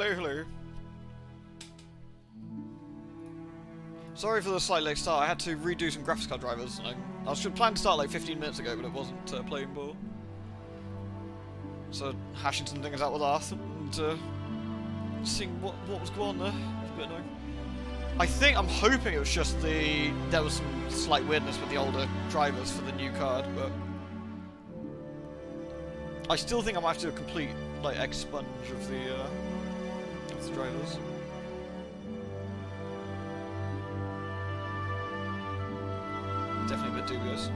Hello, hello. Sorry for the slight late start. I had to redo some graphics card drivers. I, I was planning to start like 15 minutes ago, but it wasn't uh, playing ball. So hashing some things out with Arthur and uh, seeing what what was going on there. A bit annoying. I think I'm hoping it was just the there was some slight weirdness with the older drivers for the new card, but I still think I might have to complete like expunge of the uh, the drivers. Definitely a bit dubious.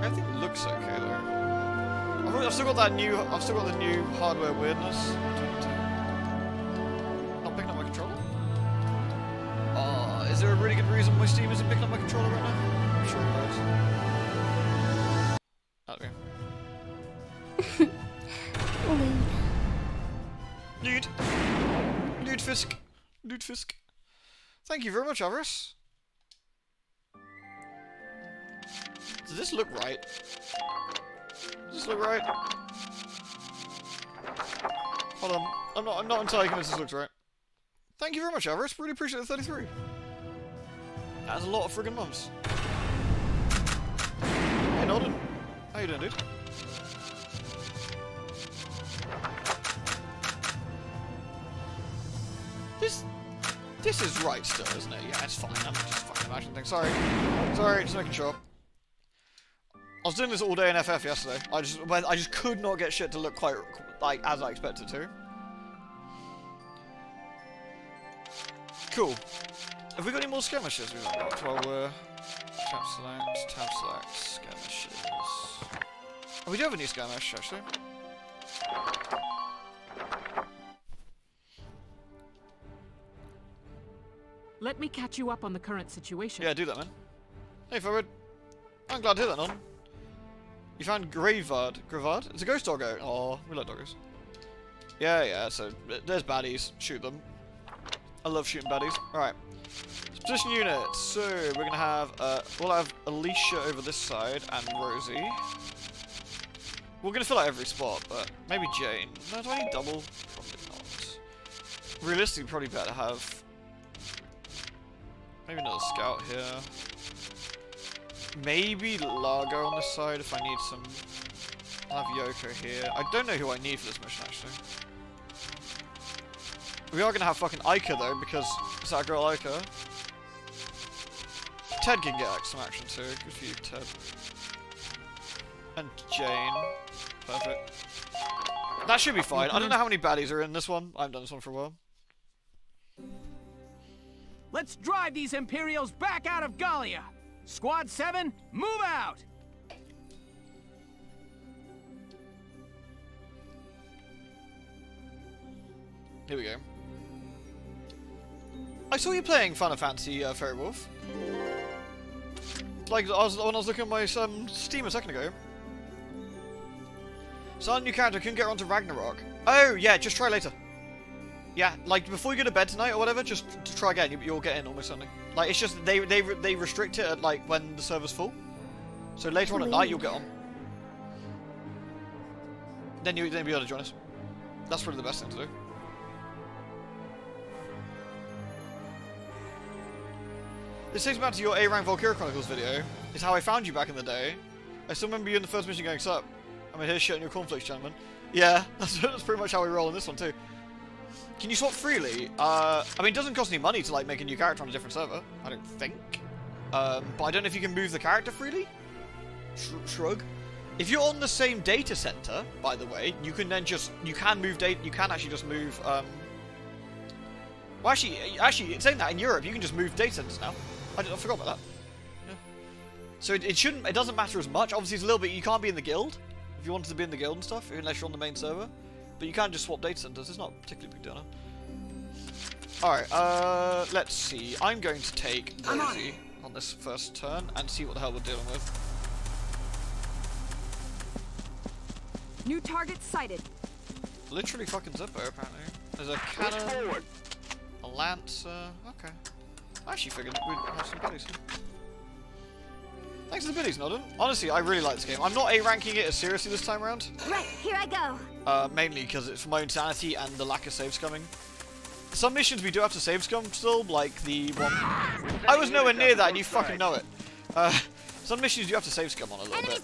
I think it looks okay though. I've, still got that new. I've still got the new hardware weirdness. Not picking up my controller. Oh, is there a really good reason why Steam isn't picking Thank you very much, Avarice. Does this look right? Does this look right? Hold on. I'm not I'm not entirely convinced this looks right. Thank you very much, Avarice. Really appreciate the 33. That's a lot of friggin' months. Hey, Norden. How you doing, dude? This is right still, isn't it? Yeah, it's fine. I'm just fucking imagining things. Sorry. Sorry, just making sure. I was doing this all day in FF yesterday. I just I just could not get shit to look quite like as I expected to. Cool. Have we got any more skirmishes? We've got well, uh, tab select, tab select, skirmishes. Oh, we do have a new skirmish actually. Let me catch you up on the current situation. Yeah, do that, man. Hey, forward. I'm glad to hear that, on. You found Gravard. Gravard? It's a ghost doggo. Oh, we like doggos. Yeah, yeah, so there's baddies. Shoot them. I love shooting baddies. Alright. Position units. So, we're going to have, uh, we'll have Alicia over this side and Rosie. We're going to fill out every spot, but maybe Jane. No, do I need double? Probably not. Realistically, probably better have Maybe another scout here. Maybe Largo on this side if I need some. I'll have Yoko here. I don't know who I need for this mission actually. We are gonna have fucking Ica though because it's that girl Ica. Ted can get some action too. Good for you, Ted. And Jane. Perfect. That should be fine. I don't know how many baddies are in this one. I haven't done this one for a while. Let's drive these Imperials back out of Gallia! Squad 7, move out! Here we go. I saw you playing Final Fantasy uh, Fairy Wolf. Like I was, when I was looking at my um, Steam a second ago. A new character, couldn't get onto Ragnarok. Oh, yeah, just try later. Yeah, like before you go to bed tonight or whatever, just to try again. You, will get in almost something. Like it's just they they they restrict it at like when the server's full. So later on at night you'll get on. Then you then you'll be able to join us. That's probably the best thing to do. This takes me back to your A-Rank Valkyria Chronicles video. It's how I found you back in the day. I still remember you in the first mission going up. I mean, here's shit on your cornflakes, gentlemen. Yeah, that's, that's pretty much how we roll in this one too. Can you swap freely? Uh, I mean, it doesn't cost any money to like make a new character on a different server. I don't think. Um, but I don't know if you can move the character freely. Sh shrug. If you're on the same data center, by the way, you can then just you can move data. You can actually just move. Um, well, actually, actually, it's saying that in Europe, you can just move data centers now. I, I forgot about that. Yeah. So it, it shouldn't. It doesn't matter as much. Obviously, it's a little bit. You can't be in the guild if you wanted to be in the guild and stuff, unless you're on the main server. But you can just swap data centers. It's not particularly big deal. Alright, uh, let's see. I'm going to take Rosie on. on this first turn and see what the hell we're dealing with. New target sighted. Literally fucking Zippo, apparently. There's a cannon, a lancer. Okay. I actually figured we'd have some buddies here. Thanks to the biddies, Nodden. Honestly, I really like this game. I'm not A-ranking it as seriously this time around. Right, here I go. Uh, mainly because it's for my own sanity and the lack of save scumming. Some missions we do have to save scum still, like the one... I was nowhere near that and you fucking know it. Uh, some missions you have to save scum on a little bit,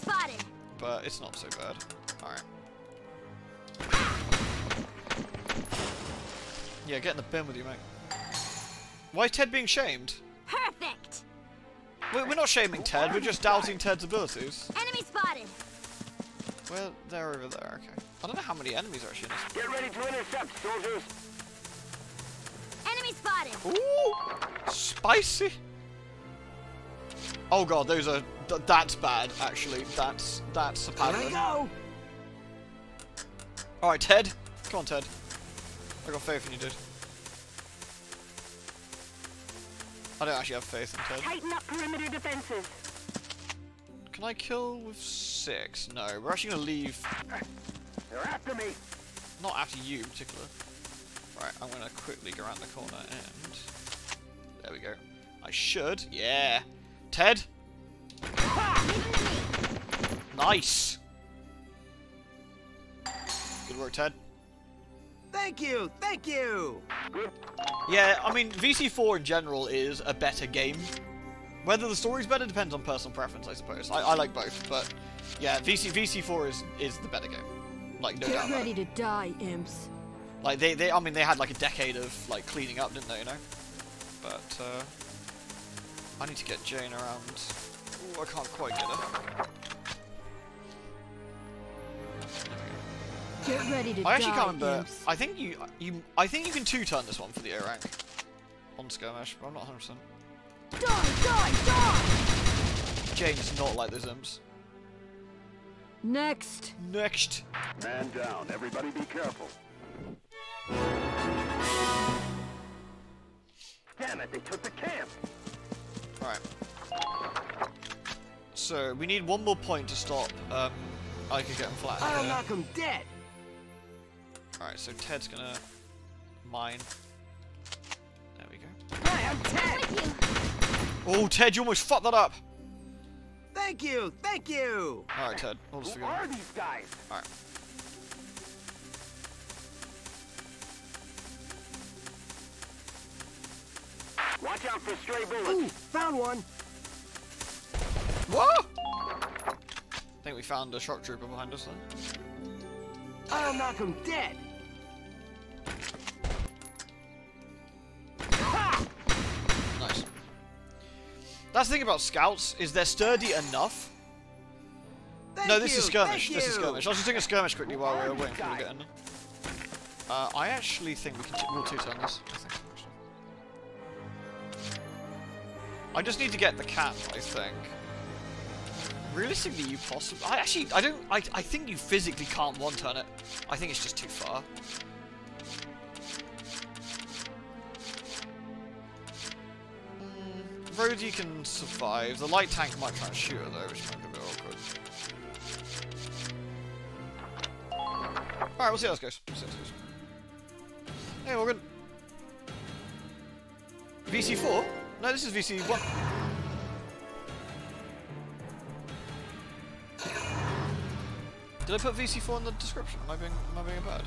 but it's not so bad. Alright. Yeah, get in the bin with you, mate. Why is Ted being shamed? Perfect. We're, we're not shaming Ted, we're just doubting Ted's abilities. Enemy spotted. Well, they're over there, okay. I don't know how many enemies are actually in this. Get ready to intercept, soldiers. Enemy spotted. Ooh! Spicy! Oh god, those are... Th that's bad, actually. That's... That's a bad Here I go. Alright, Ted. Come on, Ted. I got faith in you, dude. I don't actually have faith in Ted. Tighten up perimeter defenses. Can I kill with six? No, we're actually gonna leave... They're after me. Not after you, in particular. Right, I'm gonna quickly go around the corner and... There we go. I should. Yeah. Ted? Nice! Good work, Ted. Thank you. Thank you. Yeah, I mean, VC4 in general is a better game. Whether the story's better depends on personal preference, I suppose. I, I like both, but yeah, VC VC4 is is the better game. Like no doubt. Get ready to die, imps. Like they, they, I mean, they had like a decade of like cleaning up, didn't they? You know. But uh, I need to get Jane around. Ooh, I can't quite get her. Get ready to I actually die, can't remember. imps. I think you, you, I think you can two-turn this one for the A rank on skirmish, but I'm not 100. percent Die, die, die! Jane's not like those imps. Next. Next. Man down. Everybody be careful. Damn it, they took the camp. Alright. So, we need one more point to stop um, Ica getting flat. I'll here. knock him dead. Alright, so Ted's gonna mine. There we go. Hi, I'm Ted. Oh, Ted, you almost fucked that up! Thank you. Thank you. Alright, Ted, all just Who forgiven. are these guys? Alright. Watch out for stray Ooh, bullets. found one. What? I think we found a shock trooper behind us then. I'll knock him dead. Nice. That's the thing about scouts, is they're sturdy enough. Thank no, this you. is skirmish. This is skirmish. I was just doing a skirmish quickly while we were waiting for them to get in. Uh, I actually think we can t we'll two-turn this. I think. actually. I just need to get the cap, I think. Realistically, you possibly... I actually, I don't... I, I think you physically can't one-turn it. I think it's just too far. Rhodey can survive. The light tank might try and shoot her, though, which might be a bit awkward. Alright, we'll see how this goes. We'll goes. Hey, Morgan. VC4? No, this is VC1. Did I put VC4 in the description? Am I being, am I being bad?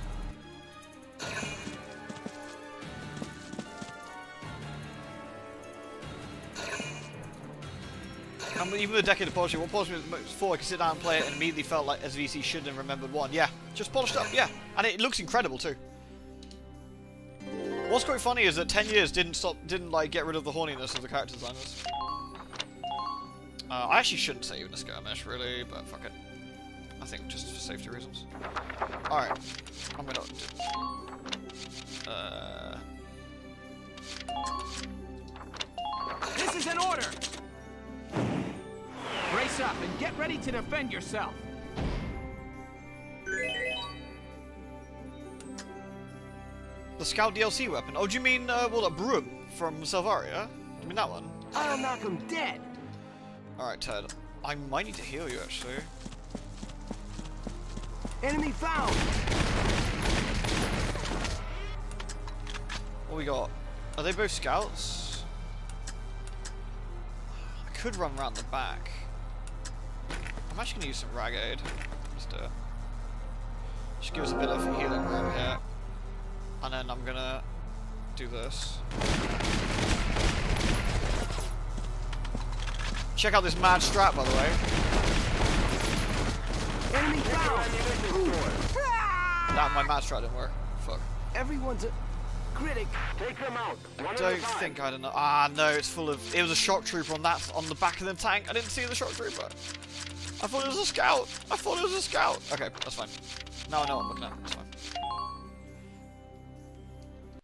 And even a decade of polishing, what polishing was for, I could sit down and play it and immediately felt like as VC should have remembered one. Yeah, just polished up, yeah. And it looks incredible too. What's quite funny is that 10 years didn't stop, didn't like get rid of the horniness of the character designers. Uh, I actually shouldn't say even a skirmish really, but fuck it. I think just for safety reasons. Alright, I'm gonna... Uh... This is an order. Brace up and get ready to defend yourself. The Scout DLC weapon? Oh, do you mean, uh, well, a broom from Selvaria? Do you mean that one? I'll knock him dead. Alright, Ted. I might need to heal you, actually. Enemy found. What we got? Are they both scouts? I could run around the back. I'm actually going to use some Ragnaid. Let's. Just give us a bit of healing room here. And then I'm going to do this. Check out this mad strat, by the way. Enemy found! Damn, my mad strat didn't work. Fuck. Everyone's a critic. Take them out. One at Don't think I don't know. Ah, no, it's full of. It was a shock trooper on that on the back of the tank. I didn't see the shock trooper. I thought it was a scout. I thought it was a scout. Okay, that's fine. Now I know what I'm looking at. That's fine.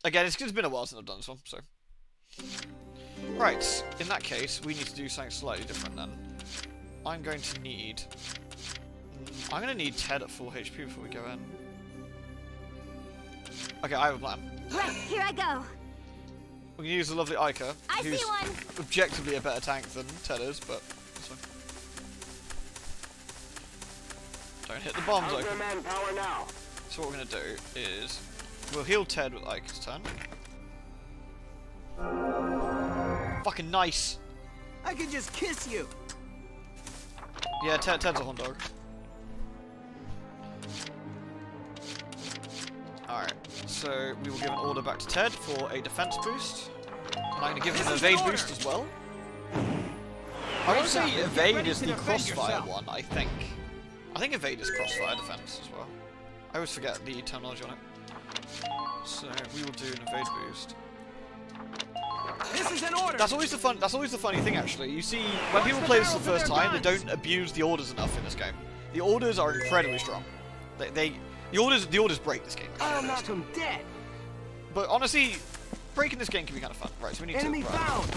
Again, it's, it's been a while since I've done this one, so. Right, in that case, we need to do something slightly different then. I'm going to need. I'm going to need Ted at full HP before we go in. Okay, I have a plan. Right, here I go. We can use the lovely Ica, I who's one. objectively a better tank than Ted is, but Don't hit the bombs How's open. manpower now? So what we're going to do is, we'll heal Ted with Ica's turn. Fucking nice! I could just kiss you. Yeah, Ted, Ted's a horn dog. Alright, so we will give an order back to Ted for a defense boost. And I'm going to give him an This is an evade boost as well. I would say up and get evade is the crossfire yourself. one, I think. I think evade is crossfire defense as well. I always forget the terminology on it. So we will do an evade boost. This is an order. That's always the fun. That's always the funny thing, actually. You see, when people play this for the first time, they don't abuse the orders enough in this game. The orders are incredibly strong. They, they the orders, the orders break this game. I'll knock them dead. But honestly, breaking this game can be kind of fun. Right, so we need Enemy to. Right, found.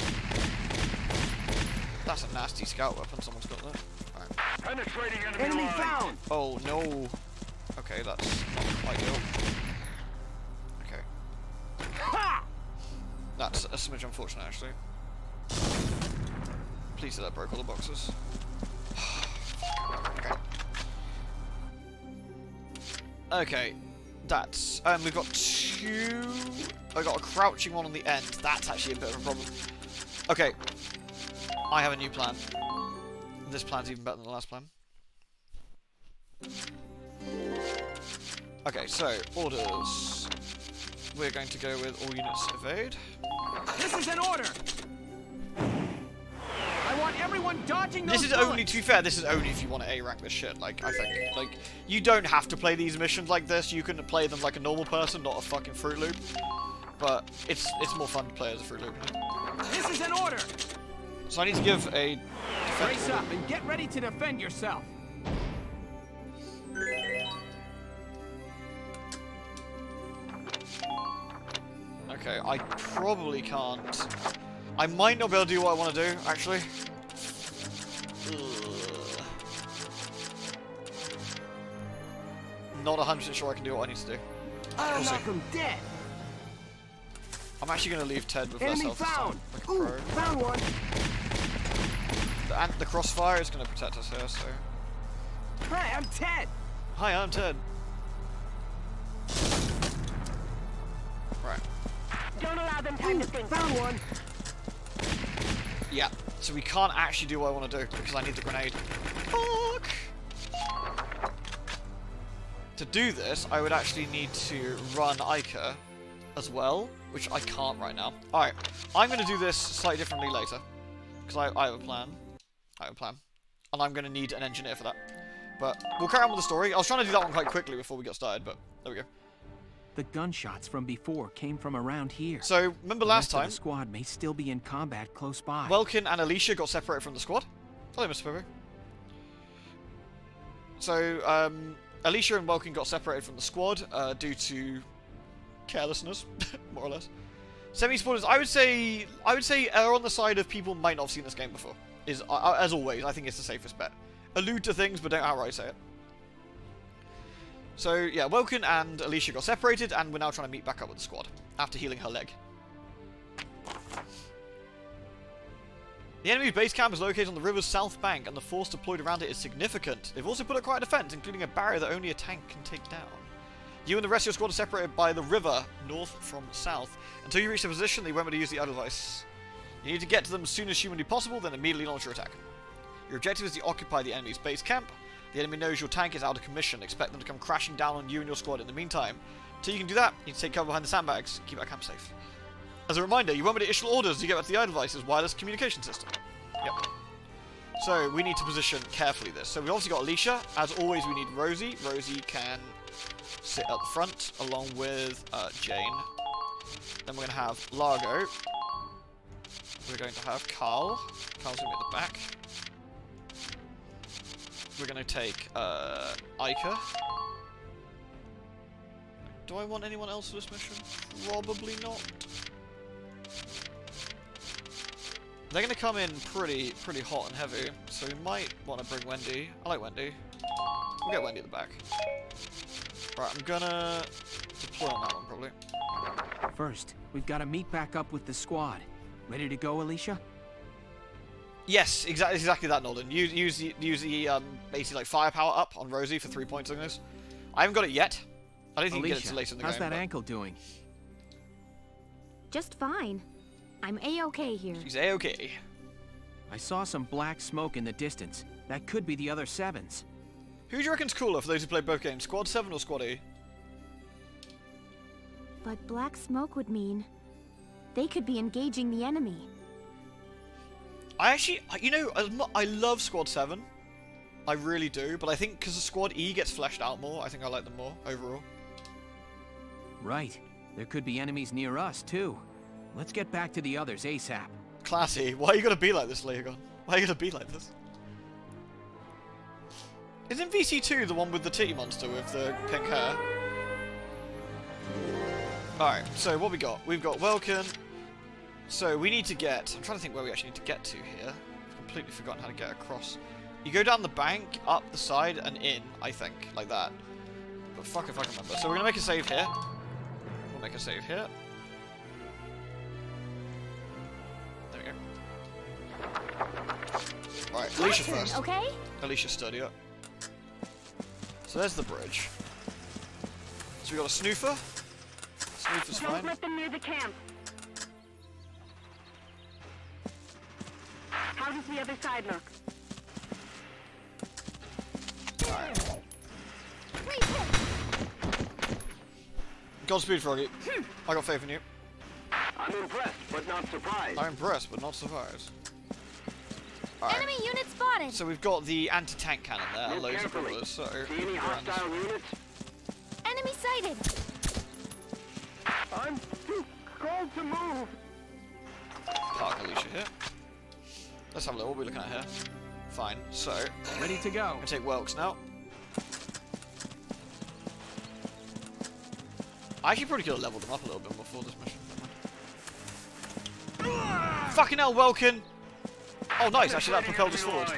that's a nasty scout weapon. Someone's got that. Right. Penetrating enemy, Enemy line. found. Oh no. Okay, that's not ideal. Okay, Ha! that's a smidge unfortunate, actually. Please say that broke all the boxes. okay. Okay, that's um, we've got two. I got a crouching one on the end. That's actually a bit of a problem. Okay, I have a new plan. This plan's even better than the last plan. Okay, so orders. We're going to go with all units evade. This is an order. I want everyone dodging This is only, to be fair, this is only if you want to A rank this shit, like, I think. Like, you don't have to play these missions like this, you can play them like a normal person, not a fucking Fruit Loop. But it's it's more fun to play as a Fruit Loop. This is an order. So I need to give a Brace up and get ready to defend yourself. Okay, I probably can't. I might not be able to do what I want to do, actually. Ugh. Not 100% sure I can do what I need to do. I'll knock him dead. I'm actually going to leave Ted with Enemy time, found. Ooh, found one. The, and the crossfire is going to protect us here, so... Hi, I'm Ted. Hi, I'm Ted. Right. Don't allow them time Ooh, to think. found one. Yeah, so we can't actually do what I want to do because I need the grenade. Fuck! To do this, I would actually need to run Ica as well, which I can't right now. Alright, I'm going to do this slightly differently later because I, I have a plan. I plan. And I'm going to need an engineer for that. But we'll carry on with the story. I was trying to do that one quite quickly before we got started, but there we go. The gunshots from before came from around here. So, remember last time, the squad may still be in combat close by. Welkin and Alicia got separated from the squad. Hello, Mr. Pepe. So, um, Alicia and Welkin got separated from the squad uh, due to carelessness, more or less. Semi-spoilers. I would say, I would say, are on the side of people might not have seen this game before. Is uh, as always, I think it's the safest bet. Allude to things, but don't outright say it. So yeah, Welkin and Alicia got separated, and we're now trying to meet back up with the squad after healing her leg. The enemy base camp is located on the river's south bank, and the force deployed around it is significant. They've also put up quite a defense, including a barrier that only a tank can take down. You and the rest of your squad are separated by the river, north from south. Until you reach the position, they won't be able to use the other device. You need to get to them as soon as humanly possible, then immediately launch your attack. Your objective is to occupy the enemy's base camp. The enemy knows your tank is out of commission. Expect them to come crashing down on you and your squad in the meantime. Till you can do that, you need to take cover behind the sandbags. Keep our camp safe. As a reminder, you won't be to issue orders to get back to the Edelweiss's wireless communication system. Yep. So we need to position carefully this. So we've obviously got Alicia. As always, we need Rosie. Rosie can sit at the front along with uh, Jane. Then we're going to have Largo. We're going to have Carl. Carl's going to be at the back. We're going to take uh. Do I want anyone else for this mission? Probably not. They're going to come in pretty pretty hot and heavy, so we might want to bring Wendy. I like Wendy. We'll get Wendy at the back. Right, I'm gonna deploy on that one probably. First, we've got to meet back up with the squad. Ready to go, Alicia? Yes, exactly exactly that, Nolden. Use use the use the um, basically like firepower up on Rosie for three points on this. I haven't got it yet. I don't think you can get it Alicia, till later in the how's game. that but ankle doing? Just fine. I'm a-okay here. She's a okay. I saw some black smoke in the distance. That could be the other sevens. Who do you reckon's cooler for those who play both games? Squad seven or Squad E? But black smoke would mean they could be engaging the enemy. I actually, you know, I'm not- I love Squad 7. I really do, but I think because the Squad E gets fleshed out more, I think I like them more overall. Right. There could be enemies near us, too. Let's get back to the others ASAP. Classy. Why are you gonna be like this, Leogon? Why are you gonna be like this? Isn't VC2 the one with the titty monster with the pink hair? Alright, so what we got? We've got Welkin. So we need to get... I'm trying to think where we actually need to get to here. I've completely forgotten how to get across. You go down the bank, up the side, and in, I think. Like that. But fuck if I can remember. So we're gonna make a save here. We'll make a save here. There we go. Right, Alicia first. okay? Alicia sturdy up. So there's the bridge. So we got a snoofer. Snoofer's Don't fine. let them near the camp. How does the other side look? Godspeed, Froggy. I got faith in you. I'm impressed, but not surprised. I'm impressed, but not surprised. Alright, Enemy unit spotted. so we've got the anti-tank cannon there, and Move loads of carefully. so... See any hostile units? Enemy sighted. I'm too cold to move. Park Alicia here. Let's have a look, what are we looking at here? Fine, so, Ready to go. gonna take Welks now. I actually probably could have leveled them up a little bit before this mission. Fucking hell, Welkin! Oh, nice, actually that propelled us forward.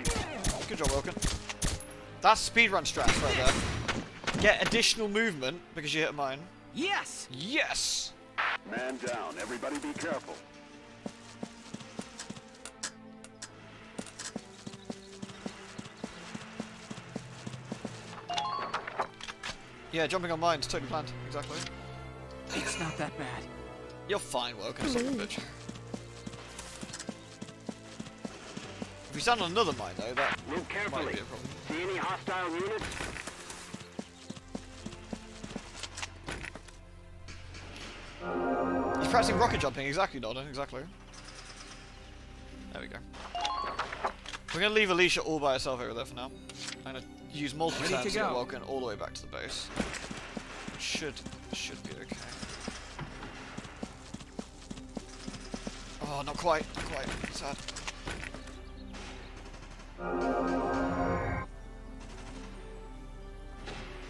Good job, Welkin. That's speedrun strats right there. Get additional movement because you hit mine. Yes! Yes! Man down. Everybody be careful. Yeah, jumping on mines, totally planned. Exactly. It's not that bad. You're fine, Welkin, son of a bitch. If you stand on another mine, though, that Move might carefully. be a problem. See any hostile units? He's practicing rocket jumping, exactly, Nodden, exactly. There we go. We're going to leave Alicia all by herself over there for now. I'm going to use multiple Ready to to get. Welkin all the way back to the base. Should, should be okay. Oh, not quite, not quite. Sad.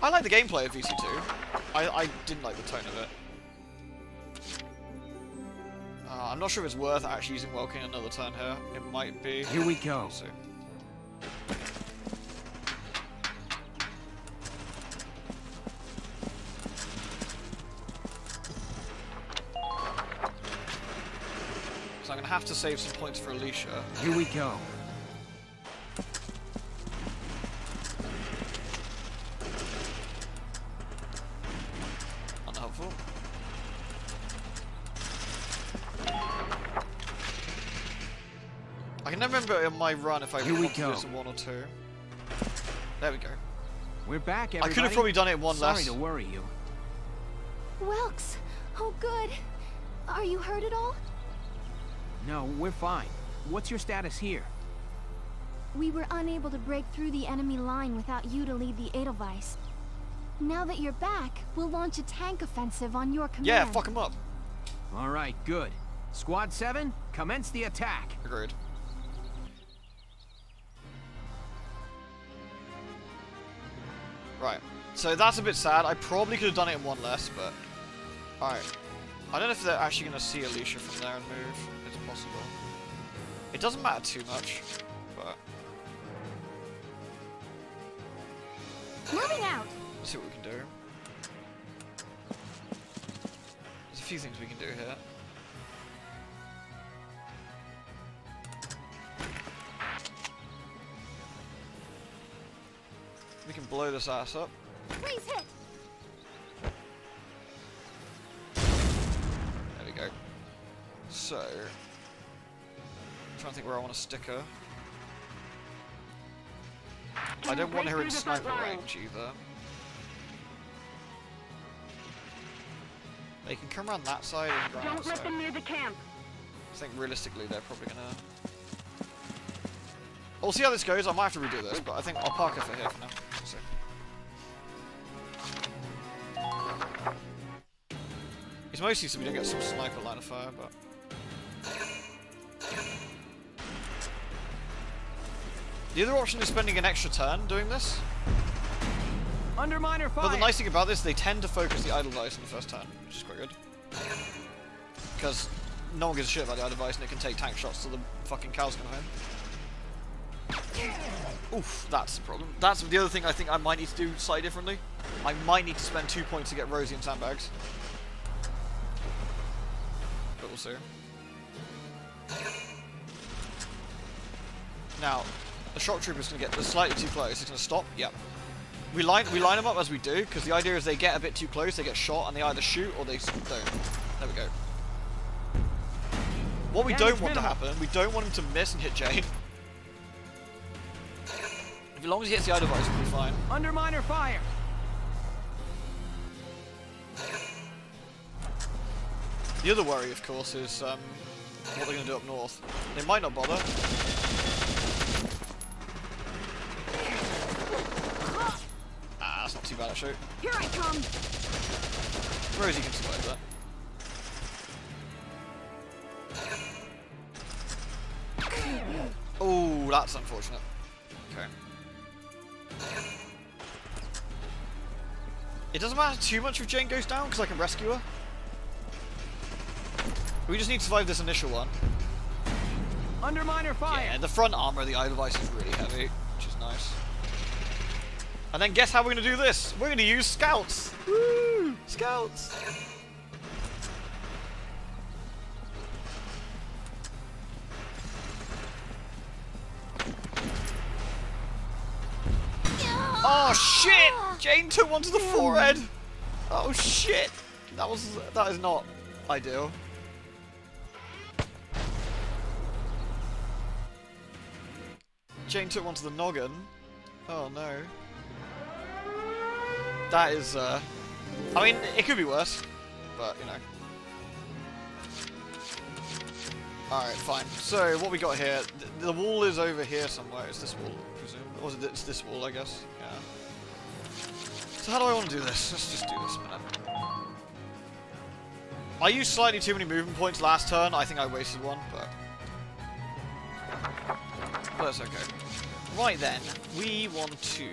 I like the gameplay of VC2. I, I didn't like the tone of it. Uh, I'm not sure if it's worth actually using Welkin another turn here. It might be. Here we go. We'll. So I'm gonna have to save some points for Alicia. Here we go. Can never in my run if I Here we wanted to go. this one or two. There we go. We're back, I could have probably done it in one Sorry less. to worry you. Welks! Oh, good. Are you hurt at all? No, we're fine. What's your status here? We were unable to break through the enemy line without you to lead the Edelweiss. Now that you're back, we'll launch a tank offensive on your command. Yeah, fuck him up. All right, good. Squad 7, commence the attack. Agreed. Right. So that's a bit sad. I probably could have done it in one less, but... Alright. I don't know if they're actually going to see Alicia from there and move. It's possible. It doesn't matter too much, but... Moving out! Let's see what we can do. There's a few things we can do here. We can blow this ass up. Freeze hit! There we go. So, I'm trying to think where I want to stick her. I don't want her in sniper range either. They can come around that side and Don't let side. them near the camp. I think realistically they're probably gonna. We'll see how this goes. I might have to redo this, but I think I'll park her for here for now. It's mostly so we don't get some sniper line of fire, but. The other option is spending an extra turn doing this. Underminer fire! But the nice thing about this, they tend to focus the Edelweiss in the first turn, which is quite good. Because no one gives a shit about the Edelweiss and it can take tank shots till the fucking cows come home. Oof, that's the problem. That's the other thing I think I might need to do slightly differently. I might need to spend two points to get Rosie and sandbags. But we'll see. Now, the shock trooper's going to get slightly too close. It's going to stop. Yep. We line we line them up as we do because the idea is they get a bit too close, they get shot, and they either shoot or they don't. There we go. What we Damage don't want to happen, we don't want him to miss and hit Jane. As long as he hits the Edelweiss, we'll be fine. Underminer fire! The other worry, of course, is um, what they're going to do up north. They might not bother. Ah, that's not too bad actually. Here I come! Rosie can survive that. Oh, that's unfortunate. It doesn't matter too much if Jane goes down, because I can rescue her. We just need to survive this initial one. Underminer fire! Yeah, the front armor of the Edelweiss is really heavy, which is nice. And then guess how we're going to do this? We're going to use scouts! Woo! Scouts! Oh shit! Jane took one to the forehead! Oh shit! That was that is not ideal. Jane took one to the noggin. Oh no. That is uh I mean it could be worse, but you know. Alright, fine. So what we got here, th the wall is over here somewhere. It's this wall, I presume. Or is it it's this wall, I guess? Yeah. So how do I want to do this? Let's just do this a minute. I used slightly too many movement points last turn. I think I wasted one, but... But that's okay. Right then, we want to...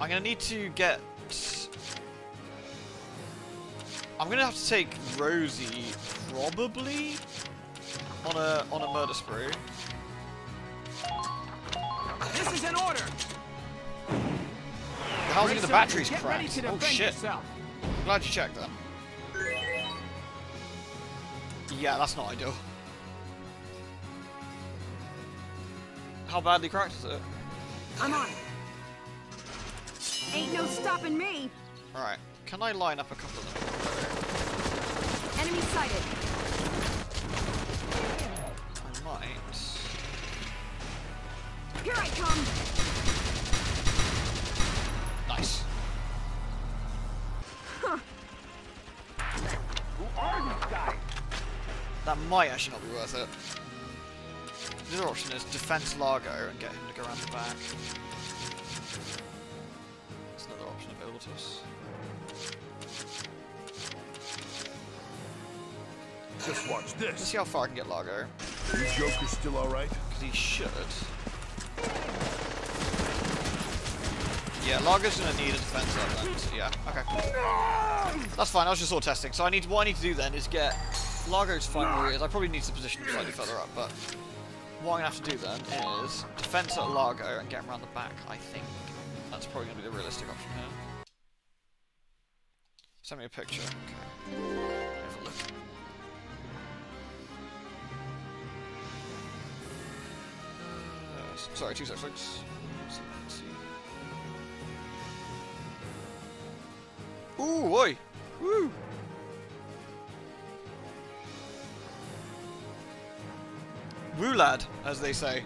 I'm going to need to get... I'm going to have to take Rosie, probably, on a on a murder spree. This is an order! The housing of the battery's cracked. Oh shit. Yourself. Glad you checked that. Yeah, that's not ideal. How badly cracked is it? I'm on Ain't no stopping me. Alright, can I line up a couple of them? Enemy sighted. I might. Here I come! That might actually not be worth it. The other option is defense Largo and get him to go around the back. That's another option available to us. Just watch this. Let's see how far I can get Largo, You Joker's still alright? because he should. Yeah, Largo's gonna need a defense up then. So yeah, okay. That's fine. I was just sort of testing. So I need what I need to do then is get Largo's fine where he is. I probably need to position him slightly further up, but what I'm gonna have to do then is defense at Largo and get him around the back. I think that's probably gonna be the realistic option here. Send me a picture. Okay. Have a look. Uh, sorry, two seconds. Ooh, oi! Woo! Woo as they say.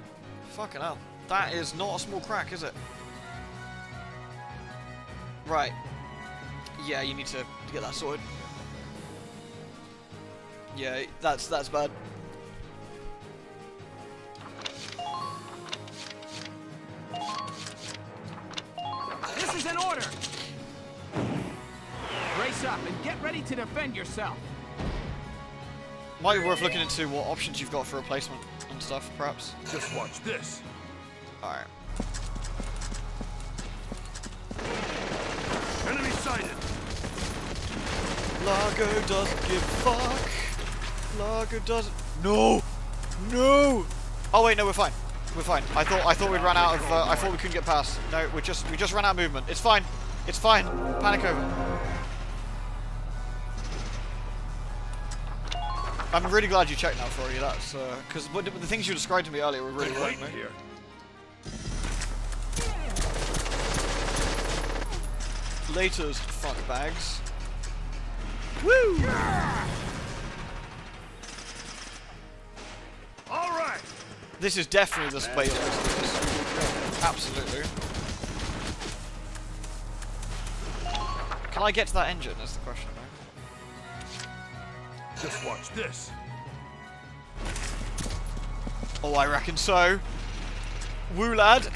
Fucking hell. That is not a small crack, is it? Right. Yeah, you need to, to get that sorted. Yeah, that's that's bad. This is an order! Brace up and get ready to defend yourself. Might be worth looking into what options you've got for replacement stuff, perhaps. Just watch this. Alright. Enemy sighted. Largo doesn't give fuck. Largo doesn't. No, no. Oh wait, no, we're fine. We're fine. I thought I thought we'd run out of. Uh, I thought we couldn't get past. No, we just we just ran out of movement. It's fine. It's fine. Panic over. I'm really glad you checked that for you. That's because uh, the things you described to me earlier were really Been worrying waiting me. here. Later's fuck bags. Woo! All right. This is definitely the space. Absolutely. Can I get to that engine? Is the question. Though. Just watch this. Oh, I reckon so. Woo lad.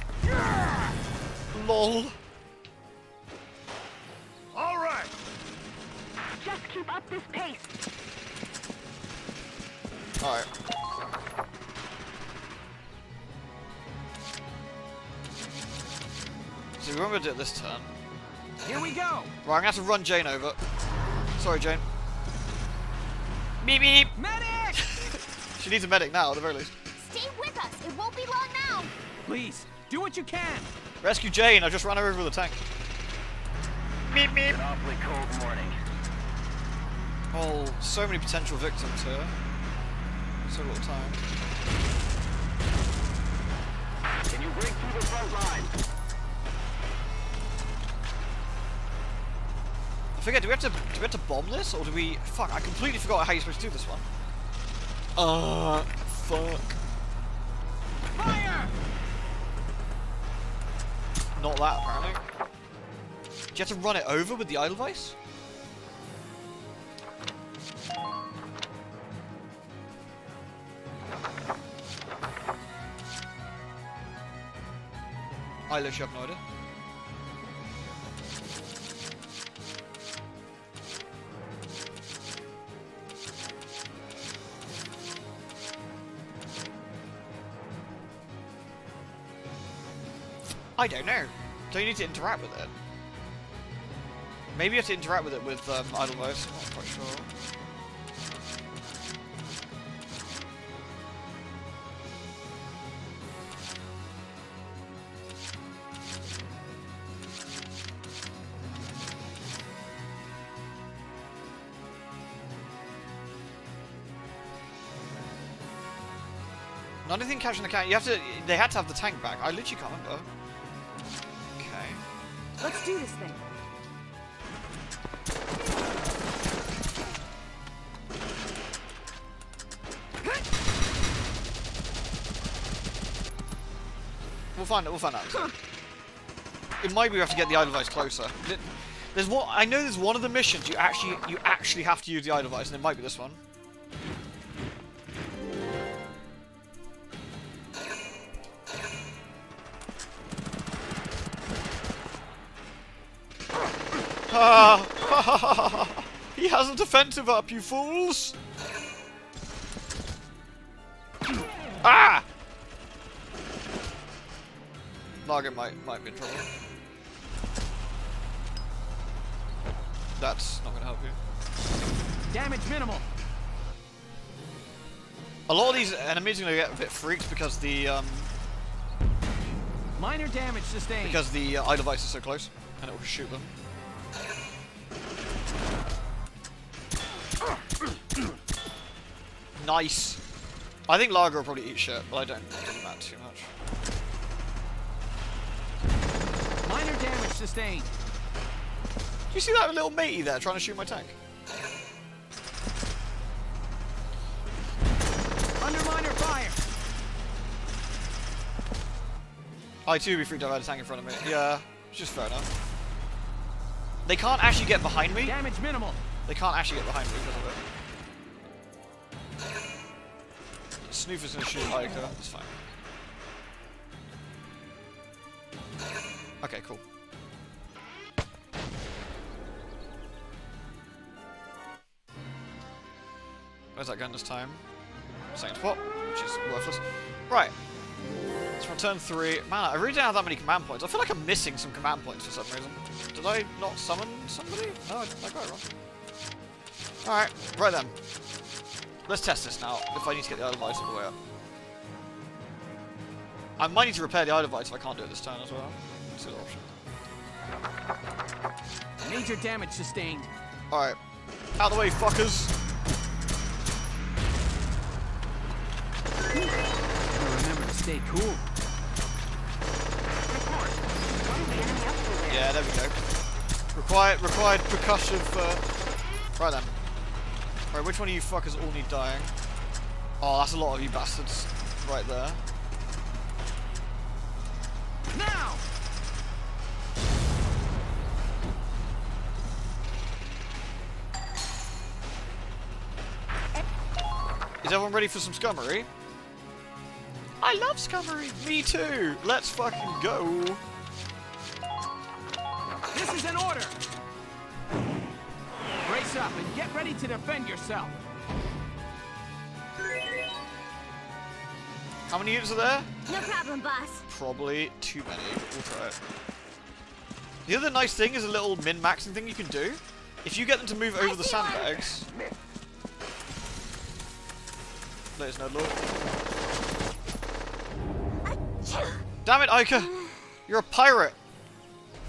Lol. All right. Just keep up this pace. Alright. So we're gonna do it this turn. Here we go! Right, I'm gonna have to run Jane over. Sorry, Jane. Beep beep! Medic! She needs a medic now, at the very least. Stay with us. It won't be long now. Please, do what you can. Rescue Jane, I just ran her over with a tank. Beep beep! An awfully cold morning. Oh, so many potential victims here. So little time. Can you break through the front line? Forget, do we have to do we have to bomb this or do we fuck, I completely forgot how you're supposed to do this one. Uh fuck. Fire! Not that apparently. Do you have to run it over with the Edelweiss? I literally have no idea. I don't know. Do you need to interact with it? Maybe you have to interact with it with um, Edelweiss. I'm not quite sure. Not anything catching the cat. You have to. They had to have the tank back. I literally can't remember. Let's do this thing. We'll find it. We'll find out. It might be we have to get the Edelweiss closer. There's one. I know there's one of the missions you actually you actually have to use the Edelweiss, and it might be this one. Ah! he has a defensive up, you fools! Ah! Largo might might be in trouble. That's not gonna help you. Damage minimal. A lot of these enemies are gonna get a bit freaked because the um, Minor damage sustained. because the uh, Edelweiss is so close, and it will shoot them. Nice. I think Largo will probably eat shit, but I don't do that too much. Minor damage sustained. Do you see that little matey there trying to shoot my tank? Under minor fire. I too be freaked out by a tank in front of me. Yeah, it's just fair enough. They can't actually get behind me. Damage minimal. They can't actually get behind me because of it. Snoofer's gonna shoot Ica, it's fine. Okay, cool. Where's that gun this time? Second spot, which is worthless. Right. It's from turn three. Man, I really don't have that many command points. I feel like I'm missing some command points for some reason. Did I not summon somebody? No, I, I got it wrong. Alright, right then. Let's test this now, if I need to get the Edelweiss all the way up. I might need to repair the Edelweiss if I can't do it this turn as well. Option. Major damage sustained. Alright. Out of the way, fuckers! Gotta remember to stay cool. Yeah, there we go. Required, required percussive, uh... Right then. Right, which one of you fuckers all need dying? Oh, that's a lot of you bastards. Right there. Now! Is everyone ready for some scummery? I love scummery! Me too! Let's fucking go! This is an order! Brace up and get ready to defend yourself. How many units are there? No problem, boss. Probably too many. We'll try it. The other nice thing is a little min-maxing thing you can do. If you get them to move over the sandbags... There's no lord. Damn it, Ica! You're a pirate!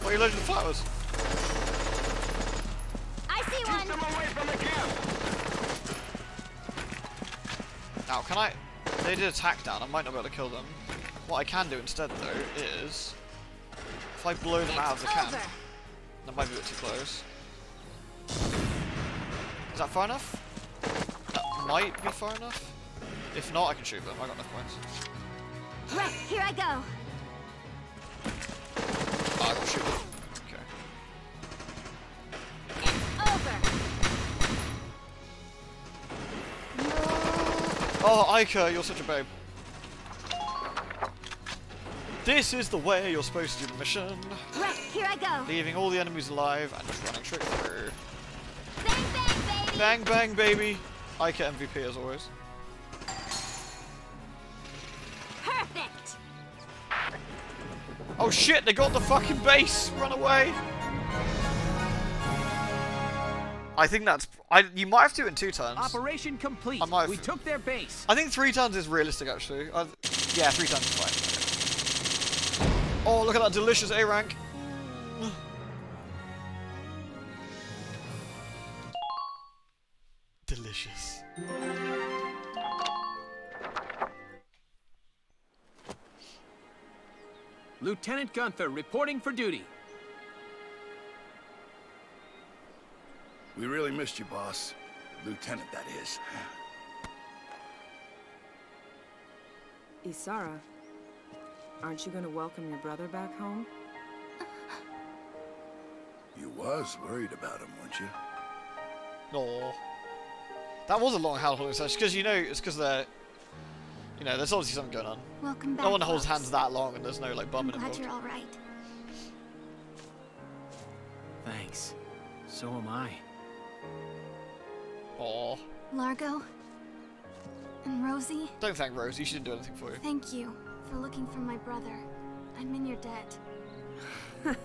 Why are you loading to flowers? I see one. Them away from the camp. Now, can I... They did attack down, I might not be able to kill them. What I can do instead, though, is... If I blow them out of the camp... That might be a bit too close. Is that far enough? That might be far enough. If not, I can shoot them. I got enough points. Right, here I go. Oh, shoot. Okay. Over. Oh, Ica, you're such a babe. This is the way you're supposed to do the mission. Right, here I go. Leaving all the enemies alive and just running straight through. Bang, bang, baby. Bang, bang, baby. Ica MVP as always. Perfect. Oh shit, they got the fucking base! Run away! I think that's... I, you might have to in two turns. Operation complete. I might We took their base. I think three turns is realistic, actually. I, yeah, three turns is fine. Oh, look at that delicious A rank. Delicious. Lieutenant Gunther reporting for duty. We really missed you, boss. Lieutenant, that is. Isara, aren't you going to welcome your brother back home? You was worried about him, weren't you? No. That was a long hand holding session because you know it's because they're, you know, there's obviously something going on. Welcome back. No one holds Fox. hands that long and there's no like I'm bumming glad involved. you're all right. Thanks. So am I. Aw. Largo and Rosie, Don't thank Rosie. She didn't do anything for you. thank you for looking for my brother. I'm in your debt.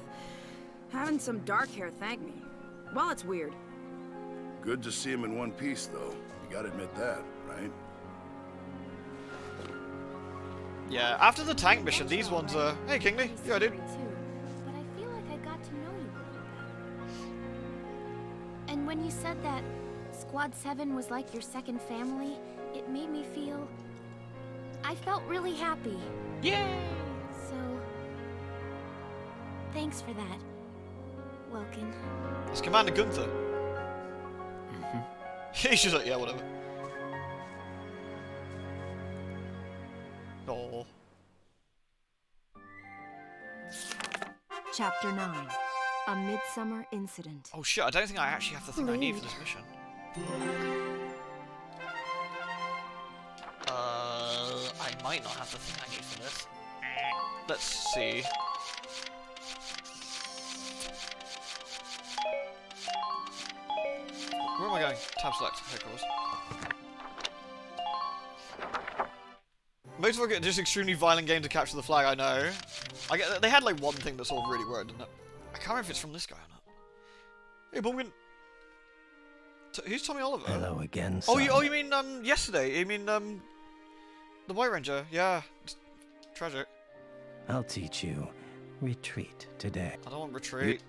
Having some dark hair thank me. Well, it's weird. Good to see him in one piece, though. You gotta admit that, right? Yeah. After the tank mission, these ones are. Hey, Kingley. Yeah, dude. scary too, but I feel like I got to know you a little better. And when you said that Squad 7 was like your second family, it made me feel... I felt really happy. Yay! So... Thanks for that, Welkin. It's Commander Gunther. Mm-hmm. He's just like, yeah, whatever. Chapter 9 A Midsummer Incident. Oh shit, I don't think I actually have the thing I need for this mission. Uh, I might not have the thing I need for this. Let's see. Where am I going? Tab select. Of course. Most of them just extremely violent game to capture the flag, I know. I get, they had like one thing that sort of really worked, didn't it? I can't remember if it's from this guy or not. Hey, Bumpkin. T who's Tommy Oliver? Hello again, Oh, you, son. oh, you mean um yesterday? You mean um the White Ranger? Yeah, it's tragic. I'll teach you. Retreat today. I don't want retreat.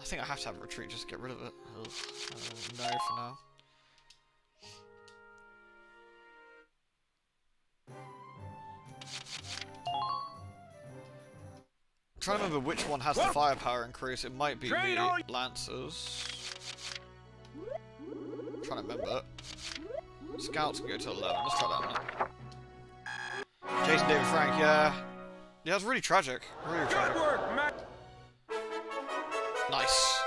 I think I have to have a retreat just to get rid of it. Ugh. Uh, no, for now. Trying to remember which one has the firepower increase. It might be the! Lancers. trying to remember. Scouts can go to 11. Let's try that one. Jason David Frank, yeah. Yeah, it's really tragic. Really tragic. Work, Mac. Nice.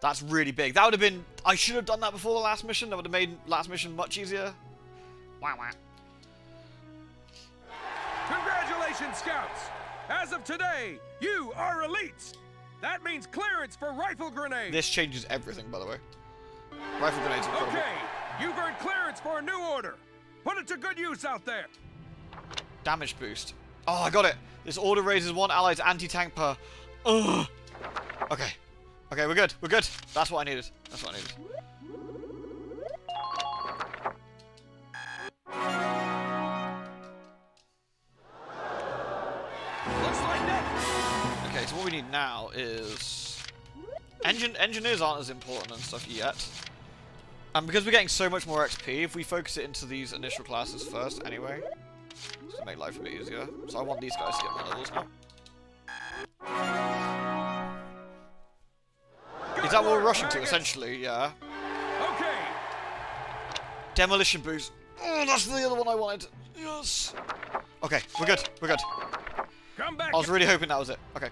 That's really big. That would have been... I should have done that before the last mission. That would have made last mission much easier. Wow, wow. Congratulations, Scouts! As of today, you are elites! That means clearance for rifle grenades! This changes everything, by the way. Rifle grenades incredible. Okay, you've earned clearance for a new order. Put it to good use out there. Damage boost. Oh, I got it. This order raises one allied's anti-tank per... Ugh. Okay. Okay, we're good. We're good. That's what I needed. That's what I needed. We need now is... Engine Engineers aren't as important and stuff yet. And because we're getting so much more XP, if we focus it into these initial classes first anyway, just to make life a bit easier. So I want these guys to get more levels now. Is that what we're rushing to, essentially? Yeah. Okay, Demolition boost. Oh, that's the other one I wanted. Yes. Okay, we're good. We're good. come back. I was really hoping that was it. Okay.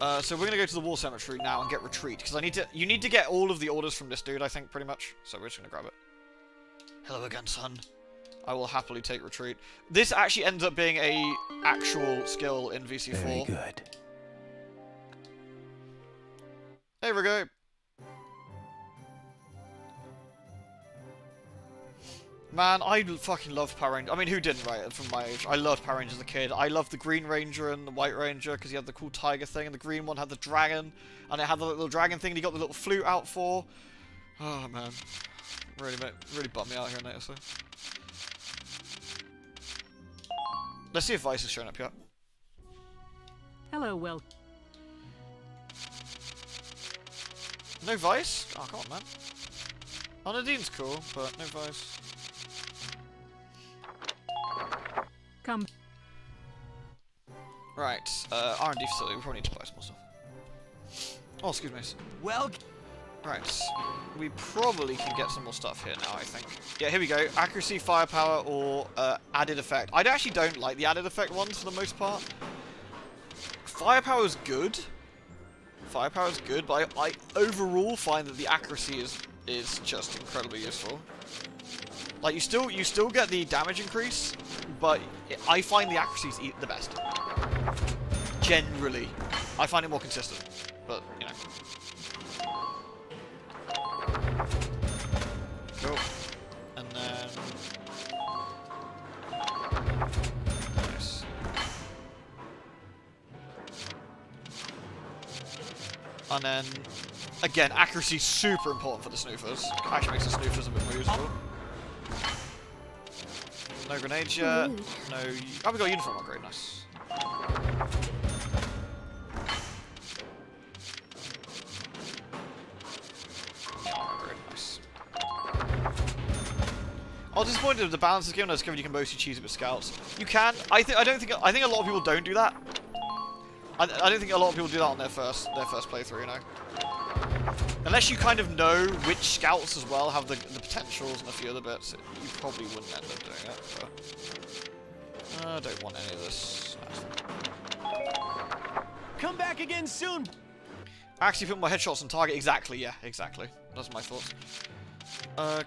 Uh, so we're gonna go to the war cemetery now and get retreat because I need to. You need to get all of the orders from this dude, I think, pretty much. So we're just gonna grab it. Hello again, son. I will happily take retreat. This actually ends up being a actual skill in VC4. Very good. There we go. Man, I fucking love Power Rangers. I mean, who didn't, right, from my age? I loved Power Rangers as a kid. I loved the Green Ranger and the White Ranger because he had the cool tiger thing, and the green one had the dragon, and it had the little dragon thing, and he got the little flute out for. Oh, man. Really, really bummed me out here, Nato. Let's see if Vice is showing up yet. Hello, Wel. No Vice? Oh, come on, man. Oh, Nadine's cool, but no Vice. Come. Right, uh, R&D facility. We probably need to buy some more stuff. Oh, excuse me. Well, Right. We probably can get some more stuff here now, I think. Yeah, here we go. Accuracy, firepower, or uh, added effect. I actually don't like the added effect ones for the most part. Firepower is good. Firepower is good, but I, I overall find that the accuracy is is just incredibly useful. Like you still you still get the damage increase, but I find the accuracy is e- the best. Generally, I find it more consistent. But you know. Cool. And then nice. And then again, accuracy is super important for the snoofers. Actually makes the snoofers a bit more useful. No grenades yet. No. Oh, we got a uniform upgrade. Nice. I was oh, disappointed with the balance is given. I discovered you can mostly cheese it with scouts. You can. I think. I don't think. I think a lot of people don't do that. I, I don't think a lot of people do that on their first their first playthrough. You know. Unless you kind of know which scouts as well have the potentials and a few other bits, you probably wouldn't end up doing it. But I don't want any of this. Come back again soon. I Actually, put my headshots on target. Exactly. Yeah. Exactly. That's my thoughts. Uh,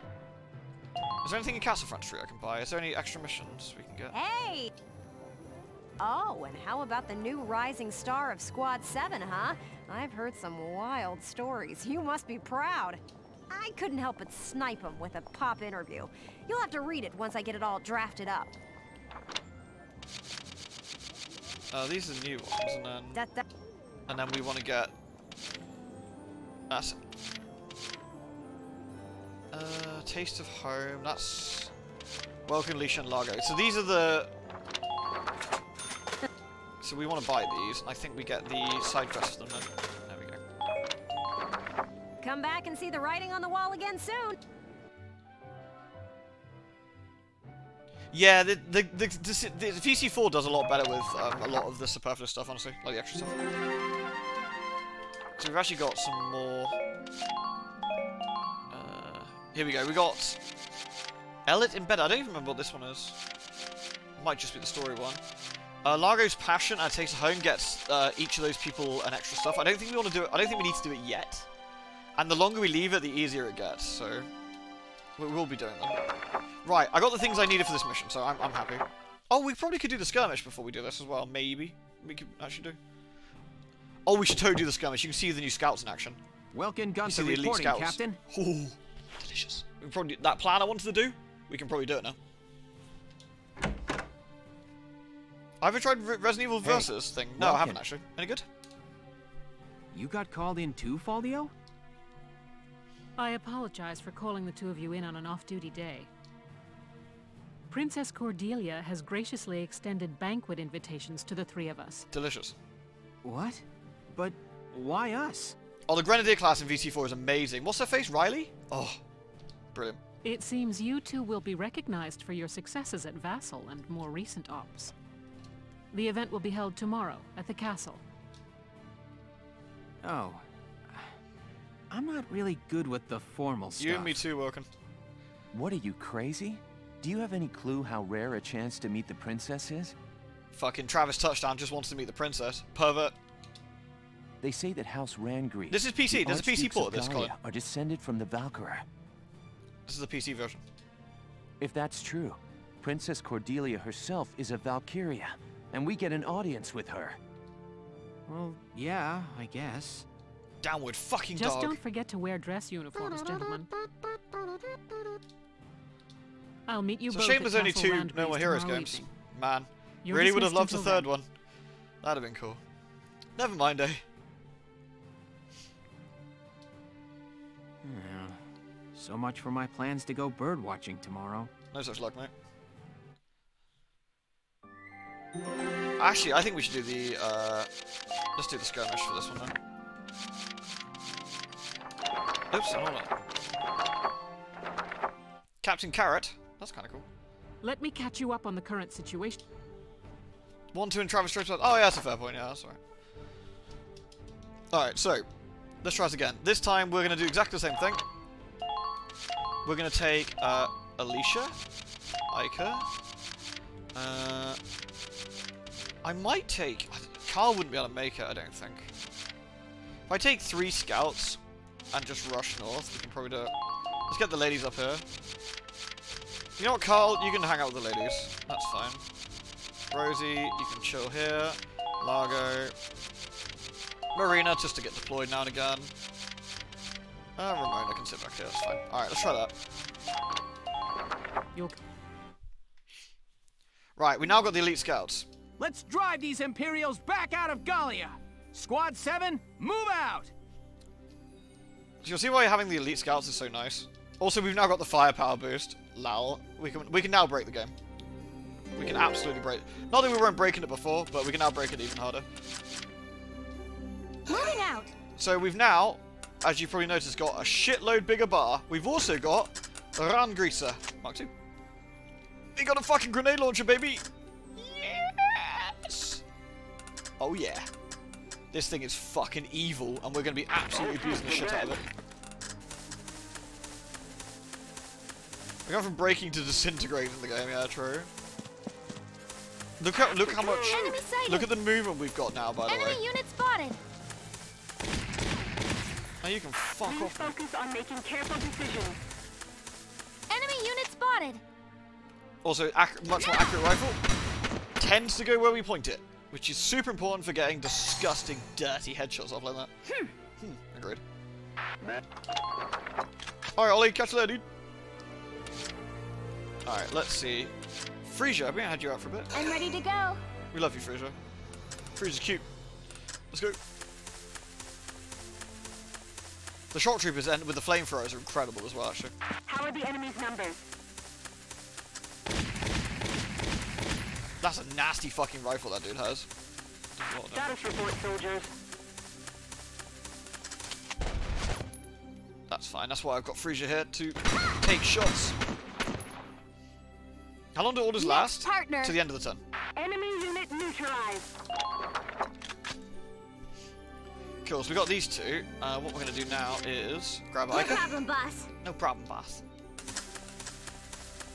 is there anything in Castle Front Street I can buy? Is there any extra missions we can get? Hey! Oh, and how about the new rising star of Squad 7, huh? I've heard some wild stories. You must be proud. I couldn't help but snipe him with a pop interview. You'll have to read it once I get it all drafted up. Uh, these are new ones, and then That, that, and then we want to get. That's. Uh, Taste of Home. That's. Welcome, Leash and Largo. So these are the. So we want to buy these. And I think we get the side quests for them. Then. Come back and see the writing on the wall again soon. Yeah, the the the, the, the VC4 does a lot better with um, a lot of the superfluous stuff, honestly, like the extra stuff. So we've actually got some more. Uh, here we go. We got Ellet in bed. I don't even remember what this one is. Might just be the story one. Uh, Largo's passion and takes home gets uh, each of those people an extra stuff. I don't think we want to do it. I don't think we need to do it yet. And the longer we leave it, the easier it gets. So we will be doing them. Right, I got the things I needed for this mission, so I'm, I'm happy. Oh, we probably could do the skirmish before we do this as well. Maybe we could actually do. Oh, we should totally do the skirmish. You can see the new scouts in action. Welkin Gunther see the elite reporting, scouts. Captain. Ooh, delicious. We can probably that plan I wanted to do. We can probably do it now. Have you tried Re- Resident Evil Hey, Versus thing? No, I haven't actually. Any good? You got called in too, Faldio? I apologize for calling the two of you in on an off-duty day. Princess Cordelia has graciously extended banquet invitations to the three of us. Delicious. What? But why us? Oh, the Grenadier class in VC4 is amazing. What's her face? Riley? Oh, brilliant. It seems you two will be recognized for your successes at Vasel and more recent ops. The event will be held tomorrow at the castle. Oh. I'm not really good with the formal stuff. You and me too, Welkin. What are you, crazy? Do you have any clue how rare a chance to meet the princess is? Fucking Travis Touchdown just wants to meet the princess. Pervert. They say that House Randgriz. This is PC. the There's a PC Archdukes port of of this, Galia Colin. Are descended from the Valkyria. This is the PC version. If that's true, Princess Cordelia herself is a Valkyria, and we get an audience with her. Well, yeah, I guess. Downward fucking Just dog. don't forget to wear dress uniforms, gentlemen. I'll meet you It's a both shame at there's only two No More Heroes tomorrow games. evening. Man, You're really would have loved a until third then. one. That'd have been cool. Never mind, eh? Yeah. So much for my plans to go bird watching tomorrow. No such luck, mate. Actually, I think we should do the, uh... Let's do the skirmish for this one, then. Oops, hold on. Captain Carrot. That's kind of cool. Let me catch you up on the current situation. One, two, and Travis Stripes. Oh, yeah, that's a fair point. Yeah, that's alright. Alright, so. let's try this again. This time we're going to do exactly the same thing. We're going to take uh, Alicia, Ica. Uh, I might take... Carl wouldn't be able to make it, I don't think. If I take three scouts and just rush north, we can probably do it. Let's get the ladies up here. You know what, Carl? You can hang out with the ladies. That's fine. Rosie, you can chill here. Largo. Marina, just to get deployed now and again. Uh, Ramona can sit back here, that's fine. Alright, let's try that. You'll Right, we now got the elite scouts. Let's drive these Imperials back out of Gallia! Squad 7, move out! You'll see why having the elite scouts is so nice. Also, we've now got the firepower boost. Lol. We can we can now break the game. We can absolutely break. Not that we weren't breaking it before, but we can now break it even harder. Moving out. So we've now, as you've probably noticed, got a shitload bigger bar. We've also got Ran Greaser. Mark 2. We got a fucking grenade launcher, baby! Yes! Oh yeah. This thing is fucking evil, and we're going to be absolutely abusing the shit out of it. We're going from breaking to disintegrating the game, yeah, true. Look at look how much Enemy sighted. look at the movement we've got now by the way. Enemy unit spotted. Now you can fuck off. Focus on making careful decisions. Enemy unit spotted. Also, ac much more accurate rifle tends to go where we point it, which is super important for getting disgusting, dirty headshots off like that. Hmm, agreed. Alright, Ollie, catch you later, dude. Alright, let's see. Frisia, we haven't had you out for a bit. I'm ready to go. We love you, Frisia. Frisia's cute. Let's go. The shock troopers and with the flamethrowers are incredible as well, actually. How are the enemy's numbers? That's a nasty fucking rifle that dude has. Does a lot of damage. Status report, soldiers. That's fine. That's why I've got Frisia here to take shots. How long do orders last? partner. To the end of the turn. Enemy unit neutralized. Cool. So we got these two. Uh, what we're gonna do now is grab No Ica. problem, boss. No problem, boss.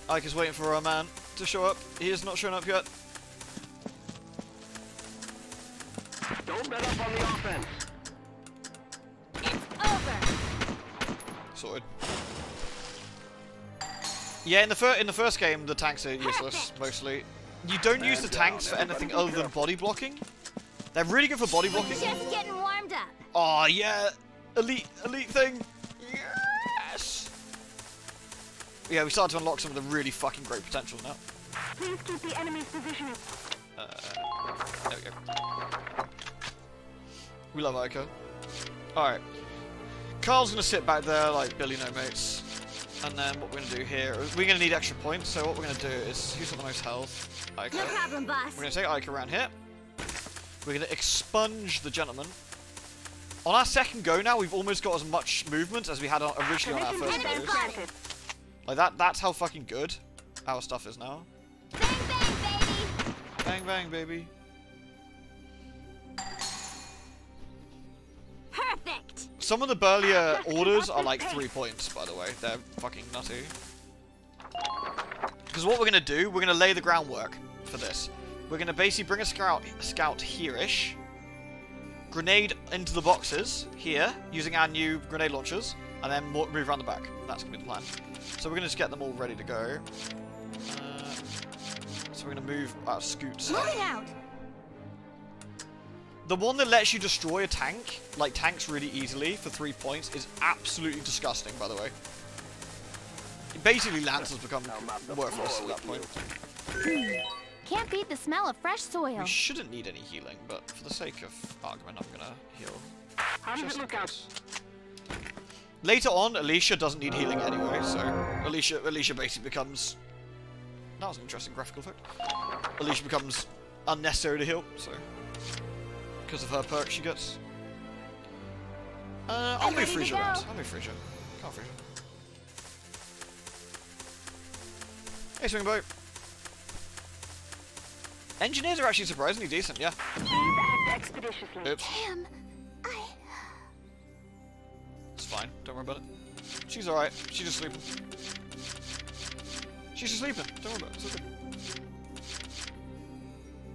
Ica's waiting for our man to show up. He is not showing up yet. Don't let up on the offense. Over. Sorted. Yeah, in the fir in the first game, the tanks are useless mostly. You don't use the tanks for anything other than body blocking. They're really good for body blocking. Just getting warmed up. Oh yeah, elite, elite thing. Yes. Yeah, we started to unlock some of the really fucking great potential now. Please keep the enemy's position. Uh, there we go. We love Ico. Alright. Carl's gonna sit back there like Billy No Mates. And then what we're gonna do here, we're gonna need extra points, so what we're gonna do is, who's got the most health? Ico. No problem, boss. We're gonna take Ica around here. We're gonna expunge the gentleman. On our second go now, we've almost got as much movement as we had originally on our first go. Like that, that's how fucking good our stuff is now. Bang, bang, baby. Bang bang, baby. Perfect. Some of the burlier orders are like three points, by the way. They're fucking nutty. Because what we're going to do, we're going to lay the groundwork for this. We're going to basically bring a scout, scout here-ish. Grenade into the boxes here, using our new grenade launchers. And then move around the back. That's going to be the plan. So we're going to just get them all ready to go. Uh, so we're going to move our scoots. Moving out. The one that lets you destroy a tank, like tanks really easily for three points, is absolutely disgusting, by the way. Basically, Lancers become worthless at that point. Can't beat the smell of fresh soil. We shouldn't need any healing, but for the sake of argument, I'm gonna heal. How does Just it in look out? case. Later on, Alicia doesn't need healing anyway, so Alicia Alicia basically becomes. That was an interesting graphical effect. Alicia becomes unnecessary to heal, so because of her perk she gets. Uh, I'll move Frisia around. I'll move Frisia. On, Frisia. Hey, swing boat. Engineers are actually surprisingly decent, yeah. Please act expeditiously. Oops. Damn. Don't worry about it. She's alright. She's just sleeping. She's just sleeping. Don't worry about it. It's okay.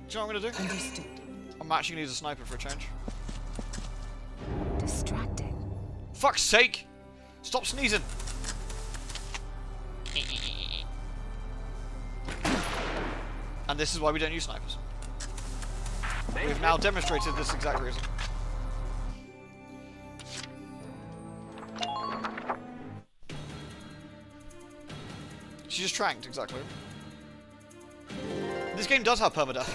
Do you know what I'm gonna do? Understood. I'm actually gonna use a sniper for a change. Distracting. Fuck's sake! Stop sneezing! And this is why we don't use snipers. We've now demonstrated this exact reason. Tranked, exactly. This game does have permadeath.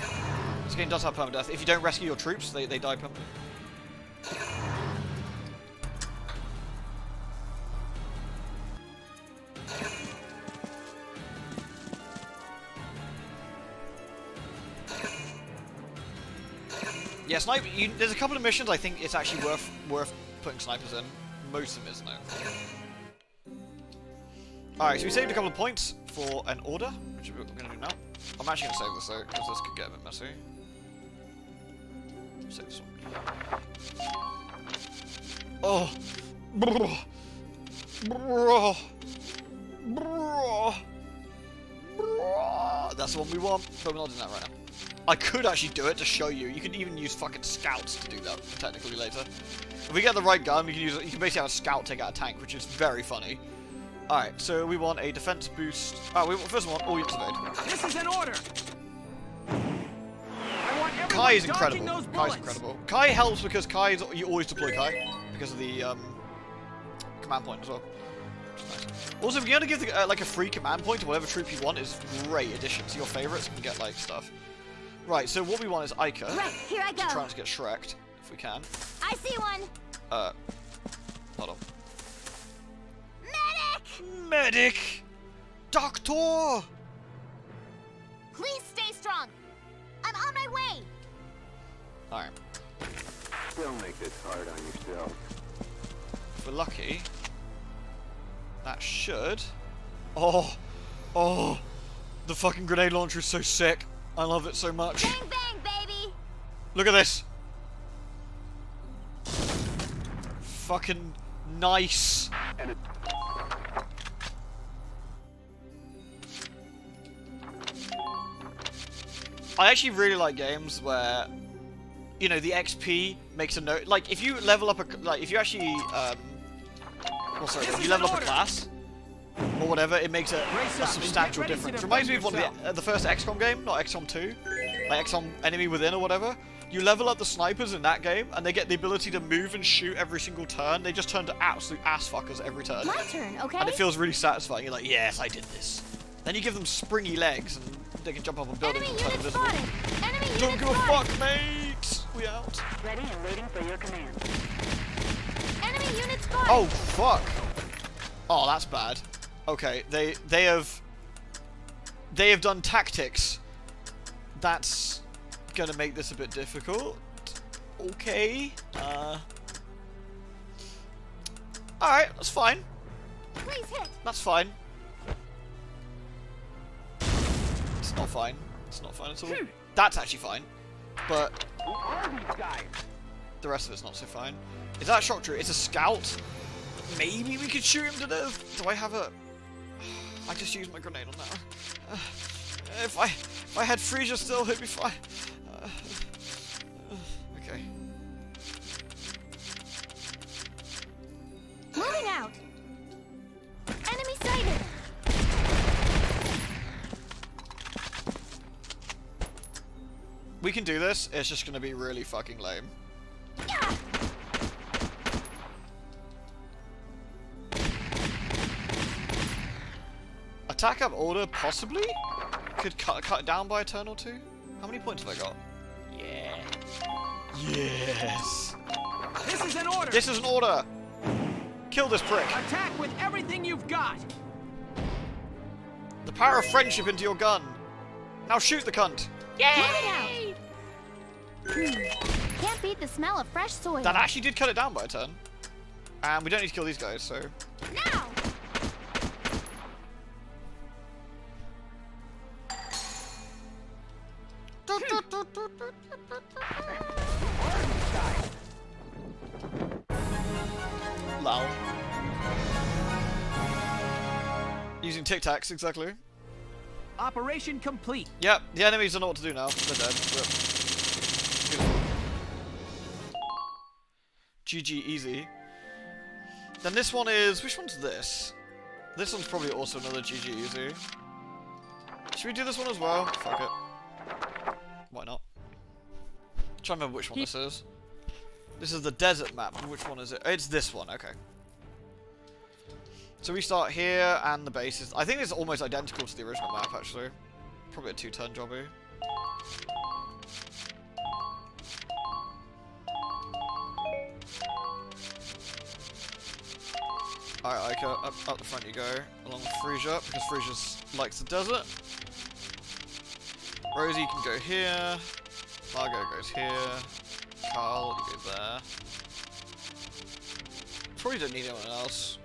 This game does have permadeath. If you don't rescue your troops, they, they die permanently. Yeah, sniper. You, there's a couple of missions I think it's actually worth worth putting snipers in. Most of them is though. All right, so we saved a couple of points for an order, which we're going to do now. I'm actually going to save this though, because this could get a bit messy. Save this one. Oh, Brrr. Brrr. Brrr. Brrr. that's the one we want, but we're not doing that right now. I could actually do it to show you. You can even use fucking scouts to do that, technically, later. If we get the right gun, we can use You can basically have a scout take out a tank, which is very funny. Alright, so we want a defense boost. Oh, we first of all, all units evade. This is an order! I want everyone Kai is incredible. those Kai's bullets. incredible. Kai helps because Kai is, you always deploy Kai because of the um, command point as well. Which is nice. Also, if you're gonna give the, uh, like a free command point to whatever troop you want, is great addition to your favorites and get like stuff. Right, so what we want is Ica. Right, here I go. Trying to get Shrek'd if we can. I see one. Uh, hold on. Medic! Medic, Doctor. Please stay strong. I'm on my way. All right. Don't make this hard on yourself. If we're lucky, that should. Oh, oh, the fucking grenade launcher is so sick. I love it so much. Bang bang, baby. Look at this. Fucking nice. I actually really like games where, you know, the XP makes a note. Like, if you level up a, like, if you actually, um, well, sorry, if you level up a class or whatever, it makes a, a substantial get ready to difference. defend Reminds me of one of the, uh, the first XCOM game, not XCOM 2, like XCOM Enemy Within or whatever. You level up the snipers in that game, and they get the ability to move and shoot every single turn. They just turn to absolute ass fuckers every turn. My turn, okay? And it feels really satisfying. You're like, yes, I did this. Then you give them springy legs, and they can jump up on buildings Enemy and turn unit invisible. spotted. Enemy Don't unit give a fuck, mate! We out. ready and waiting for your command. Enemy unit spotted. Oh, fuck! Oh, that's bad. Okay, they they have they have done tactics. That's gonna make this a bit difficult. Okay. Uh. All right, that's fine. Please hit. That's fine. It's not fine. It's not fine at all. That's actually fine. But Who are these guys? the rest of it's not so fine. Is that shock true? It's a scout. Maybe we could shoot him to death. Do I have a? I just used my grenade on that. Uh, if I if I had freezer still, it'd be fine. Moving out. Enemy sighted. We can do this. It's just gonna be really fucking lame. Yeah. Attack up order possibly could cut cut down by a turn or two. How many points have I got? Yeah. Yes. This is an order! This is an order. Kill this prick. Attack with everything you've got! The power of friendship into your gun. Now shoot the cunt. Moving out. Hmm. Can't beat the smell of fresh soil. That actually did cut it down by a turn. And we don't need to kill these guys, so. Now. Tic Tacs, exactly. Operation complete. Yep, the enemies don't know what to do now. They're dead. GG easy. Then this one is... Which one's this? This one's probably also another GG easy. Should we do this one as well? Fuck it. Why not? trying to remember which one this is. This is the desert map. Which one is it? It's this one, okay. So we start here, and the base is... I think it's almost identical to the original map, actually. Probably a two-turn jobby. Alright, Ica, up, up the front you go, along with Frisia, because Frisia likes the desert. Rosie can go here. Margot goes here. Carl, you go there. Probably don't need anyone else.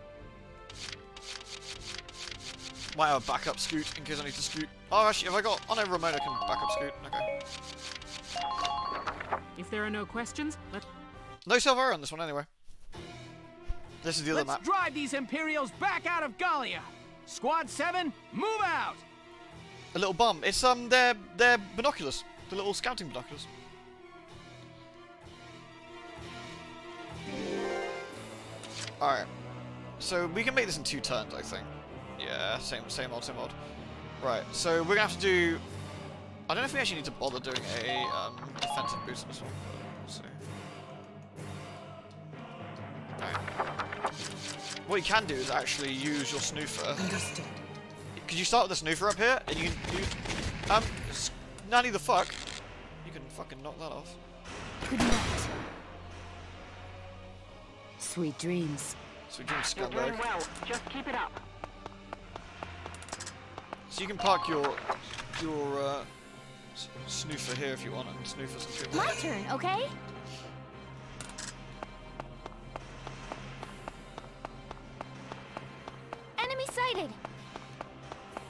Might have a backup scoot in case I need to scoot. Oh, actually, have I got... Oh no, Ramona can backup scoot. Okay. If there are no questions, let No Selvaria on this one anyway. This is the other Let's map. drive these Imperials back out of Gallia. Squad 7, move out! A little bum. It's um, they're they're binoculars. The little scouting binoculars. All right. So we can make this in two turns, I think. Yeah, same same old same old. Right. So we're gonna have to do. I don't know if we actually need to bother doing a um, defensive boost on this one. but We'll see. Alright. What you can do is actually use your snoofer. Understood. Could you start with the snoofer up here? And you can use... Um, nanny the fuck. You can fucking knock that off. Good night. Sweet dreams. So we doing You're doing well. Just keep it up. So you can park your your uh, snoofer here if you want, and snoofer some people. My turn, okay? Enemy sighted!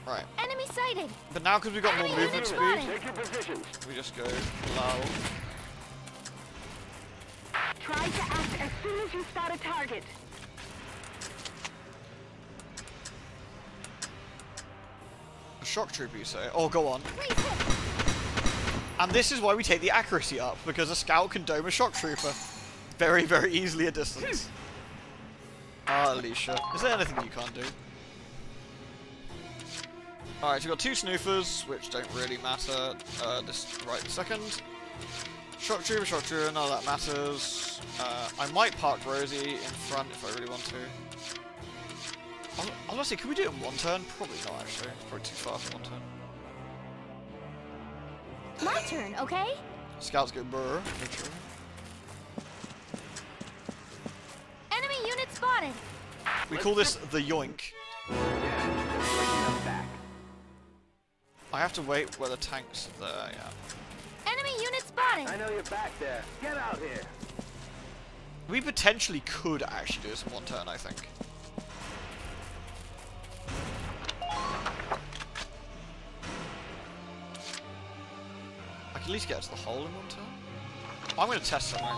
Right. Enemy sighted! But now because we've got more movement speed, spotted. Take your positions. we just go low. Try to act as soon as you spot a target. A shock trooper, you say? Oh, go on. And this is why we take the accuracy up, because a scout can dome a shock trooper very, very easily at distance. Ah, Alicia. Is there anything you can't do? Alright, so we've got two snoofers, which don't really matter uh, this right second. Shock trooper, shock trooper, none of that matters. Uh, I might park Rosie in front if I really want to. I was, I was gonna say, can we do it in one turn? Probably not, actually. It's probably too far for one turn. My turn, okay? Scouts go burr. Enemy unit spotted! We call this the yoink. I have to wait where the tanks are there, yeah. Enemy unit spotted! I know you're back there. Get out here. We potentially could actually do this in one turn, I think. I can at least get to the hole in one turn. I'm going to test something.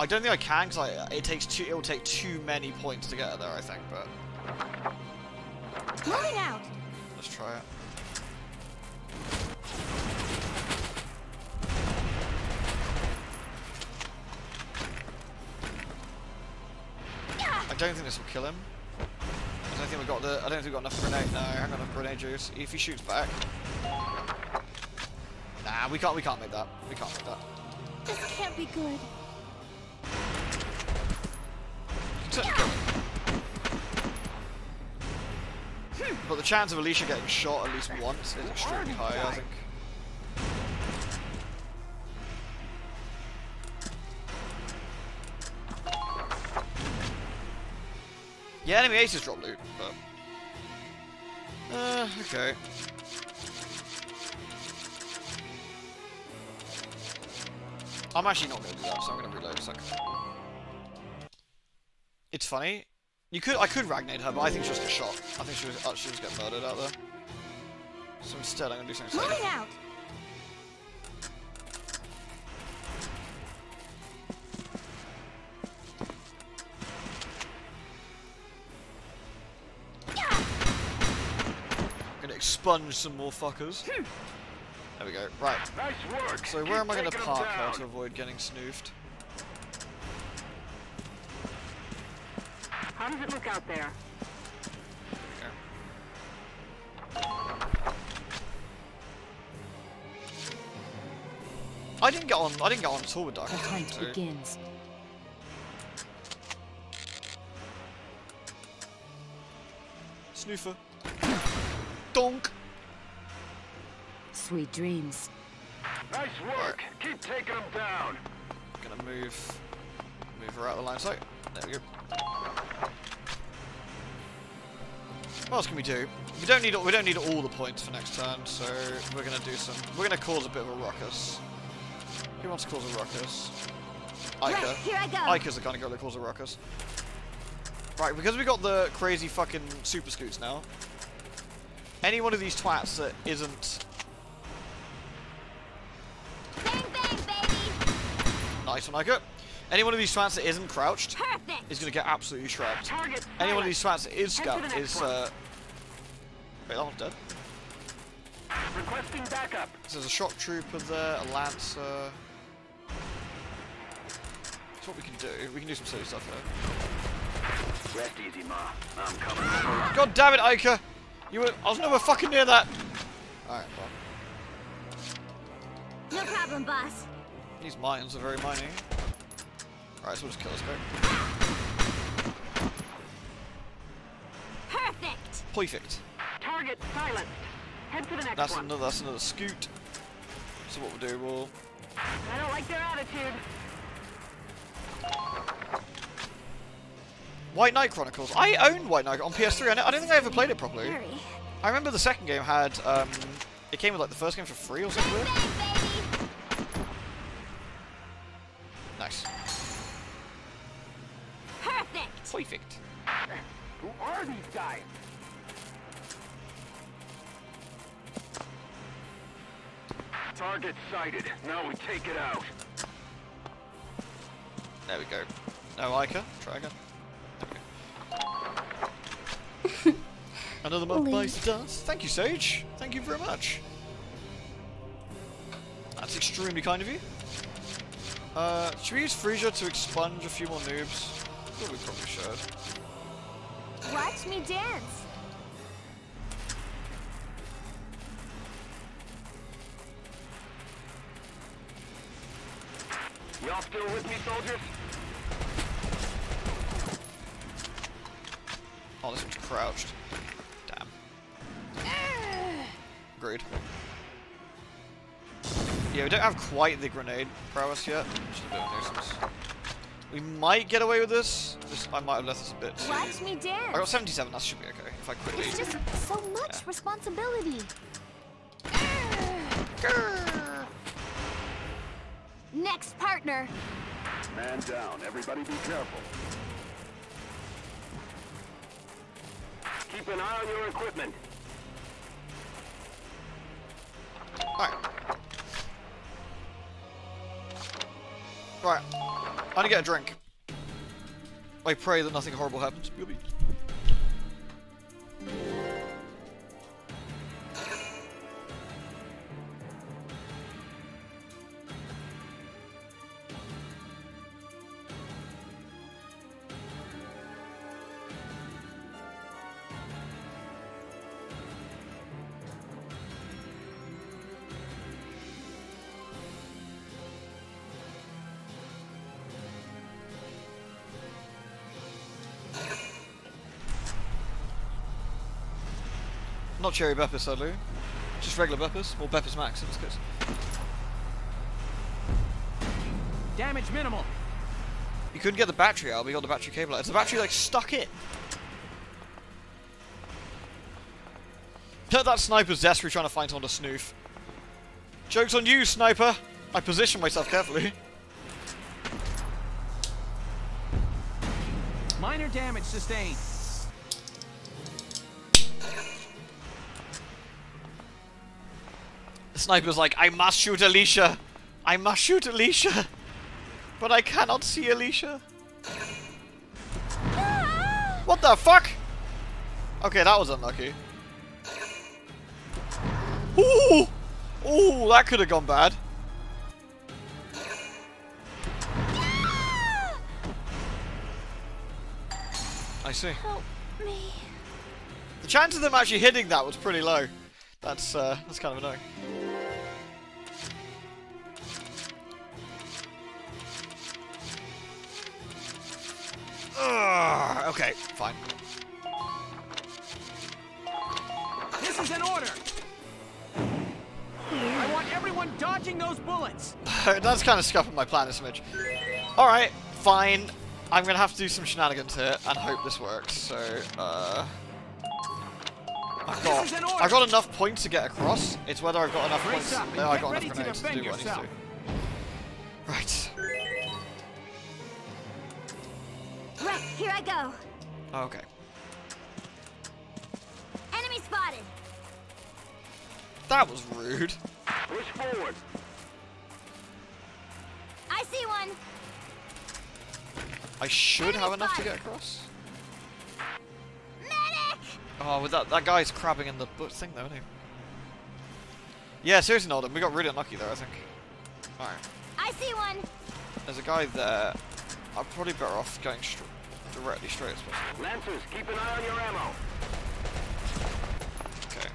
I don't think I can because it takes too. It will take too many points to get there. I think, but Moving out! let's try it. I don't think this will kill him. I don't think we got the. I don't think we got enough grenade. No, I haven't got enough grenade juice. If he shoots back, nah, we can't. We can't make that. We can't make that. This can't be good. We can certainly kill him. But the chance of Alicia getting shot at least once is extremely high. I think. Yeah, enemy aces drop loot, but... Uh, okay. I'm actually not going to do that, so I'm going to reload a second. It's funny. You could, I could Ragnaid her, but I think she'll just get shot. I think she was, uh, she'll just get murdered out there. So instead, I'm going to do something Moving out! Expunge some more fuckers. Hmm. There we go. Right. Nice work. So where am I going to park her to avoid getting snoofed? How does it look out there? I didn't get on. I didn't get on at all with Dark. The hunt so- begins. Snoofer. Donk. Sweet dreams. Nice work. Keep taking them down. Gonna move. Move her out of the line of sight. There we go. What else can we do? We don't need. We don't need all the points for next turn, so we're gonna do some. We're gonna cause a bit of a ruckus. Who wants to cause a ruckus? Aika. Right, here I. Aika's the kind of girl that causes a ruckus. Right, because we got the crazy fucking super scoots now. Any one of these twats that isn't nice one, Aika. Any one of these twats that isn't crouched Perfect! is gonna get absolutely shredded. Any one of these twats that is Head scuffed is one. uh. Wait, that one's dead. Requesting backup. So there's a shock trooper there, a lancer. That's what we can do. We can do some silly stuff here. Rest easy, Ma. I'm coming. God damn it, Aika! You were. I was never fucking near that! Alright, well. No problem, boss. These mines are very mining. Alright, so we'll just kill this guy. Perfect! Perfect. Target silenced. Head to the next That's one. another that's another scoot. So what we'll do, we'll I don't like their attitude. White Knight Chronicles. I owned White Knight on PS3. I, know, I don't think I ever played it properly. I remember the second game had um, it came with like the first game for free or something. Nice. Perfect! Perfect. Who are these guys? Target sighted. Now we take it out. There we go. No Aika. Try again. There we go. Another mob Leave. bites the dust. Thank you, Sage. Thank you very much. That's extremely kind of you. Uh, should we use Freesia to expunge a few more noobs? I we probably should. Watch me dance! Y'all still with me, soldiers? Oh, this one's crouched. Damn. Agreed. Yeah, we don't have quite the grenade prowess yet. Just a bit of nuisance. We might get away with this. this I might have left this a bit too. Watch me I got 77, that should be okay. If I quickly... It's just so much Yeah. responsibility. Next partner. Man down. Everybody be careful. Keep an eye on your equipment. Alright. Right. I'm gonna get a drink. I pray that nothing horrible happens. Not cherry Beppis, sadly. Just regular Beppis, or Beppis Max in this case. Damage minimal. You couldn't get the battery out, but you got the battery cable out. Is the battery like stuck in? that sniper's desperately trying to find someone to snoof. Joke's on you, sniper! I position myself carefully. Minor damage sustained. Sniper's like, I must shoot Alicia! I must shoot Alicia! But I cannot see Alicia. What the fuck? Okay, that was unlucky. Ooh! Ooh, that could have gone bad. I see. Help me. The chance of them actually hitting that was pretty low. That's uh, that's kind of annoying. Ugh, okay, fine. This is an order! I want everyone dodging those bullets! That's kind of scuffing my plan, this image. Alright, fine. I'm gonna have to do some shenanigans here and hope this works. So, uh... I've got, I've got enough points to get across. It's whether I've got enough points. No, I've got enough to grenades to, defend do what I need to do. Go. Oh, Okay. Enemy spotted. That was rude. Push forward. I see one. I should have Enemy enough to get across. Medic! Oh, with that that guy's crabbing in the butt thing though, isn't he? Yeah, seriously, Nolden, we got really unlucky there, I think. Alright. I see one. There's a guy there. I'm probably better off going str directly straight as possible. Lancers, keep an eye on your ammo. Okay.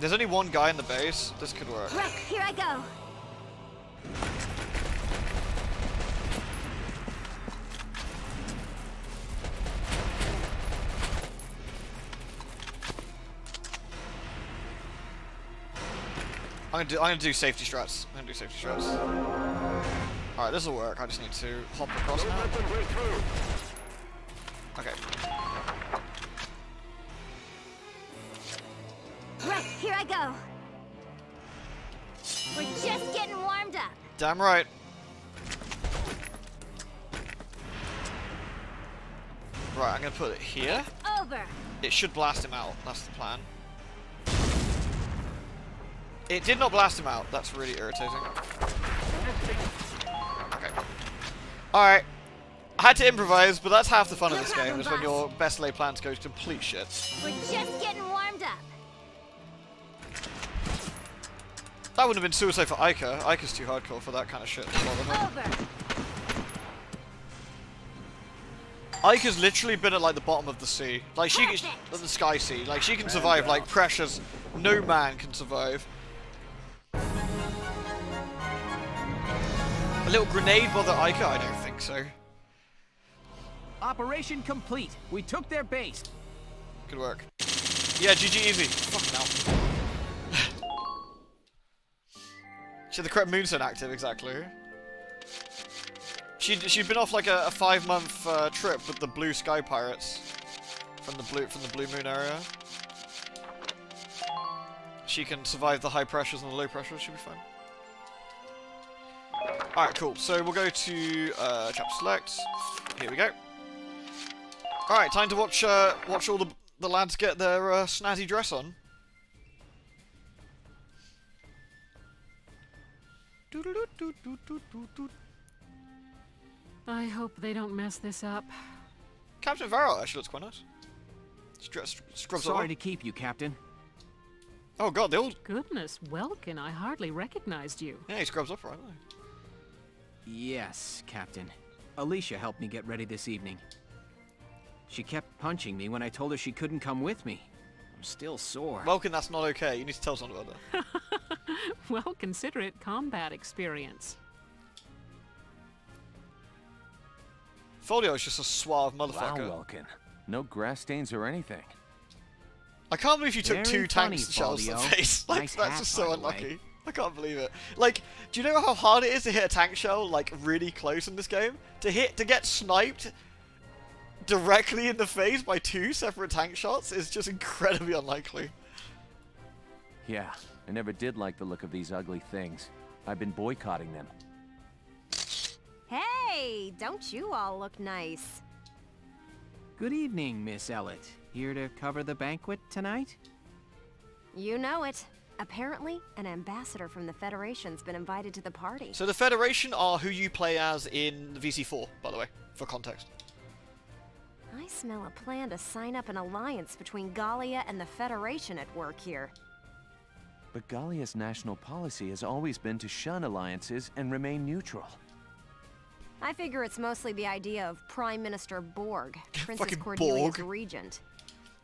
There's only one guy in the base. This could work. Right, here I go. Gonna do. I'm gonna do safety strats. I'm gonna do safety strats. All right, this will work. I just need to hop across now. let them break through. Okay. Right, here I go. We're just getting warmed up. Damn right. Right, I'm gonna put it here. Over. It should blast him out. That's the plan. It did not blast him out. That's really irritating. Okay. Alright. I had to improvise, but that's half the fun of this game, is when your best laid plans go complete shit. We're just getting warmed up. That wouldn't have been suicide for Aika. Aika's too hardcore for that kind of shit. Aika's literally been at like the bottom of the sea. Like she can, the sky sea. Like she can survive like pressures no man can survive. Little grenade bother Aika? I don't think so. Operation complete. We took their base. Good work. Yeah, GG easy. Fucking hell. she had the correct moonstone active, exactly. She'd, she'd been off like a, a five month uh, trip with the blue sky pirates from the blue from the blue moon area. She can survive the high pressures and the low pressures, she'll be fine. Alright, cool. So we'll go to uh, chapter select. Here we go. Alright, time to watch uh, watch all the, the lads get their uh, snazzy dress on. I hope they don't mess this up. Captain Varrot actually looks quite nice. Scrubs, scrubs Sorry on. to keep you, Captain. Oh god, they all... Goodness, Welkin, I hardly recognized you. Yeah, he scrubs up right, doesn't Yes, Captain. Alicia helped me get ready this evening. She kept punching me when I told her she couldn't come with me. I'm still sore. Welkin, that's not okay. You need to tell someone about that. well, consider it combat experience. Faldio is just a suave motherfucker. Wow, motherfucker. Welkin. No grass stains or anything. I can't believe you took Very two funny, tank shells to the face. Like, Nice that's hat, just so unlucky. way. Unlucky. I can't believe it. Like, do you know how hard it is to hit a tank shell, like, really close in this game? To hit, to get sniped directly in the face by two separate tank shots is just incredibly unlikely. Yeah, I never did like the look of these ugly things. I've been boycotting them. Hey, don't you all look nice? Good evening, Miss Ellet. Here to cover the banquet tonight? You know it. Apparently, an ambassador from the Federation's been invited to the party. So the Federation are who you play as in VC4, by the way, for context. I smell a plan to sign up an alliance between Gallia and the Federation at work here. But Gallia's national policy has always been to shun alliances and remain neutral. I figure it's mostly the idea of Prime Minister Borg, Princess Fucking Cordelia's Borg. regent.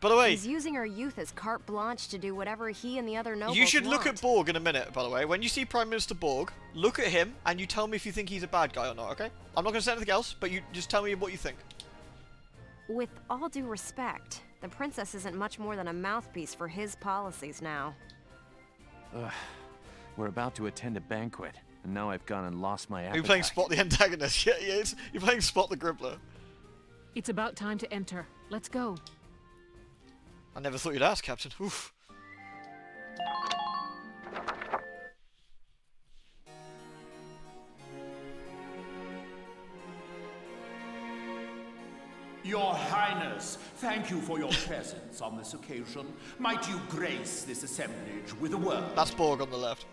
By the way, He's using her youth as carte blanche to do whatever he and the other nobles you should look at Borg in a minute, by the way. When you see Prime Minister Borg, look at him and you tell me if you think he's a bad guy or not, okay? I'm not going to say anything else, but you just tell me what you think. With all due respect, the princess isn't much more than a mouthpiece for his policies now. Ugh. We're about to attend a banquet, and now I've gone and lost my Are appetite. You're playing Spot the antagonist? Yeah, yeah, it's, you're playing Spot the Gribbler. It's about time to enter. Let's go. I never thought you'd ask, Captain. Oof. Your Highness, thank you for your presence on this occasion. Might you grace this assemblage with a word? That's Borg on the left.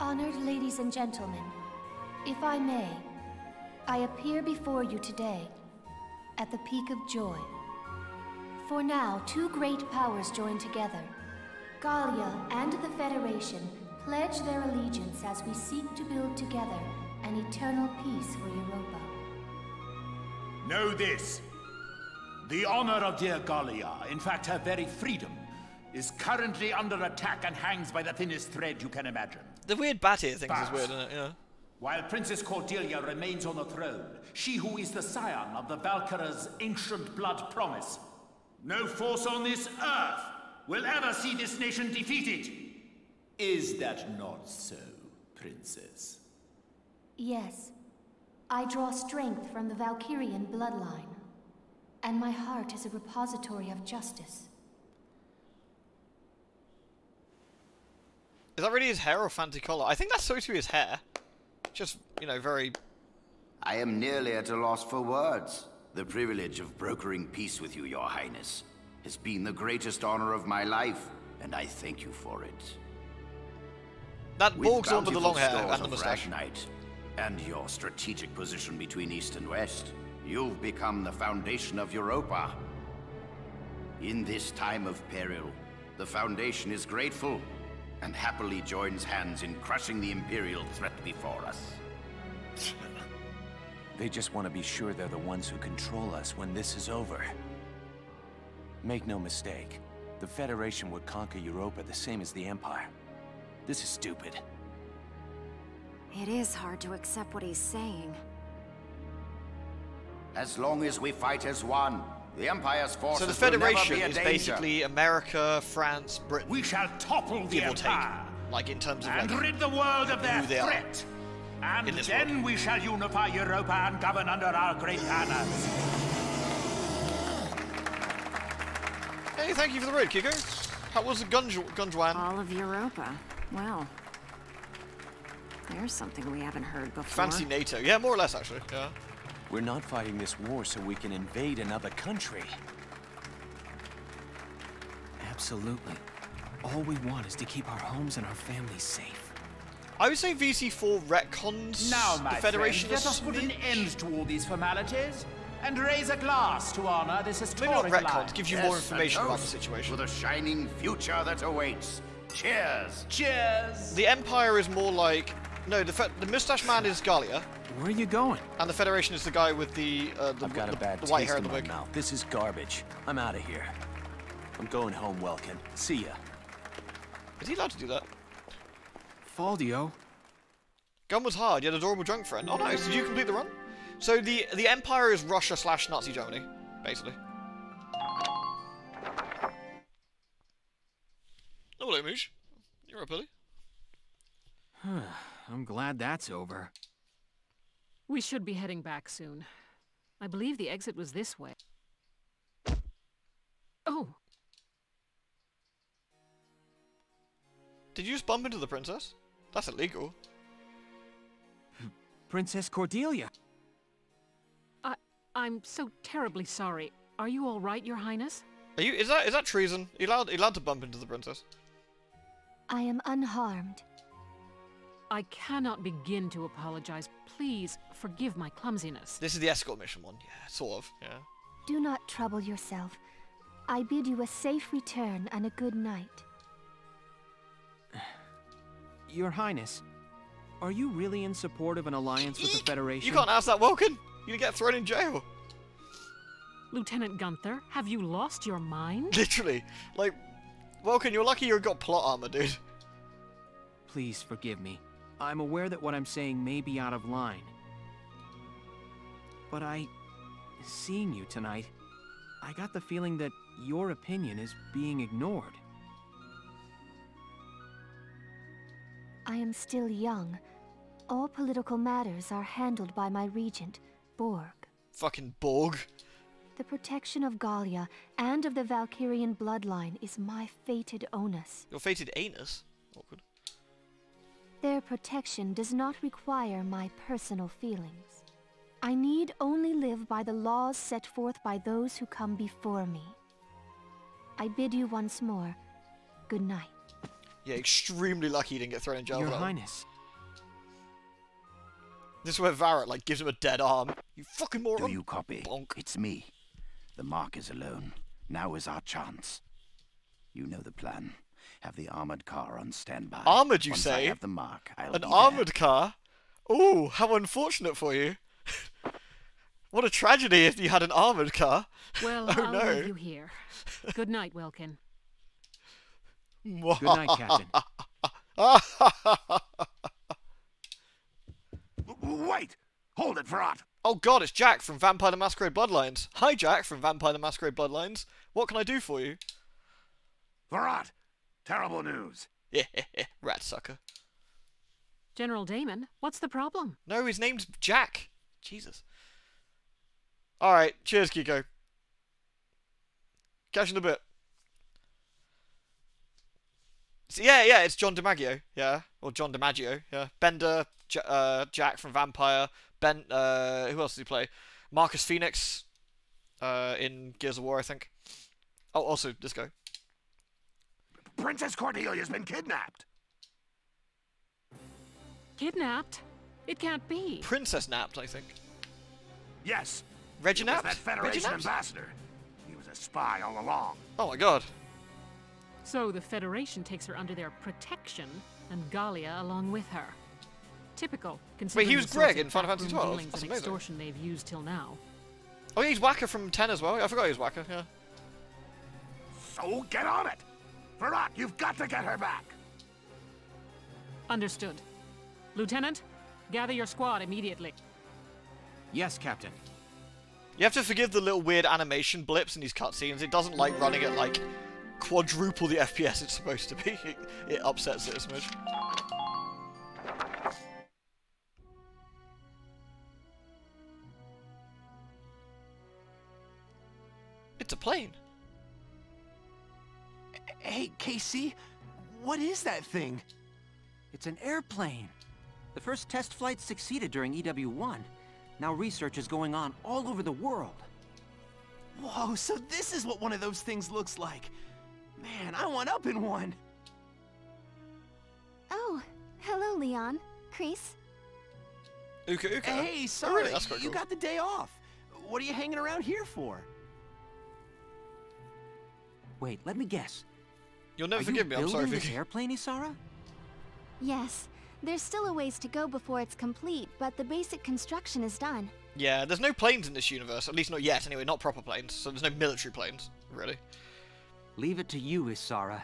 Honored ladies and gentlemen, if I may, I appear before you today at the peak of joy. For now, two great powers join together. Gallia and the Federation pledge their allegiance as we seek to build together an eternal peace for Europa. Know this. The honor of dear Gallia, in fact her very freedom, is currently under attack and hangs by the thinnest thread you can imagine. The weird bat ear thing is weird, isn't it? Yeah. While Princess Cordelia remains on the throne, she who is the scion of the Valkyria's ancient blood promise, no force on this earth will ever see this nation defeated. Is that not so, Princess? Yes, I draw strength from the Valkyrian bloodline, and my heart is a repository of justice. Is that really his hair or fancy collar? I think that's supposed to be his hair. Just, you know, very... I am nearly at a loss for words. The privilege of brokering peace with you, your highness, has been the greatest honor of my life, and I thank you for it. That the one with the long hair and the of moustache. Ragnite, and your strategic position between East and West, you've become the foundation of Europa. In this time of peril, the Foundation is grateful and happily joins hands in crushing the Imperial threat before us. They just want to be sure they're the ones who control us when this is over. Make no mistake, the Federation would conquer Europa the same as the Empire. This is stupid. It is hard to accept what he's saying. As long as we fight as one, the Empire's forces So the will never Federation be a is basically America, France, Britain. We shall topple the give or take. Empire Like, in terms of, and like, rid the world of their who are. threat. And in this then we shall unify Europa and govern under our great banners. Hey, thank you for the raid, Kiko. How was the Gunj Gunjwan? All of Europa. Well, there's something we haven't heard before. Fancy NATO. Yeah, more or less, actually. Yeah. We're not fighting this war so we can invade another country. Absolutely. All we want is to keep our homes and our families safe. I would say VC4 retcons Now, my the Federation. friends, let us put an end to all these formalities and raise a glass to honor this Maybe not historic retcons, alliance. gives you Yes, more information about the situation. For the shining future that awaits. Cheers! Cheers! The Empire is more like no, the fe- the mustache man is Gallia, Where are you going? and the Federation is the guy with the uh, the, I've got the, a bad the white taste hair in and the wig. mouth. This is garbage. I'm out of here. I'm going home, Welkin. See ya. Is he allowed to do that? Faldio. Gun was hard. You had adorable drunk friend. Oh nice. Did you complete the run? So the the Empire is Russia slash Nazi Germany, basically. Oh, hello, Moosh. You're up, Billy. I'm glad that's over. We should be heading back soon. I believe the exit was this way. Oh, Did you just bump into the princess? That's illegal. Princess Cordelia. I I'm so terribly sorry. Are you all right, Your Highness? Are you? Is that is that treason? Are you allowed, are you allowed to bump into the princess? I am unharmed. I cannot begin to apologize. Please forgive my clumsiness. This is the escort mission one, yeah, sort of, yeah. Do not trouble yourself. I bid you a safe return and a good night. Your Highness, are you really in support of an alliance with the Federation? You can't ask that, Welkin! You're gonna get thrown in jail. Lieutenant Gunther, have you lost your mind? Literally. Like, Welkin, you're lucky you got plot armor, dude. Please forgive me. I'm aware that what I'm saying may be out of line. But I... Seeing you tonight, I got the feeling that your opinion is being ignored. I am still young. All political matters are handled by my regent, Borg. Fucking Borg. The protection of Gallia and of the Valkyrian bloodline is my fated onus. Your fated anus? Awkward. Their protection does not require my personal feelings. I need only live by the laws set forth by those who come before me. I bid you once more, good night. Yeah, extremely lucky you didn't get thrown in jail Your for. Highness. This is where Varrot, like, gives him a dead arm. You fucking moron. Do you copy? Bonk. It's me. The mark is alone. Now is our chance. You know the plan. Have the armored car on standby. Armored, you Once say? I have the mark. I'll An be armoured car? Ooh, how unfortunate for you. what a tragedy if you had an armoured car. Well, oh I'll no. leave you here. Good night, Welkin. Good night, Captain. Wait! Hold it, Varrot! Oh god, it's Jack from Vampire the Masquerade Bloodlines. Hi, Jack from Vampire the Masquerade Bloodlines. What can I do for you? Varrot! Terrible news. Yeah, rat sucker. General Damon, what's the problem? No, his name's Jack. Jesus. Alright, cheers, Kiko. Catch you in a bit. So, yeah, yeah, it's John DiMaggio, yeah. Or John DiMaggio, yeah. Bender, J uh, Jack from Vampire. Ben, uh, who else did he play? Marcus Fenix, uh, in Gears of War, I think. Oh, also, this guy. Princess Cordelia's been kidnapped! Kidnapped? It can't be. Princess napped, I think. Yes. Reggie He was napped? that Federation Reggie napped? ambassador. He was a spy all along. Oh my god. So the Federation takes her under their protection, and Gallia along with her. Typical, considering was the sorts Greg of in Final backroom Fantasy XII. That's and amazing. extortion they've used till now. Oh, yeah, he's Wakka from 10 as well. I forgot he was Wakka, yeah. So get on it! Varrot, you've got to get her back! Understood. Lieutenant, gather your squad immediately. Yes, Captain. You have to forgive the little weird animation blips in these cutscenes. It doesn't like running at like quadruple the FPS it's supposed to be. It, it upsets it a smidge. It's a plane. Hey, Casey, what is that thing? It's an airplane. The first test flight succeeded during EW1. Now research is going on all over the world. Whoa, so this is what one of those things looks like. Man, I want up in one. Oh, hello, Leon. Chris? Uka Uka. Hey, Oh, sorry, really? You cool. got the day off. What are you hanging around here for? Wait, let me guess. You'll never Are forgive you me. I'm building sorry, this Vicky. airplane, Isara? Yes, there's still a ways to go before it's complete, but the basic construction is done. Yeah, there's no planes in this universe. At least not yet, anyway. Not proper planes. So there's no military planes, really. Leave it to you, Isara.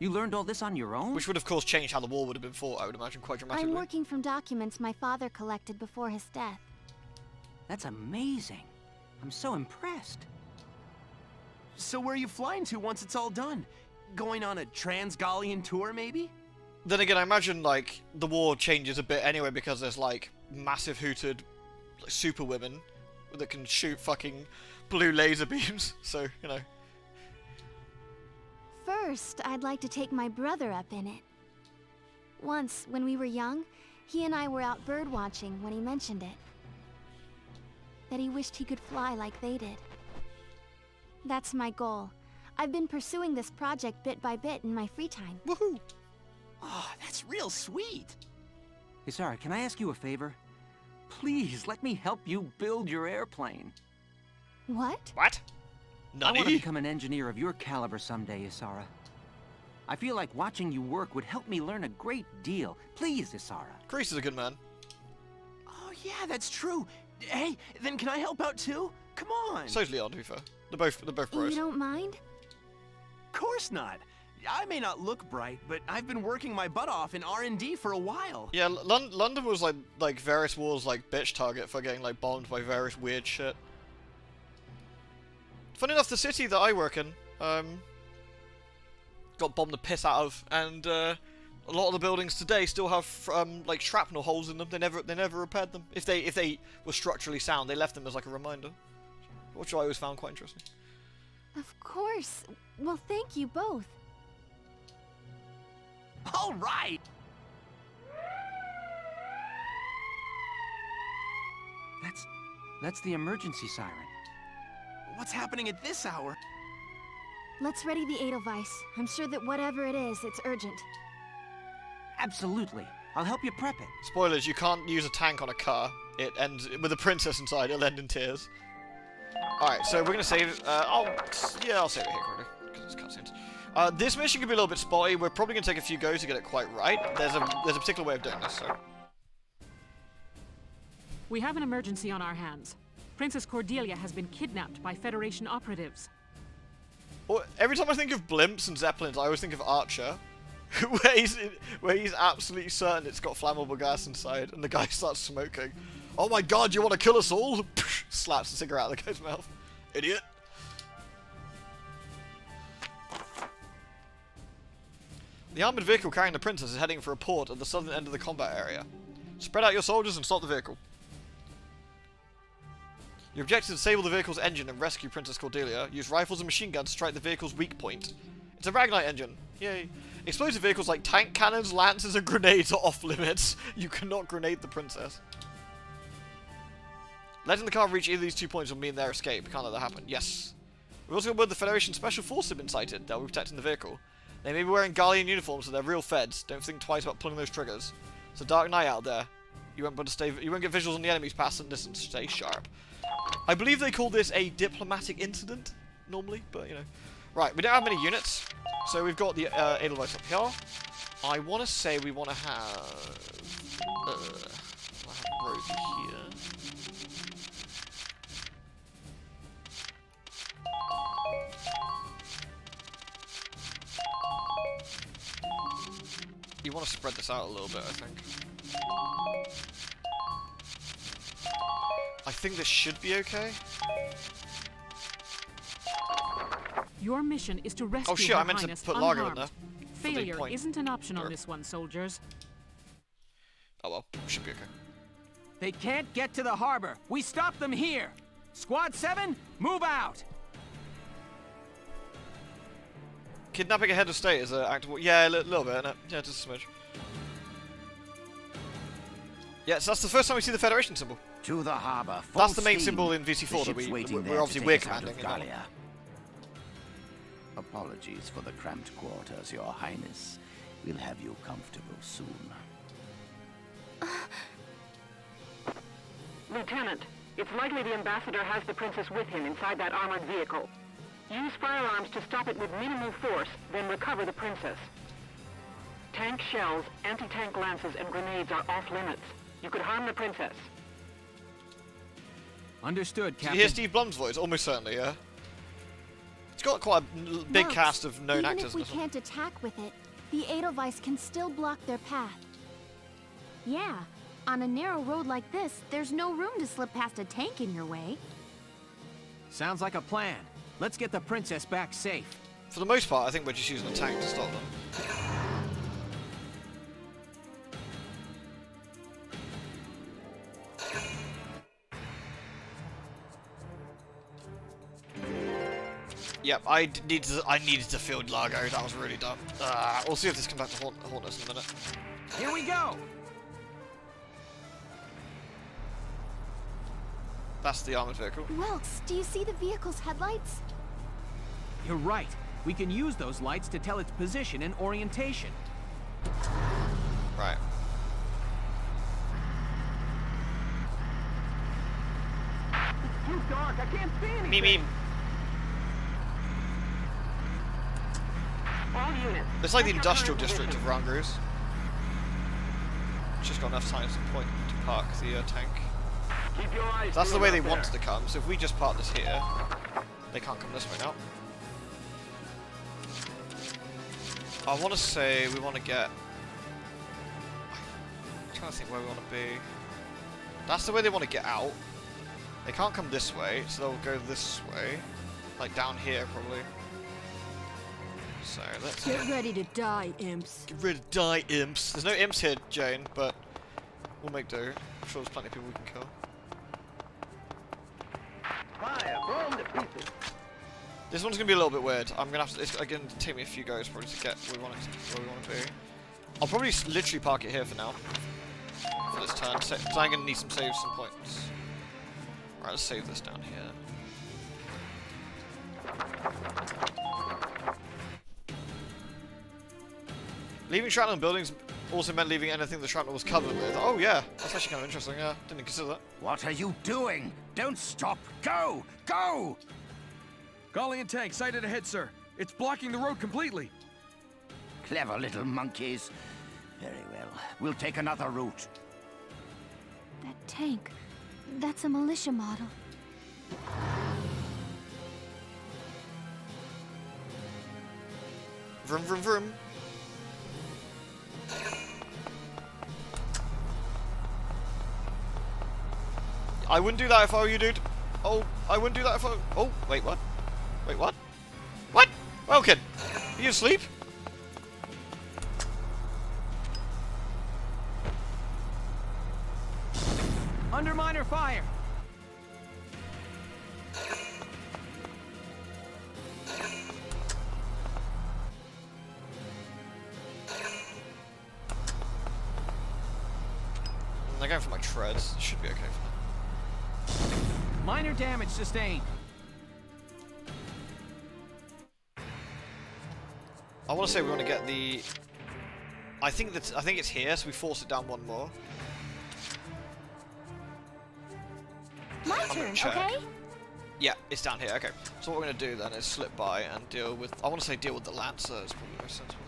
You learned all this on your own? Which would, of course, change how the war would have been fought, I would imagine, quite dramatically. I'm working from documents my father collected before his death. That's amazing. I'm so impressed. So where are you flying to once it's all done? Going on a Transgallian tour, maybe? Then again, I imagine, like, the war changes a bit anyway because there's, like, massive hooted like, super women that can shoot fucking blue laser beams. So, you know. First, I'd like to take my brother up in it. Once, when we were young, he and I were out bird watching when he mentioned it. That he wished he could fly like they did. That's my goal. I've been pursuing this project bit by bit in my free time. Woohoo! Oh, that's real sweet. Isara, can I ask you a favor? Please, let me help you build your airplane. What? What? I want to become an engineer of your caliber someday, Isara. I feel like watching you work would help me learn a great deal. Please, Isara. Kreese is a good man. Oh, yeah, that's true. Hey, then can I help out too? Come on. So's Leon, to be fair. They're both, they're both bros. You don't mind? Of course not. I may not look bright, but I've been working my butt off in R&D for a while. Yeah, Lon London was like like various wars like bitch target for getting like bombed by various weird shit. Funny enough, the city that I work in um, got bombed the piss out of, and uh, a lot of the buildings today still have um, like shrapnel holes in them. They never they never repaired them. If they if they were structurally sound, they left them as like a reminder, which I always found quite interesting. Of course. Well, thank you both. All right. That's... that's the emergency siren. What's happening at this hour? Let's ready the Edelweiss. I'm sure that whatever it is, it's urgent. Absolutely. I'll help you prep it. Spoilers: you can't use a tank on a car. It ends with a princess inside. It'll end in tears. All right, so we're gonna save. Uh, I'll yeah, I'll save it here quickly because it's cutscenes. Uh, this mission could be a little bit spotty. We're probably gonna take a few goes to get it quite right. There's a there's a particular way of doing this. So We have an emergency on our hands. Princess Cordelia has been kidnapped by Federation operatives. Well, every time I think of blimps and zeppelins, I always think of Archer, where he's where he's absolutely certain it's got flammable gas inside, and the guy starts smoking. Oh my God! You want to kill us all? Slaps the cigarette out of the guy's mouth. Idiot. The armored vehicle carrying the princess is heading for a port at the southern end of the combat area. Spread out your soldiers and stop the vehicle. Your objective is to disable the vehicle's engine and rescue Princess Cordelia. Use rifles and machine guns to strike the vehicle's weak point. It's a Ragnite engine. Yay. Explosive vehicles like tank cannons, lances, and grenades are off limits. You cannot grenade the princess. Letting the car reach either of these two points will mean their escape. Can't let that happen. Yes. We've also got word the Federation Special Force have been sighted. They'll be protecting the vehicle. They may be wearing Gallian uniforms, so they're real feds. Don't think twice about pulling those triggers. It's a dark night out there. You won't stay. You won't get visuals on the enemies past and distance. Stay sharp. I believe they call this a diplomatic incident normally, but you know. Right, we don't have many units, so we've got the uh, Edelweiss up here. I want to say we want to have. Uh, have Rosie here. Want to spread this out a little bit, I think. I think this should be okay. Your mission is to rescue Oh shit, Her I meant to Highness put Largo in unharmed. there. for the Failure isn't an option on this one, soldiers. Oh well, should be okay. They can't get to the harbor. We stop them here. Squad 7, move out. Kidnapping a head of state is an act of yeah, a little bit, innit? Yeah, just a smidge. Yeah, so that's the first time we see the Federation symbol. To the harbor. That's the main steam. symbol in VC4 that ship's we, waiting we're obviously take we're us out of commanding. Gallia. Apologies for the cramped quarters, Your Highness. We'll have you comfortable soon. Lieutenant, it's likely the ambassador has the princess with him inside that armored vehicle. Use firearms to stop it with minimal force, then recover the princess. Tank shells, anti-tank lances, and grenades are off limits. You could harm the princess. Understood, Did you hear Steve Blum's voice? Almost certainly, yeah. It's got quite a big Note, cast of known even actors if we can't attack with it, the Edelweiss can still block their path. Yeah, on a narrow road like this, there's no room to slip past a tank in your way. Sounds like a plan. Let's get the princess back safe. For the most part, I think we're just using a tank to stop them. Yep, I d- need to. I needed to field Largo. That was really dumb. Uh, we'll see if this comes back to haunt, haunt us in a minute. Here we go. That's the armored vehicle. Wilkes, do you see the vehicle's headlights? You're right. We can use those lights to tell its position and orientation. Right. It's too dark. I can't see anything. Meep, meep. It's like the industrial district of Randgriz. Just got enough time to point to park the uh, tank. Keep your eyes That's the way they out want there. to come. So if we just park this here, they can't come this way now. I want to say we want to get. I'm trying to think where we want to be. That's the way they want to get out. They can't come this way, so they'll go this way, like down here probably. So let's Get ready to die, imps. get ready to die imps. There's no imps here, Jane, but we'll make do. I'm sure there's plenty of people we can kill. To. This one's gonna be a little bit weird. I'm gonna have to. It's gonna take me a few goes probably to get where we want it, where we want to be. I'll probably literally park it here for now. For this turn, so I'm gonna need some saves, some points. Right, let's save this down here. Leaving shrapnel in buildings also meant leaving anything the shrapnel was covered with. Oh yeah, that's actually kind of interesting. Yeah, didn't consider that. What are you doing? Don't stop! Go! Go! Gallian tank sighted ahead, sir. It's blocking the road completely. Clever little monkeys. Very well. We'll take another route. That tank, that's a militia model. Vroom vroom vroom. I wouldn't do that if I were you, dude. Oh, I wouldn't do that if I. Oh, wait, what? Wait, what? What? Welkin, are you asleep? Underminer fire! Damage sustained. I want to say we want to get the. I think that I think it's here, so we force it down one more. My I'm turn, check. okay? Yeah, it's down here. Okay. So what we're gonna do then is slip by and deal with. I want to say deal with the lancer is probably most sensible.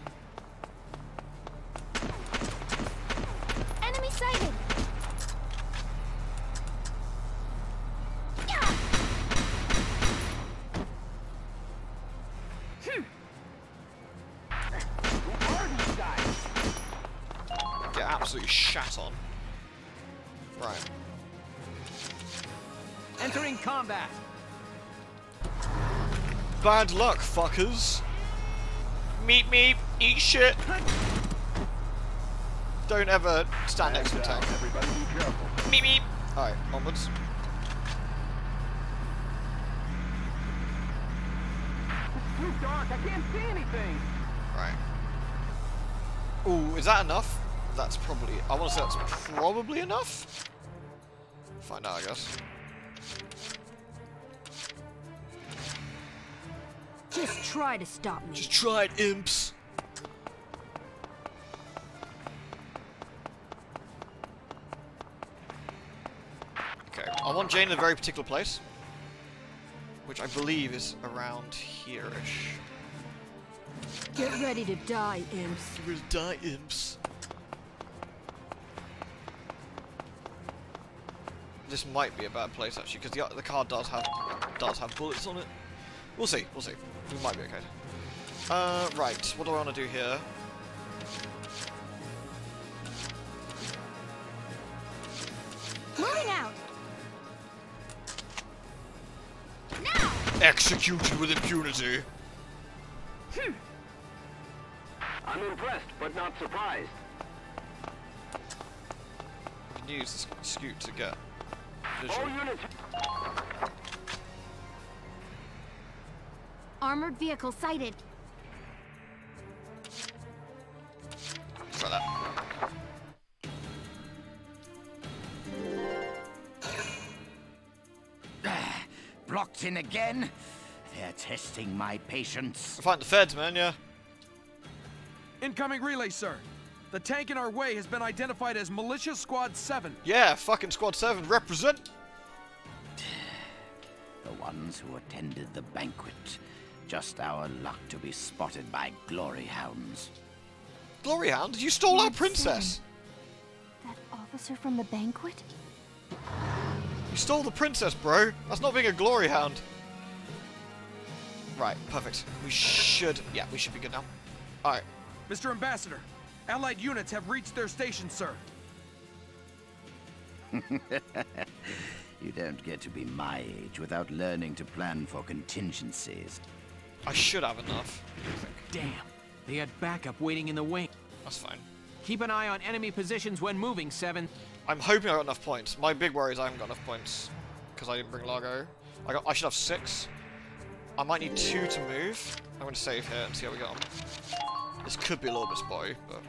Bad luck, fuckers. Meet me, eat shit. Don't ever stand next to a uh, tank. Everybody be careful. Meet me. Alright, onwards. It's too dark. I can't see anything. Right. Ooh, is that enough? That's probably. I want to say that's probably enough. Find out, I guess. Just try to stop me. Just try it, imps. Okay, I want Jane in a very particular place, which I believe is around here-ish. Get ready to die, imps. We'll die, imps. This might be a bad place actually, because the the car does have does have bullets on it. We'll see. We'll see. We might be okay. Uh, right. What do I want to do here? Moving out! Now! Executed with impunity. Hmm. I'm impressed, but not surprised. We can use this scoot to get All units. Armored vehicle sighted. Try that. Blocked in again? They're testing my patience. Find the feds, man. Yeah. Incoming relay, sir. The tank in our way has been identified as Militia Squad 7. Yeah. Fucking Squad Seven represent. The ones who attended the banquet. Just our luck to be spotted by glory hounds. Glory hounds? You stole our princess! That officer from the banquet? You stole the princess, bro! That's not being a glory hound. Right, perfect. We should... Yeah, we should be good now. Alright. Mr. Ambassador, Allied units have reached their station, sir. you don't get to be my age without learning to plan for contingencies. I should have enough. Damn. They had backup waiting in the wing. That's fine. Keep an eye on enemy positions when moving, Seven. I'm hoping I got enough points. My big worry is I haven't got enough points because I didn't bring Largo. I got. I should have six. I might need two to move. I'm going to save here and see how we get on. This could be a little bit spotty, but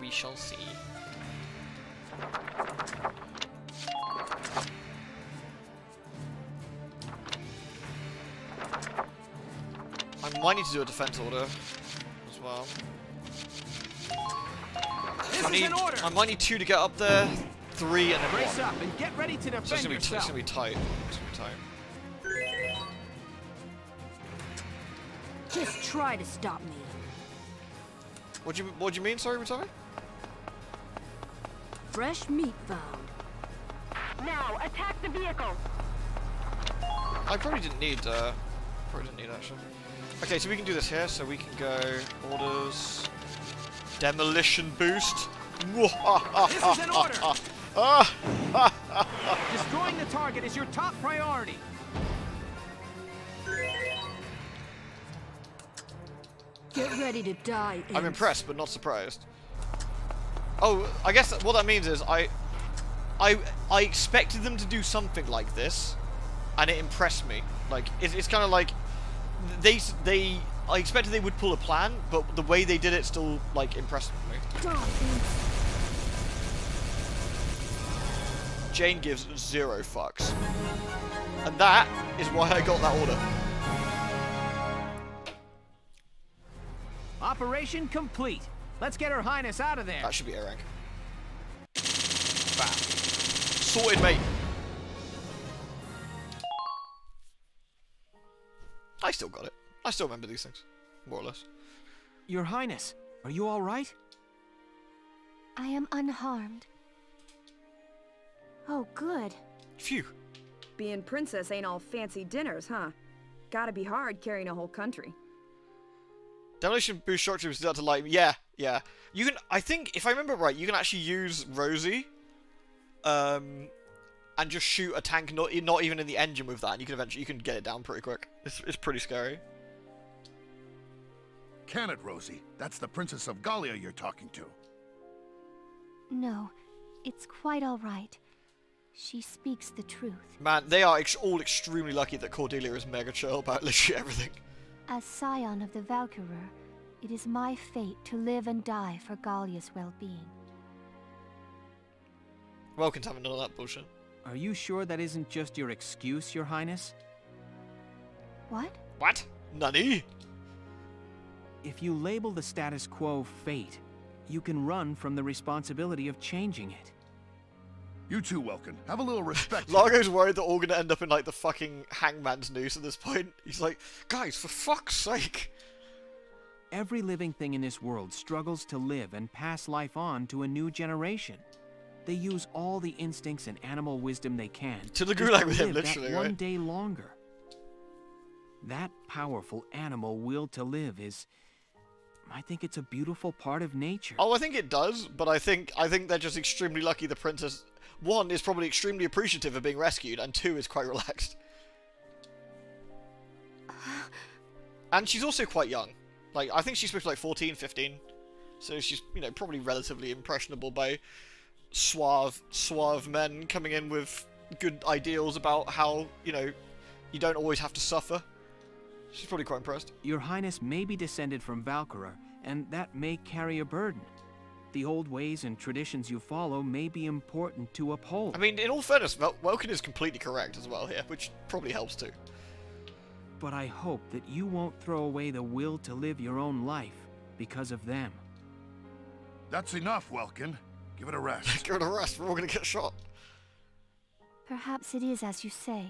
we shall see. Might need to do a defense order as well. This I is need, an order. I might need two to get up there, three and then Brace one. up and get ready to defend So it's gonna, be t- it's gonna be tight. It's gonna be tight. Just try to stop me. What do you What do you mean? Sorry, Rutami? Fresh meat found. Now, attack the vehicle. I probably didn't need. Uh, probably didn't need actually. Okay, so we can do this here. So we can go orders, demolition boost. This is an order. Ah, Destroying the target is your top priority. Get ready to die, I'm impressed, but not surprised. Oh, I guess that, what that means is I, I, I expected them to do something like this, and it impressed me. Like it's, it's kind of like they they I expected they would pull a plan, but the way they did it still like impressed me. Jane gives zero fucks, and that is why I got that order. Operation complete. Let's get Her Highness out of there. That should be rank. Bam. Sorted, mate. I still got it. I still remember these things, more or less. Your Highness, are you all right? I am unharmed. Oh, good. Phew. Being princess ain't all fancy dinners, huh? Gotta be hard carrying a whole country. Demolition boost shock troops start to light. Yeah, yeah. You can. I think if I remember right, you can actually use Rosie, um, and just shoot a tank not not even in the engine with that, and you can eventually you can get it down pretty quick. It's it's pretty scary. Can it, Rosie? That's the Princess of Gallia you're talking to. No, it's quite all right. She speaks the truth. Man, they are ex all extremely lucky that Cordelia is mega chill about literally everything. As scion of the Valkyria, it is my fate to live and die for Gallia's well-being. Welcome to having none of that bullshit. Are you sure that isn't just your excuse, Your Highness? What? What? Nani? If you label the status quo fate, you can run from the responsibility of changing it. You too, Welkin. Have a little respect. Largo's worried that all gonna end up in like the fucking hangman's noose at this point. He's like, guys, for fuck's sake. Every living thing in this world struggles to live and pass life on to a new generation. They use all the instincts and animal wisdom they can To the just gulag with him, live literally, that one right? day longer. That powerful animal will to live is, I think it's a beautiful part of nature. Oh, I think it does, but I think I think they're just extremely lucky the princess one is probably extremely appreciative of being rescued, and two is quite relaxed. And she's also quite young. Like, I think she's supposed to be like 14, 15. So she's, you know, probably relatively impressionable by suave, suave men coming in with good ideals about how, you know, you don't always have to suffer. She's probably quite impressed. Your Highness may be descended from Valkyria, and that may carry a burden. The old ways and traditions you follow may be important to uphold. I mean, in all fairness, Wel- Welkin is completely correct as well here, which probably helps too. But I hope that you won't throw away the will to live your own life because of them. That's enough, Welkin. Give it a rest. Give it a rest, we're all gonna get shot. Perhaps it is as you say,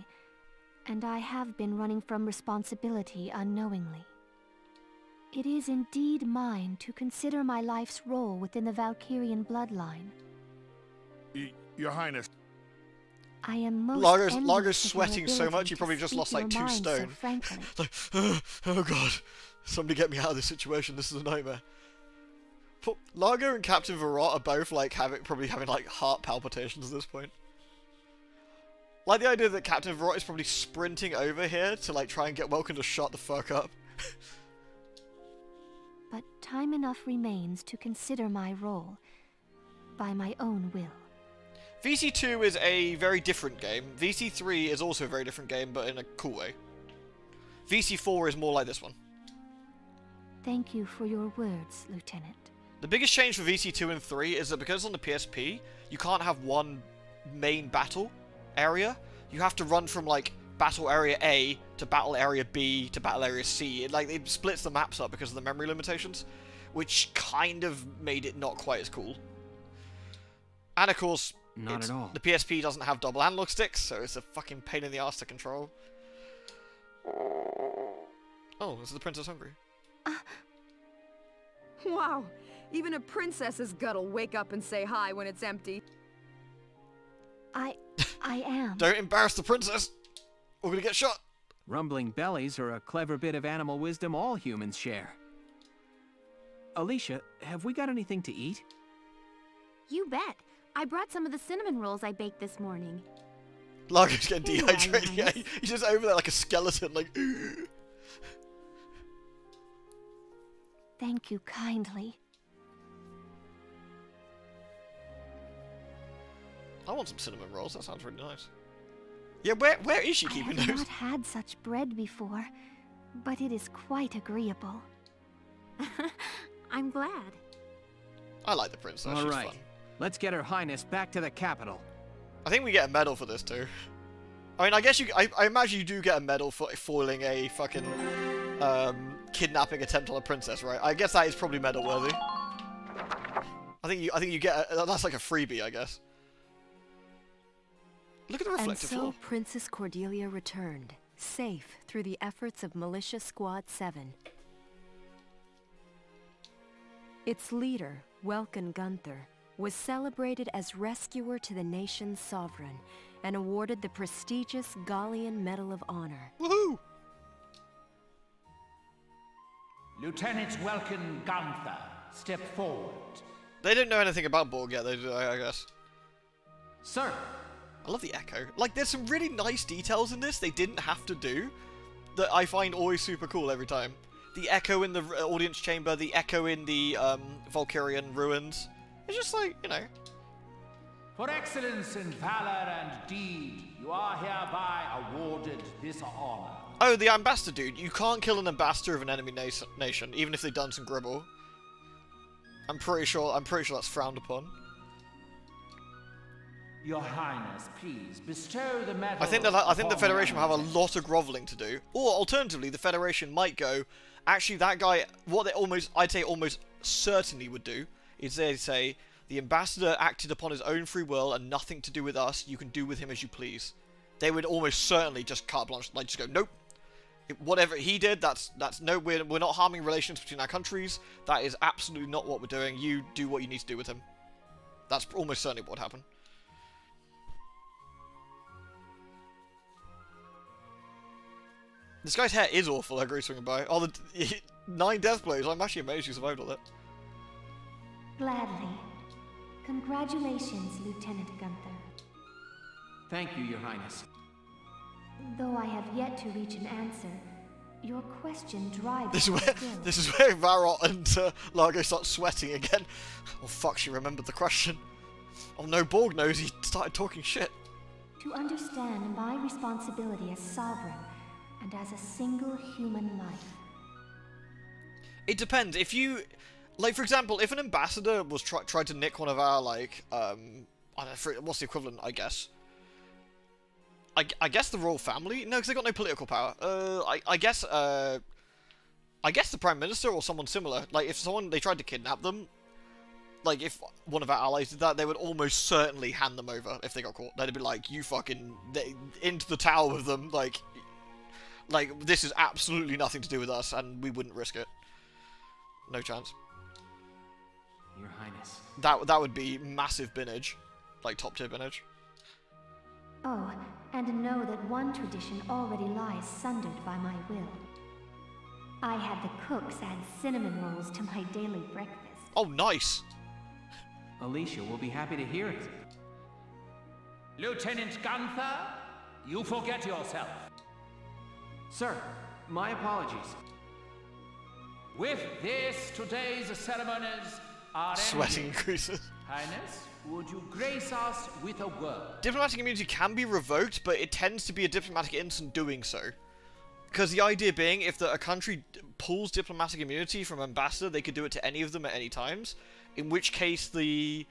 and I have been running from responsibility unknowingly. It is indeed mine to consider my life's role within the Valkyrian bloodline. Y Your Highness. I am most Largo's, envious Largo's sweating so much he probably just lost like two mind so like, oh, oh god, somebody get me out of this situation. This is a nightmare. Largo and Captain Varrot are both like having probably having like heart palpitations at this point. Like the idea that Captain Varrot is probably sprinting over here to like try and get Welkin to shut the fuck up. But time enough remains to consider my role by my own will. VC2 is a very different game. VC3 is also a very different game, but in a cool way. VC4 is more like this one. Thank you for your words, Lieutenant. The biggest change for VC2 and 3 is that because on the PSP, you can't have one main battle area. You have to run from, like, battle area A to battle area B to battle area C. It, like, it splits the maps up because of the memory limitations, which kind of made it not quite as cool. And of course, Not at all. the PSP doesn't have double analog sticks, so it's a fucking pain in the ass to control. Oh, is the princess hungry? Uh, wow, even a princess's gut'll wake up and say hi when it's empty. I... I am. Don't embarrass the princess! We're gonna get shot! Rumbling bellies are a clever bit of animal wisdom all humans share. Alicia, have we got anything to eat? You bet. I brought some of the cinnamon rolls I baked this morning. Largo's getting Here dehydrated. Your Yeah, he's just over there like a skeleton, like. Thank you kindly. I want some cinnamon rolls. That sounds really nice. Yeah, where where is she keeping I have those? not had such bread before, but it is quite agreeable. I'm glad. I like the princess. All She's right, fun. let's get Her Highness back to the capital. I think we get a medal for this too. I mean, I guess you. I, I imagine you do get a medal for foiling a fucking um, kidnapping attempt on a princess, right? I guess that is probably medal worthy. I think you. I think you get. A, that's like a freebie, I guess. Look at the And so floor. Princess Cordelia returned, safe through the efforts of Militia Squad 7. Its leader, Welkin Gunther, was celebrated as rescuer to the nation's sovereign and awarded the prestigious Gallian Medal of Honor. Woohoo! Lieutenant Welkin Gunther, step forward. They didn't know anything about Borg yet, they do, I I guess. Sir. I love the echo. Like, there's some really nice details in this they didn't have to do that I find always super cool every time. The echo in the audience chamber, the echo in the um, Valkyrian ruins. It's just like, you know. For excellence in valor and deed, you are hereby awarded this honor. Oh, the ambassador dude. You can't kill an ambassador of an enemy nation, nation even if they've done some gribble. I'm pretty sure. I'm pretty sure that's frowned upon. Your Highness, please bestow the medal. I think that I think the Federation will have a lot of groveling to do, or alternatively, the Federation might go. Actually, that guy. What they almost, I'd say, almost certainly would do is they say the ambassador acted upon his own free will and nothing to do with us. You can do with him as you please. They would almost certainly just carte blanche, like just go, nope. It- Whatever he did, that's that's no. We're we're not harming relations between our countries. That is absolutely not what we're doing. You do what you need to do with him. That's almost certainly what would happen. This guy's hair is awful, I agree swinging by. Oh, the nine death blows. I'm actually amazed you survived all that. Gladly. Congratulations, Lieutenant Gunther. Thank you, Your Highness. Though I have yet to reach an answer, your question drives This is where still. this is where Varrot and uh, Largo start sweating again. Oh fuck, she remembered the question. Oh no, Borg knows he started talking shit. To understand my responsibility as sovereign and as a single human life. It depends. If you, like, for example, if an ambassador was try tried to nick one of our like, um, I don't know, what's the equivalent? I guess. I, I guess the royal family. No, because they got no political power. Uh, I I guess uh, I guess the prime minister or someone similar. Like, if someone they tried to kidnap them, like if one of our allies did that, they would almost certainly hand them over if they got caught. They'd be like, "You fucking they, into the tower with them." Like, like this is absolutely nothing to do with us, and we wouldn't risk it. No chance. Your Highness. That that would be massive binage, like top tier binage. Oh, and know that one tradition already lies sundered by my will. I had the cooks add cinnamon rolls to my daily breakfast. Oh, nice. Alicia will be happy to hear it. Lieutenant Gunther, you forget yourself. Sir, my apologies. With this, today's ceremonies are Sweating ended. increases. Highness, would you grace us with a word? Diplomatic immunity can be revoked, but it tends to be a diplomatic instant doing so. Because the idea being, if the, a country pulls diplomatic immunity from ambassador, they could do it to any of them at any times. In which case, the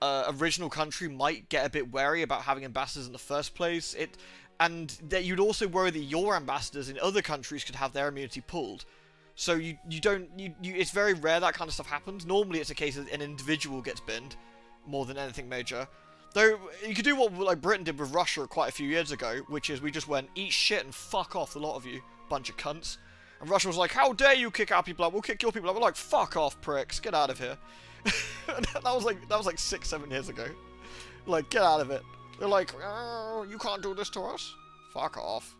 uh, original country might get a bit wary about having ambassadors in the first place. It, and that you'd also worry that your ambassadors in other countries could have their immunity pulled. So you you don't you, you it's very rare that kind of stuff happens. Normally, it's a case that an individual gets binned more than anything major. Though you could do what like Britain did with Russia quite a few years ago, which is we just went eat shit and fuck off, the lot of you, bunch of cunts. And Russia was like, "How dare you kick our people out? We'll kick your people out." We're like, "Fuck off, pricks! Get out of here." that was like that was like six, seven years ago. Like, get out of it. They're like, oh, "You can't do this to us." Fuck off.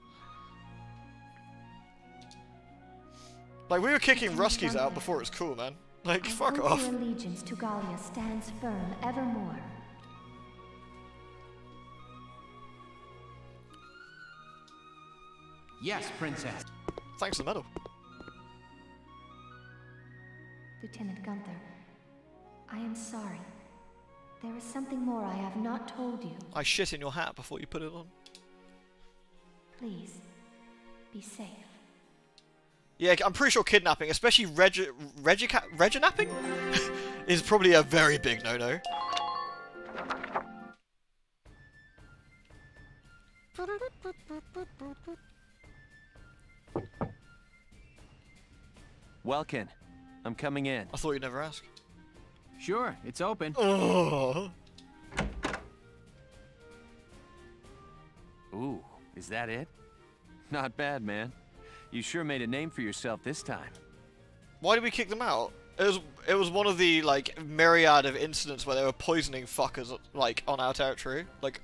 Like we were kicking Ruskies out before it was cool, man. Like, I fuck off. your allegiance to Gallia stands firm evermore. Yes, Princess. Thanks for the medal. Lieutenant Gunther, I am sorry. There is something more I have not told you. I shit in your hat before you put it on. Please, be safe. Yeah, I'm pretty sure kidnapping, especially regi regica reginapping, is probably a very big no-no. Welkin, I'm coming in. I thought you'd never ask. Sure, it's open. Oh. Ooh, is that it? Not bad, man. You sure made a name for yourself this time. Why did we kick them out? It was it was one of the like myriad of incidents where they were poisoning fuckers like on our territory. Like,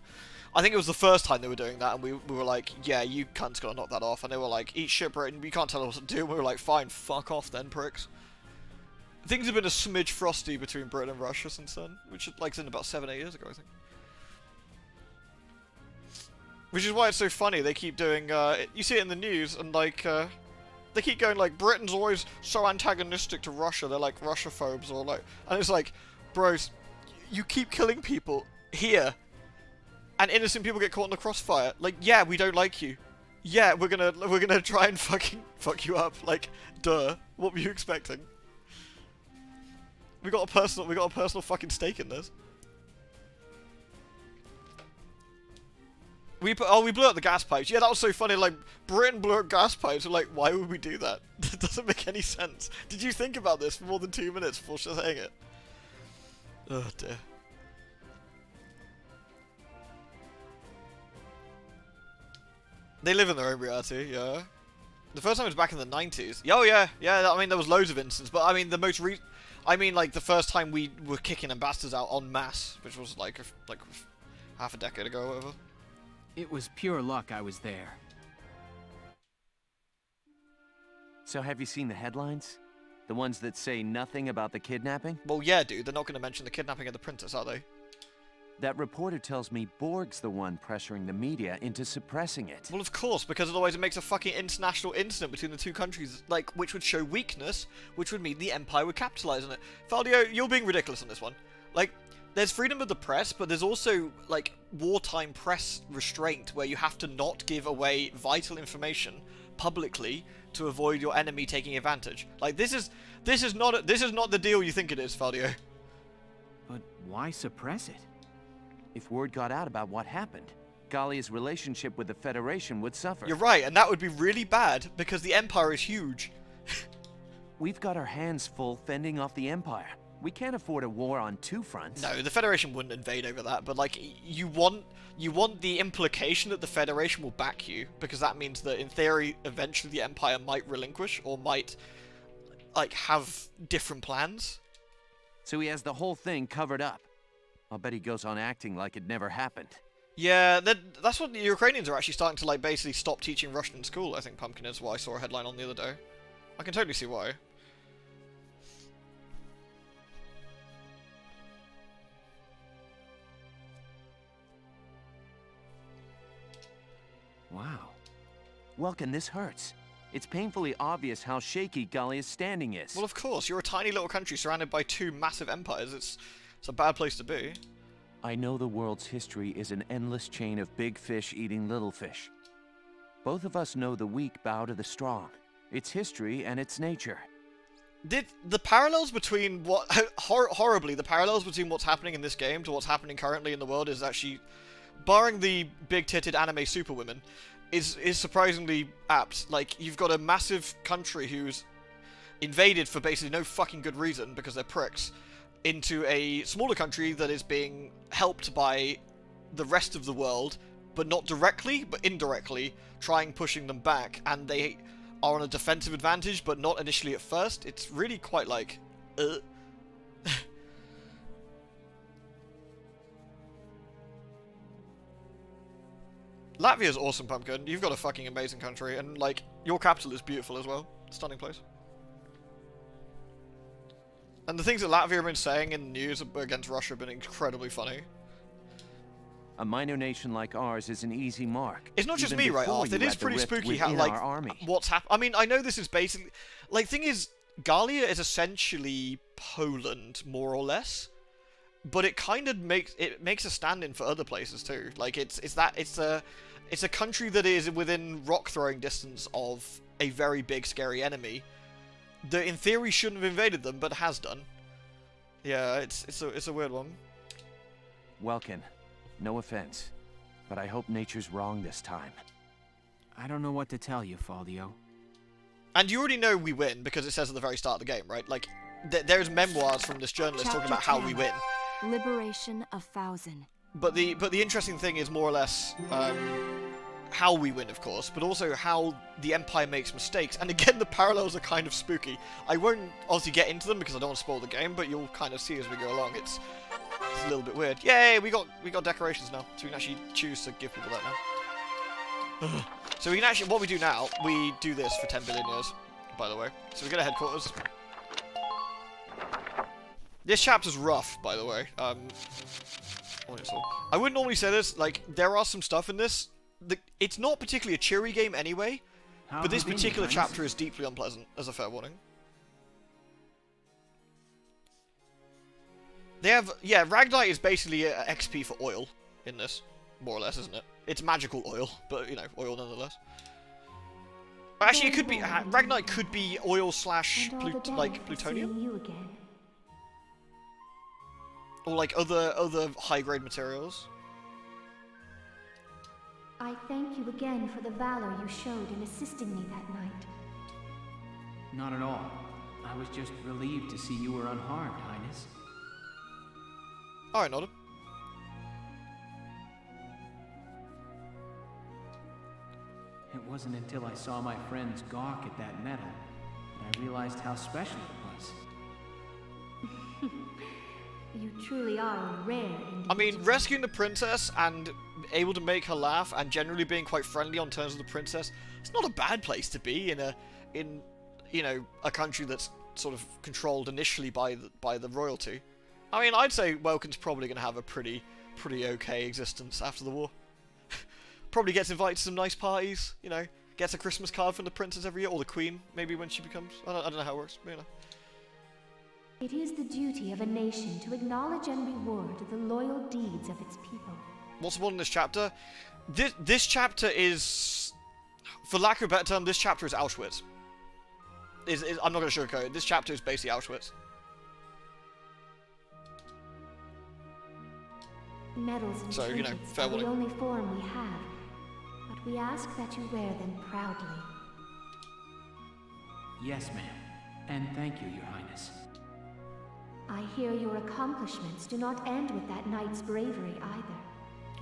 I think it was the first time they were doing that, and we, we were like, yeah, you cunts gotta knock that off. And they were like, eat shit, Britain. You can't tell us what to do. And we were like, fine, fuck off then, pricks. Things have been a smidge frosty between Britain and Russia since then, which like in about seven, eight years ago, I think. Which is why it's so funny. They keep doing. Uh, you see it in the news, and like uh, they keep going like Britain's always so antagonistic to Russia. They're like Russophobes or like, and it's like, bros, you keep killing people here, and innocent people get caught in the crossfire. Like, yeah, we don't like you. Yeah, we're gonna we're gonna try and fucking fuck you up. Like, duh. What were you expecting? We got a personal we got a personal fucking stake in this. We oh we blew up the gas pipes. Yeah, that was so funny. Like Britain blew up gas pipes. We're like, why would we do that? That doesn't make any sense. Did you think about this for more than two minutes before saying it? Oh dear. They live in their own reality, yeah. The first time was back in the 90s. Oh yeah, yeah. I mean, there was loads of instances, but I mean, the most re I mean, like the first time we were kicking ambassadors out en masse, which was like a, like half a decade ago, or whatever. It was pure luck I was there. So have you seen the headlines? The ones that say nothing about the kidnapping? Well, yeah, dude. They're not going to mention the kidnapping of the princess, are they? That reporter tells me Borg's the one pressuring the media into suppressing it. Well, of course, because otherwise it makes a fucking international incident between the two countries, like, which would show weakness, which would mean the Empire would capitalize on it. Faldio, you're being ridiculous on this one. Like, there's freedom of the press, but there's also, like, wartime press restraint, where you have to not give away vital information publicly to avoid your enemy taking advantage. Like, this is, this is not, a, this is not the deal you think it is, Faldio. But why suppress it? If word got out about what happened, Gallia's relationship with the Federation would suffer. You're right, and that would be really bad, because the Empire is huge. We've got our hands full fending off the Empire. We can't afford a war on two fronts. No, the Federation wouldn't invade over that, but like you want you want the implication that the Federation will back you because that means that in theory eventually the Empire might relinquish or might like have different plans. So he has the whole thing covered up. I'll bet he goes on acting like it never happened. Yeah, that, that's what the Ukrainians are actually starting to like basically stop teaching Russian in school. I think Pumpkin is what I saw a headline on the other day. I can totally see why. Wow. Welkin, this hurts. It's painfully obvious how shaky Gallia's standing is. Well, of course, you're a tiny little country surrounded by two massive empires. It's it's a bad place to be. I know the world's history is an endless chain of big fish eating little fish. Both of us know the weak bow to the strong. It's history and it's nature. Did the parallels between what hor horribly the parallels between what's happening in this game to what's happening currently in the world is actually, barring the big-titted anime superwomen, is is surprisingly apt. Like you've got a massive country who's invaded for basically no fucking good reason because they're pricks into a smaller country that is being helped by the rest of the world, but not directly, but indirectly, trying pushing them back, and they are on a defensive advantage, but not initially at first. It's really quite like, uh. Latvia's awesome, Pumpkin. You've got a fucking amazing country, and like your capital is beautiful as well. Stunning place. And the things that Latvia have been saying in the news against Russia have been incredibly funny. A minor nation like ours is an easy mark. It's not just me, right, Arth? It is pretty spooky how, like, army. what's happened. I mean, I know this is basically... Like, thing is, Gallia is essentially Poland, more or less. But it kind of makes it makes a stand-in for other places too. Like it's it's that it's a it's a country that is within rock throwing distance of a very big scary enemy that in theory shouldn't have invaded them but has done. Yeah, it's it's a it's a weird one. Welkin, no offense, but I hope nature's wrong this time. I don't know what to tell you, Faldio. And you already know we win because it says at the very start of the game, right? Like th there's memoirs from this journalist talking about how we win. Liberation of Thousand. But the but the interesting thing is more or less um, how we win, of course, but also how the Empire makes mistakes. And again, the parallels are kind of spooky. I won't obviously get into them because I don't want to spoil the game, but you'll kind of see as we go along. It's it's a little bit weird. Yay, we got we got decorations now, so we can actually choose to give people that now. so we can actually what we do now, we do this for 10 billion years, by the way. So we go to headquarters. This chapter's rough, by the way. Um, I wouldn't normally say this. Like, there are some stuff in this. The, it's not particularly a cheery game anyway, How but this have you been, particular Highness? chapter is deeply unpleasant, as a fair warning. They have, yeah, Ragnite is basically a, a XP for oil in this, more or less, isn't it? It's magical oil, but, you know, oil nonetheless. Actually, it could be, uh, Ragnite could be oil slash, And all the plut like, plutonium? seeing you again. Or like other, other high-grade materials? I thank you again for the valor you showed in assisting me that night. Not at all. I was just relieved to see you were unharmed, Highness. Alright, Nodder. It wasn't until I saw my friends gawk at that medal that I realized how special it was. You truly are rare individual. I mean, rescuing the princess and able to make her laugh and generally being quite friendly on terms of the princess, it's not a bad place to be in a, in, you know, a country that's sort of controlled initially by the, by the royalty. I mean, I'd say Welkin's probably going to have a pretty, pretty okay existence after the war. probably gets invited to some nice parties, you know, gets a Christmas card from the princess every year, or the queen, maybe when she becomes, I don't, I don't know how it works, but, you know. It is the duty of a nation to acknowledge and reward the loyal deeds of its people. What's important in this chapter? This this chapter is, for lack of a better term, this chapter is Auschwitz. Is, is I'm not going to sugarcoat it. This chapter is basically Auschwitz. Medals and So, you know, fair are the only form we have, but we ask that you wear them proudly. Yes, ma'am. And thank you, Your Highness. I hear your accomplishments do not end with that knight's bravery either.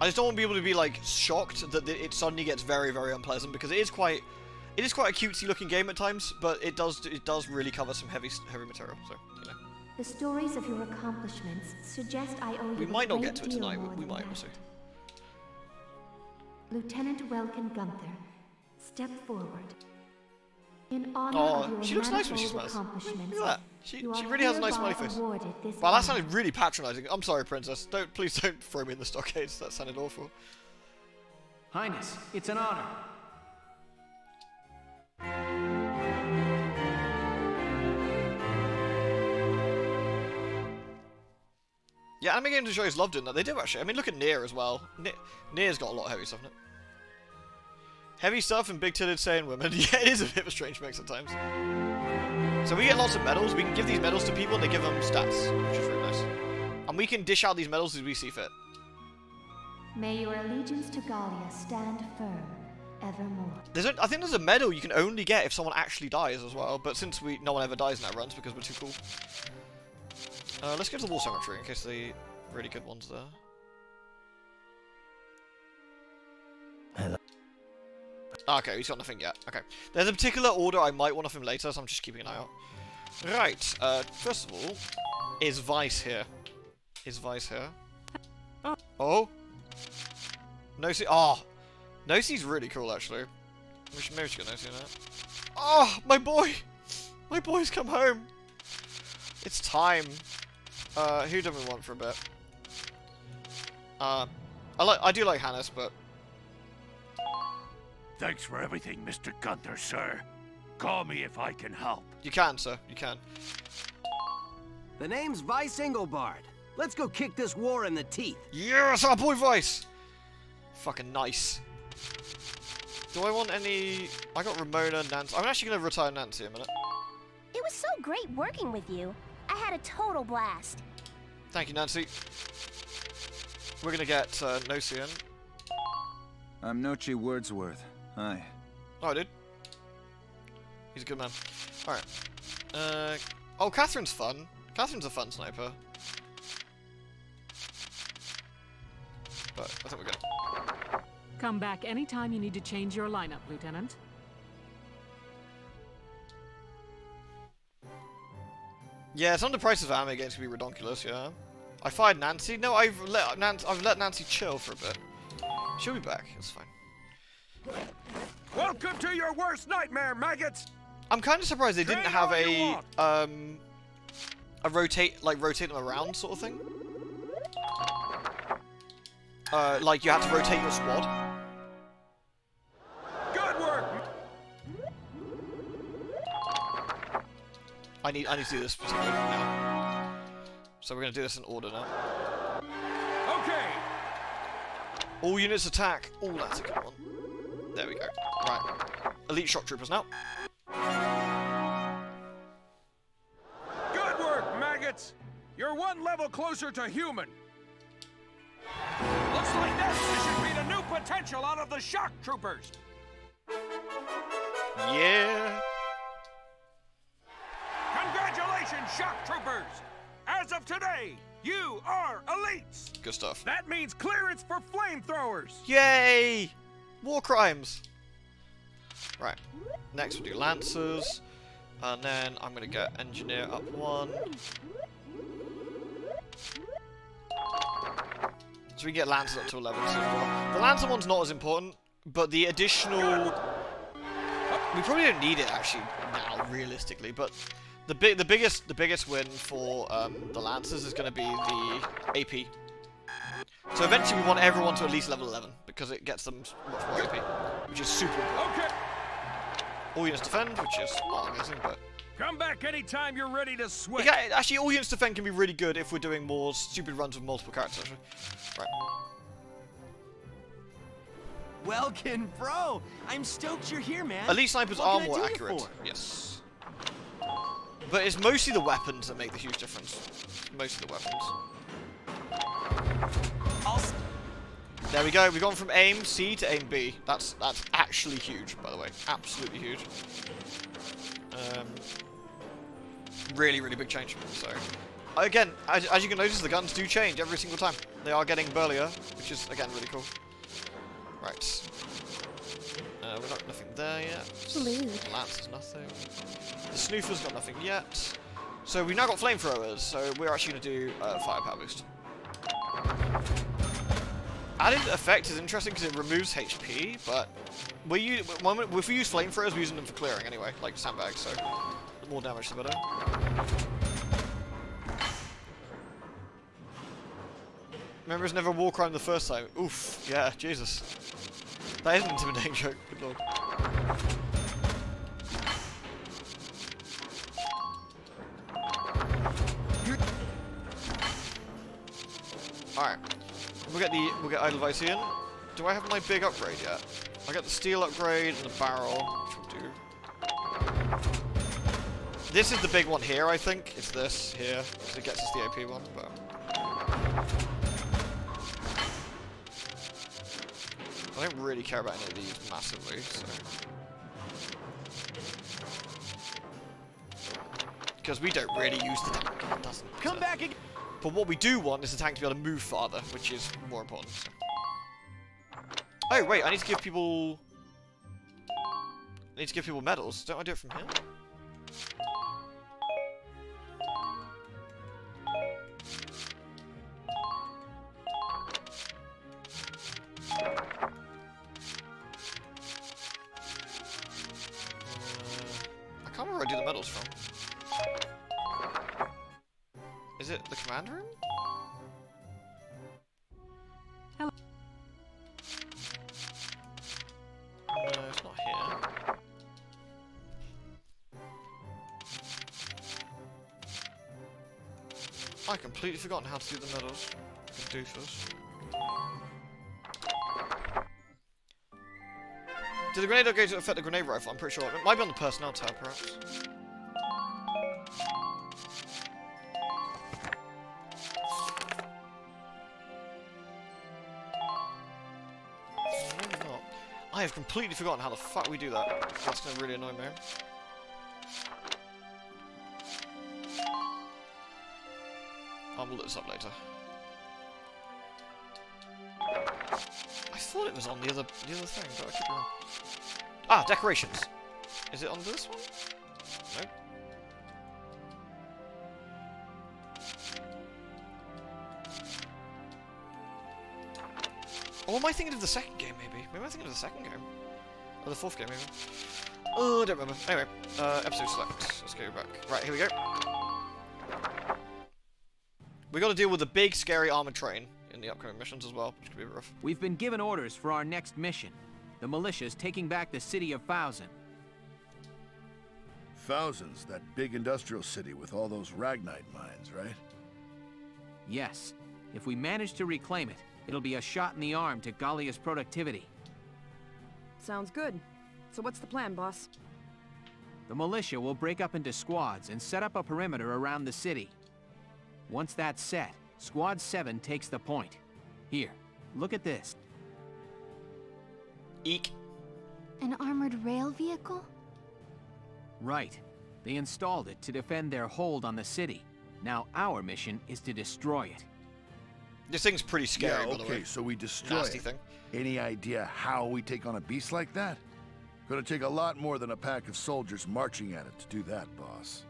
I just don't want to be able to be like shocked that it suddenly gets very, very unpleasant because it is quite, it is quite a cutesy-looking game at times, but it does it does really cover some heavy heavy material. So you know. The stories of your accomplishments suggest I owe you We might not get to it tonight. We, we might. see. Lieutenant Welkin Gunther, step forward. In honor Oh, of your she looks nice when she smiles. accomplishments, Look at that. She, she really has a nice smiley face. awarded this Wow, that sounded really patronising. I'm sorry, Princess. Don't please don't throw me in the stockades. That sounded awful. Highness, it's an honor. Yeah, Anime Games Enjoys love doing that. They do actually. I mean, look at Nier as well. Ni- Nier's got a lot of heavy stuff in it. Heavy stuff and big-titted Saiyan women. Yeah, it is a bit of a strange mix at times. So we get lots of medals. We can give these medals to people and they give them stats, which is really nice. And we can dish out these medals as we see fit. May your allegiance to Gallia stand firm evermore. There's a, I think there's a medal you can only get if someone actually dies as well. But since we no one ever dies in that runs because we're too cool. Uh, let's go to the War Cemetery in case the really good ones there. Hello. Okay, he's got nothing yet. Okay. There's a particular order I might want of him later, so I'm just keeping an eye out. Right, uh, first of all, is Vyse here? Is Vyse here? Oh? Nosy- Oh! Nosy's really cool, actually. We should maybe we should get Nosy in. Oh, my boy! My boy's come home! It's time. Uh, who do we want for a bit? Uh, I like- I do like Hannes, but Thanks for everything, Mr. Gunther, sir. Call me if I can help. you can, sir. You can. The name's Vyse Inglebard. Let's go kick this war in the teeth. Yes, our boy Vice! Fucking nice. Do I want any... I got Ramona, Nancy... I'm actually going to retire Nancy in a minute. It was so great working with you. I had a total blast. Thank you, Nancy. We're going to get uh, Nosy in. I'm Nochi Wordsworth. Hi. Oh, I did. He's a good man. Alright. Uh, oh, Catherine's fun. Catherine's a fun sniper. But I think we're good. Come back anytime you need to change your lineup, Lieutenant. Yeah, some of the prices of anime games can be redonkulous, yeah. I fired Nancy. No, I've let Nancy, I've let Nancy chill for a bit. She'll be back. It's fine. Welcome to your worst nightmare, maggots! I'm kind of surprised they didn't have a um a rotate like rotate them around sort of thing. Uh, like you had to rotate your squad. Good work! I need I need to do this particularly now. So we're gonna do this in order now. Okay, All units attack. Oh, that's a good one. There we go. Right. Elite shock troopers now. good work, maggots! You're one level closer to human. Looks like this should be the new potential out of the shock troopers. Yeah. Congratulations, shock troopers! As of today, you are elites! Good stuff. That means clearance for flamethrowers! Yay! War crimes. Right. Next we'll do lancers, and then I'm gonna get engineer up one. So we get lancers up to 11 soon as well. The lancer one's not as important, but the additional... We probably don't need it actually now, realistically, but the big, the biggest, the biggest win for um, the lancers is going to be the AP. So eventually we want everyone to at least level 11 because it gets them much more AP, which is super important. Okay, All units defend, which is not amazing, but come back anytime you're ready to it switch. ca- actually all units defend can be really good if we're doing more stupid runs with multiple characters. Right. Welkin, bro! I'm stoked you're here, man. Elite snipers What are can I more accurate. Yes. But it's mostly the weapons that make the huge difference. Mostly the weapons. There we go. We've gone from aim C to aim B. That's that's actually huge, by the way. Absolutely huge. Um, really, really big change. So Again, as, as you can notice, the guns do change every single time. They are getting burlier, which is, again, really cool. Right. Uh, we've got nothing there yet. Lance has nothing. The Snoofer's got nothing yet. So we've now got flamethrowers, so we're actually going to do uh, firepower boost. Added effect is interesting because it removes HP, but we use, if we use flamethrowers, we're using them for clearing anyway, like sandbags, so the more damage the better. Remember, it's never war crime the first time. Oof, yeah, Jesus. That is an intimidating joke, good lord. Alright. We'll get the we'll get in. Do I have my big upgrade yet? I got the steel upgrade and the barrel, which will do. This is the big one here, I think. It's this here, because it gets us the AP one, but I don't really care about any of these massively, so. Because we don't really use the tank. It doesn't. Come back again! But what we do want is the tank to be able to move farther, which is more important. Oh, wait, I need to give people... I need to give people medals. Don't I do it from here? Is it the command room? Hello. No, it's not here. I completely forgotten how to do the medals. Doofus. Did the grenade go to affect the grenade rifle? I'm pretty sure. It might be on the personnel tab, perhaps. Have completely forgotten how the fuck we do that. That's gonna really annoy me. I'll look this up later. I thought it was on the other the other thing, but I could be wrong. Ah, decorations. Is it on this one? No. Or am I thinking of the second game, maybe? Maybe I'm thinking of the second game. Or the fourth game, maybe. Oh, I don't remember. Anyway, uh, episode select. Let's go back. Right, here we go. We got to deal with the big, scary armored train in the upcoming missions as well, which could be rough. We've been given orders for our next mission. The militia's taking back the city of Fouzen. Thousands, that big industrial city with all those Ragnite mines, right? Yes. If we manage to reclaim it, it'll be a shot in the arm to Gallia's productivity. Sounds good. So what's the plan, boss? The militia will break up into squads and set up a perimeter around the city. Once that's set, Squad 7 takes the point. Here, look at this. Eek. An armored rail vehicle? Right. They installed it to defend their hold on the city. Now our mission is to destroy it. This thing's pretty scary, yeah, by the way. okay, so we destroy Nasty it. thing. Any idea how we take on a beast like that? Gonna take a lot more than a pack of soldiers marching at it to do that, boss.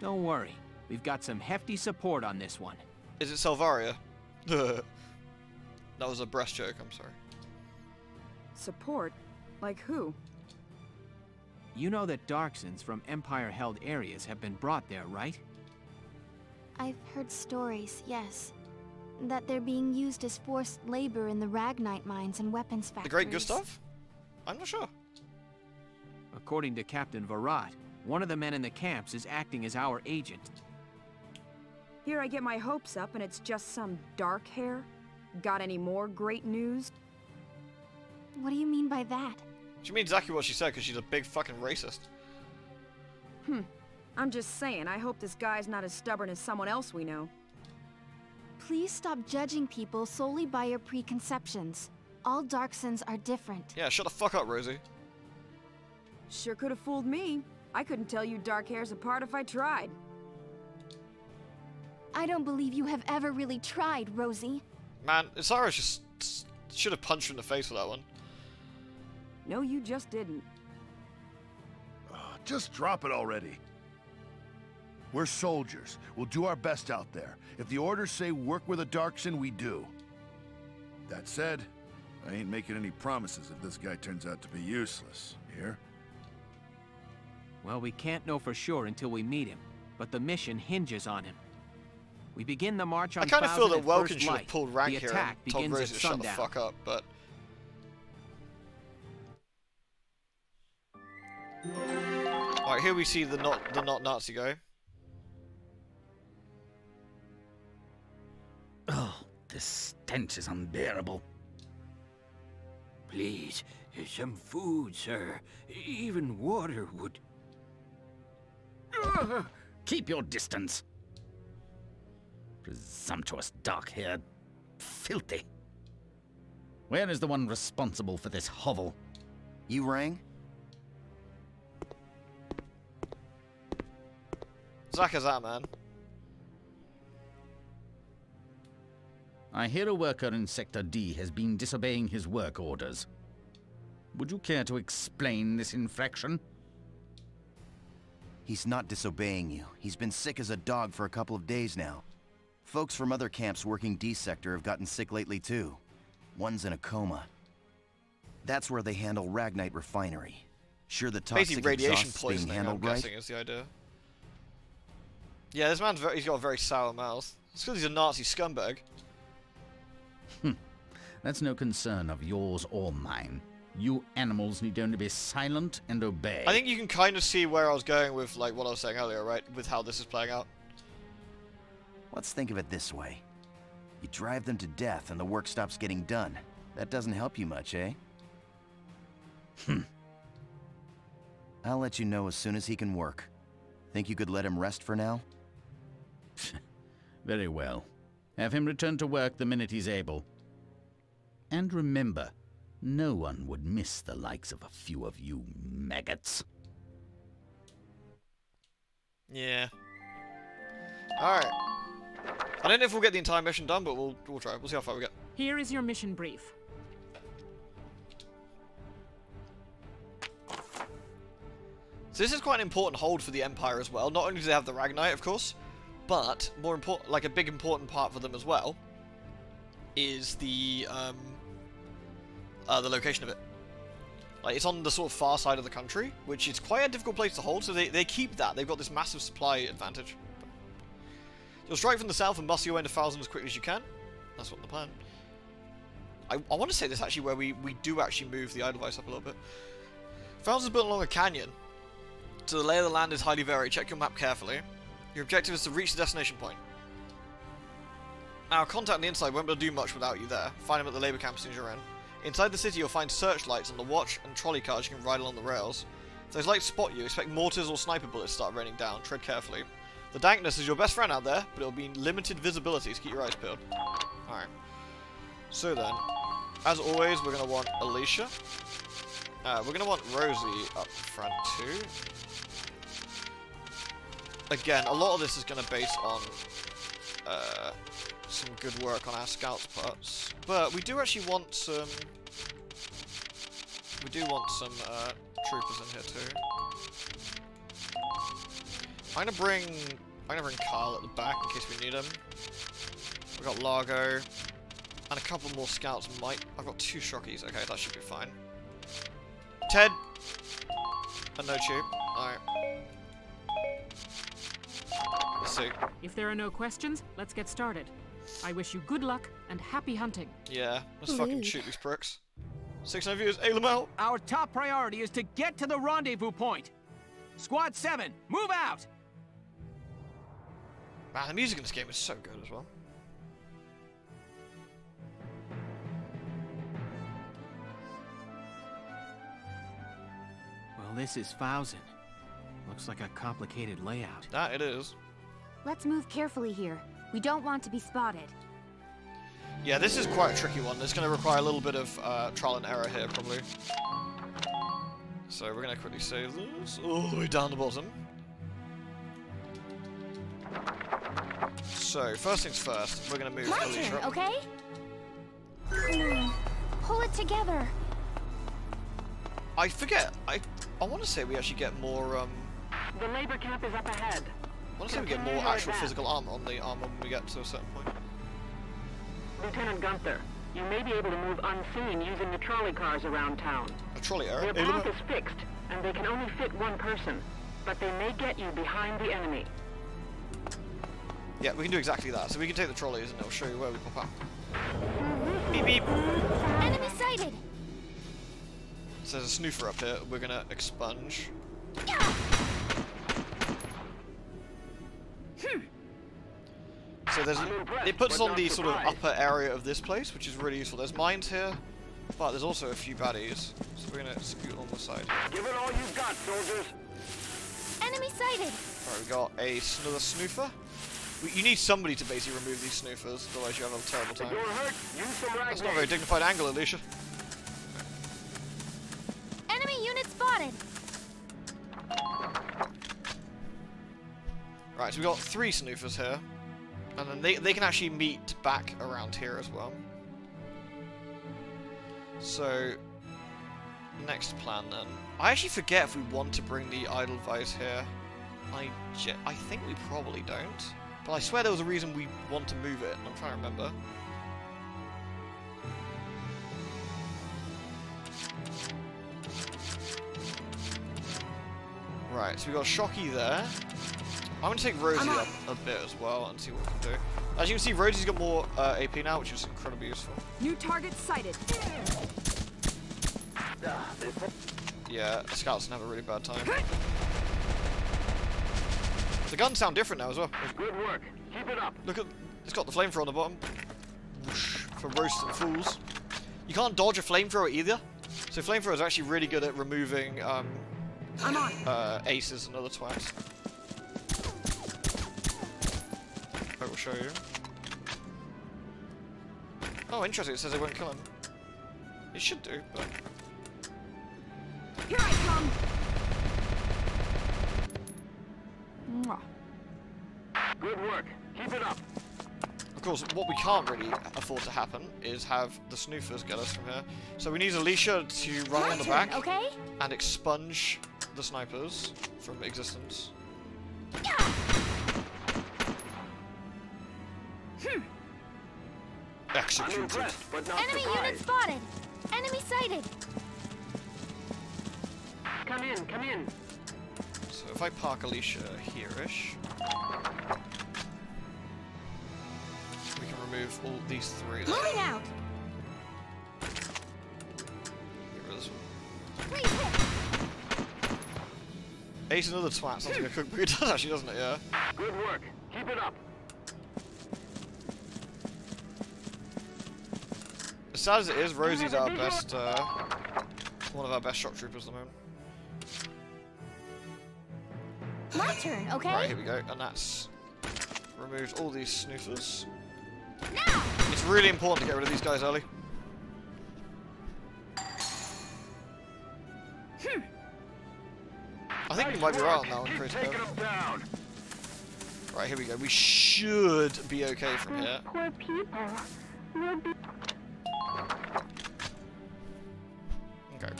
Don't worry. We've got some hefty support on this one. Is it Selvaria? that was a breast joke, I'm sorry. Support? Like who? You know that Darcsens from Empire-held areas have been brought there, right? I've heard stories, yes. That they're being used as forced labor in the Ragnite mines and weapons factories. The. Great Gustav? I'm not sure. According to Captain Varrot, one of the men in the camps is acting as our agent. Here I get my hopes up and it's just some dark hair? Got any more great news? What do you mean by that? She means exactly what she said, because she's a big fucking racist. Hmm. I'm just saying, I hope this guy's not as stubborn as someone else we know. Please stop judging people solely by your preconceptions. All Darcsens are different. Yeah, shut the fuck up, Rosie. Sure could have fooled me. I couldn't tell you dark hairs apart if I tried. I don't believe you have ever really tried, Rosie. Man, Isara just should have punched her in the face for that one. No, you just didn't. Just drop it already. We're soldiers. We'll do our best out there. If the orders say work with a Darcsen, we do. That said, I ain't making any promises if this guy turns out to be useless. Here? Well, we can't know for sure until we meet him, but the mission hinges on him. We begin the march on I kind of feel Fouzen that at Welkin first should have pulled rank here attack and told begins to shut the fuck up, but... Alright, here we see the not the not Nazi guy. Oh, this stench is unbearable. Please, some food, sir. Even water would... Keep your distance. Presumptuous dark-haired filthy. Where is the one responsible for this hovel? You rang? Zaka is that man. I hear a worker in Sector D has been disobeying his work orders. Would you care to explain this infraction? He's not disobeying you. He's been sick as a dog for a couple of days now. Folks from other camps working D sector have gotten sick lately too. One's in a coma. That's where they handle Ragnite Refinery. Sure the toxic Basically radiation exhaust's being poisoning, I'm handled right? guessing, is the idea. Yeah, this man's very, he's got a very sour mouth. It's because he's a Nazi scumbag. That's no concern of yours or mine. You animals need only be silent and obey. I think you can kind of see where I was going with like what I was saying earlier, right? With how this is playing out. Let's think of it this way. You drive them to death and the work stops getting done. That doesn't help you much, eh? Hmm. I'll let you know as soon as he can work. Think you could let him rest for now? Very well. Have him return to work the minute he's able. And remember, no one would miss the likes of a few of you maggots. Yeah. Alright. I don't know if we'll get the entire mission done, but we'll we'll try. We'll see how far we get. Here is your mission brief. So this is quite an important hold for the Empire as well. Not only do they have the Ragnite, of course, but more important, like a big important part for them as well, is the um, uh, the location of it. Like it's on the sort of far side of the country, which is quite a difficult place to hold. So they they keep that. They've got this massive supply advantage. You'll strike from the south and bust your way into Fouzen as quickly as you can. That's what the plan. I, I want to say this actually where we, we do actually move the Edelweiss up a little bit. Fouzen's built along a canyon. So the lay of the land is highly varied. Check your map carefully. Your objective is to reach the destination point. Our contact on the inside won't be able to do much without you there. Find him at the labour camp as soon as you're in. Inside the city you'll find searchlights on the watch and trolley cars you can ride along the rails. If those lights spot you, expect mortars or sniper bullets to start raining down. Tread carefully. The dankness is your best friend out there, but it'll be limited visibility, so keep your eyes peeled. Alright. So then, as always, we're going to want Alicia. Uh, we're going to want Rosie up front too. Again, a lot of this is going to base on uh, some good work on our scouts' parts. But we do actually want some... We do want some uh, troopers in here too. I'm gonna bring I'm gonna bring Kyle at the back in case we need him. We've got Largo. And a couple more scouts might I've got two shockies, okay, that should be fine. Ted and no tube. Alright. Let's. If there are no questions, let's get started. I wish you good luck and happy hunting. Yeah, let's fucking shoot these pricks. Six no views, aim them out! Our top priority is to get to the rendezvous point. Squad 7, move out! Man, the music in this game is so good as well. Well, this is Fouzen. Looks like a complicated layout. That it is. Let's move carefully here. We don't want to be spotted. Yeah, this is quite a tricky one. It's going to require a little bit of uh, trial and error here, probably. So we're going to quickly save this all the way down the bottom. So, first things first, we're gonna move My Alicia turn, up. okay? Come on. Pull it together. I forget, I I want to say we actually get more, um, The labor camp is up ahead. I want to say we get more actual advance. physical armor on the armor when we get to a certain point. Lieutenant Gunther, you may be able to move unseen using the trolley cars around town. A trolley eh? Their arrow? path is fixed, and they can only fit one person, but they may get you behind the enemy. Yeah, we can do exactly that. So we can take the trolleys and it'll show you where we pop up. Beep beep. Enemy sighted. So there's a snoofer up here. We're gonna expunge. So there's it puts on the sort of upper area of this place, which is really useful. There's mines here, but there's also a few baddies. So we're gonna scoot on the side. Give it all you've got, soldiers. Enemy sighted. Alright, we got a another snoofer. You need somebody to basically remove these snoofers, otherwise you have a terrible time. You're hurt. Use some That's not a very dignified angle, Alicia. Enemy unit spotted. Right, so we've got three snoofers here. And then they, they can actually meet back around here as well. So, next plan then. I actually forget if we want to bring the idle here. I, I think we probably don't. But I swear there was a reason we want to move it, I'm trying to remember. Right, so we got Shocky there. I'm going to take Rosie up a bit as well and see what we can do. As you can see, Rosie's got more uh, AP now, which is incredibly useful. New target sighted. Yeah, scouts have a really bad time. The guns sound different now as well. Good work. Keep it up. Look at, it's got the flamethrower on the bottom. Whoosh, for roasting fools. You can't dodge a flamethrower either. So flamethrower is actually really good at removing um, I'm on. uh, aces and other twats. Show you. Oh, interesting. It says it won't kill him. It should do, but Here I come. Mwah. Good work. Keep it up. Of course, what we can't really afford to happen is have the snoofers get us from here. So we need Alicia to run My on the turn, back okay? and expunge the snipers from existence. Hmm. I'm impressed, but not Enemy unit spotted. Enemy sighted. Come in, come in. So if I park Alicia here-ish, we can remove all these three. there. Moving out. Get rid of this one. Please hit. Ace another twat sounds like a cookbook. It does actually, doesn't it? Yeah. Good work. Keep it up. Sad as it is, Rosie's our best, uh, one of our best shock troopers at the moment. My turn, okay? Right, here we go, and that's removed all these snoofers. Now. It's really important to get rid of these guys early. I think we might be right on that one, Keep Chris. taking them down. Right, here we go. We should be okay from here. Poor people. Will be Okay.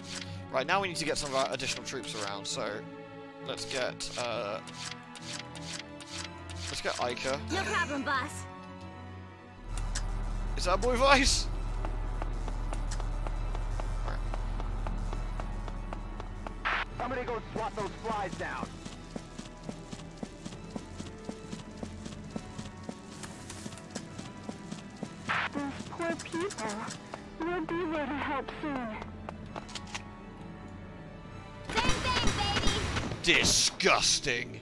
Right, now we need to get some of our additional troops around, so let's get, uh... Let's get Aika. No problem, boss. Is that boy Vyse? Somebody go swat those flies down. Those poor people. We'll be there to help soon. Bang, bang, baby. Disgusting.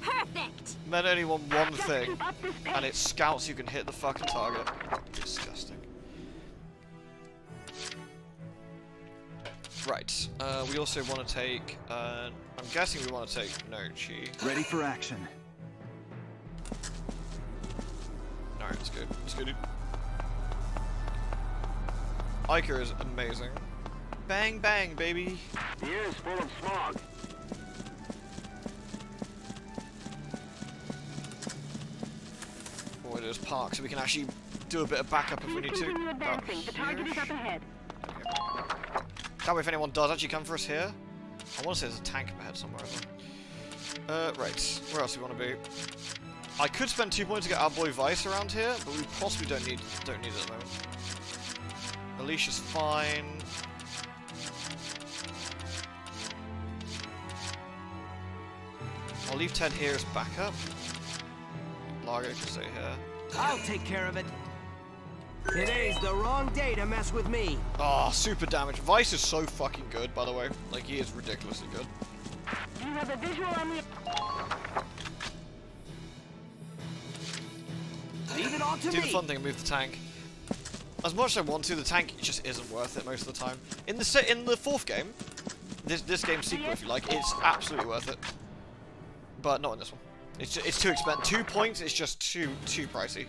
Perfect. Men only want one Just thing, keep up this pace. and it's scouts who can hit the fucking target. Disgusting. Right, uh, we also want to take, uh, I'm guessing we want to take Nochi. Ready for action. Alright, that's good. That's good. Aika is amazing. Bang bang, baby. The air's full of smog. we're going to do is park so we can actually do a bit of backup if we need to. Continue advancing. The target is up ahead. Can't wait if anyone does actually come for us here. I want to say there's a tank up ahead somewhere. Uh, right. Where else do we want to be? I could spend two points to get our boy Vyse around here, but we possibly don't need don't need it at the moment. Alicia's fine. I'll leave Ted here as backup. Largo can stay here. I'll take care of it. Today's the wrong day to mess with me. Oh, super damage. Vyse is so fucking good, by the way. Like, he is ridiculously good. You have a visual on the... Leave it all to Do me. the fun thing and move the tank. As much as I want to, the tank just isn't worth it most of the time. In the in the fourth game, this this game sequel, if you like, it's absolutely worth it. But not in this one. It's ju it's too expensive. Two points is just too too pricey.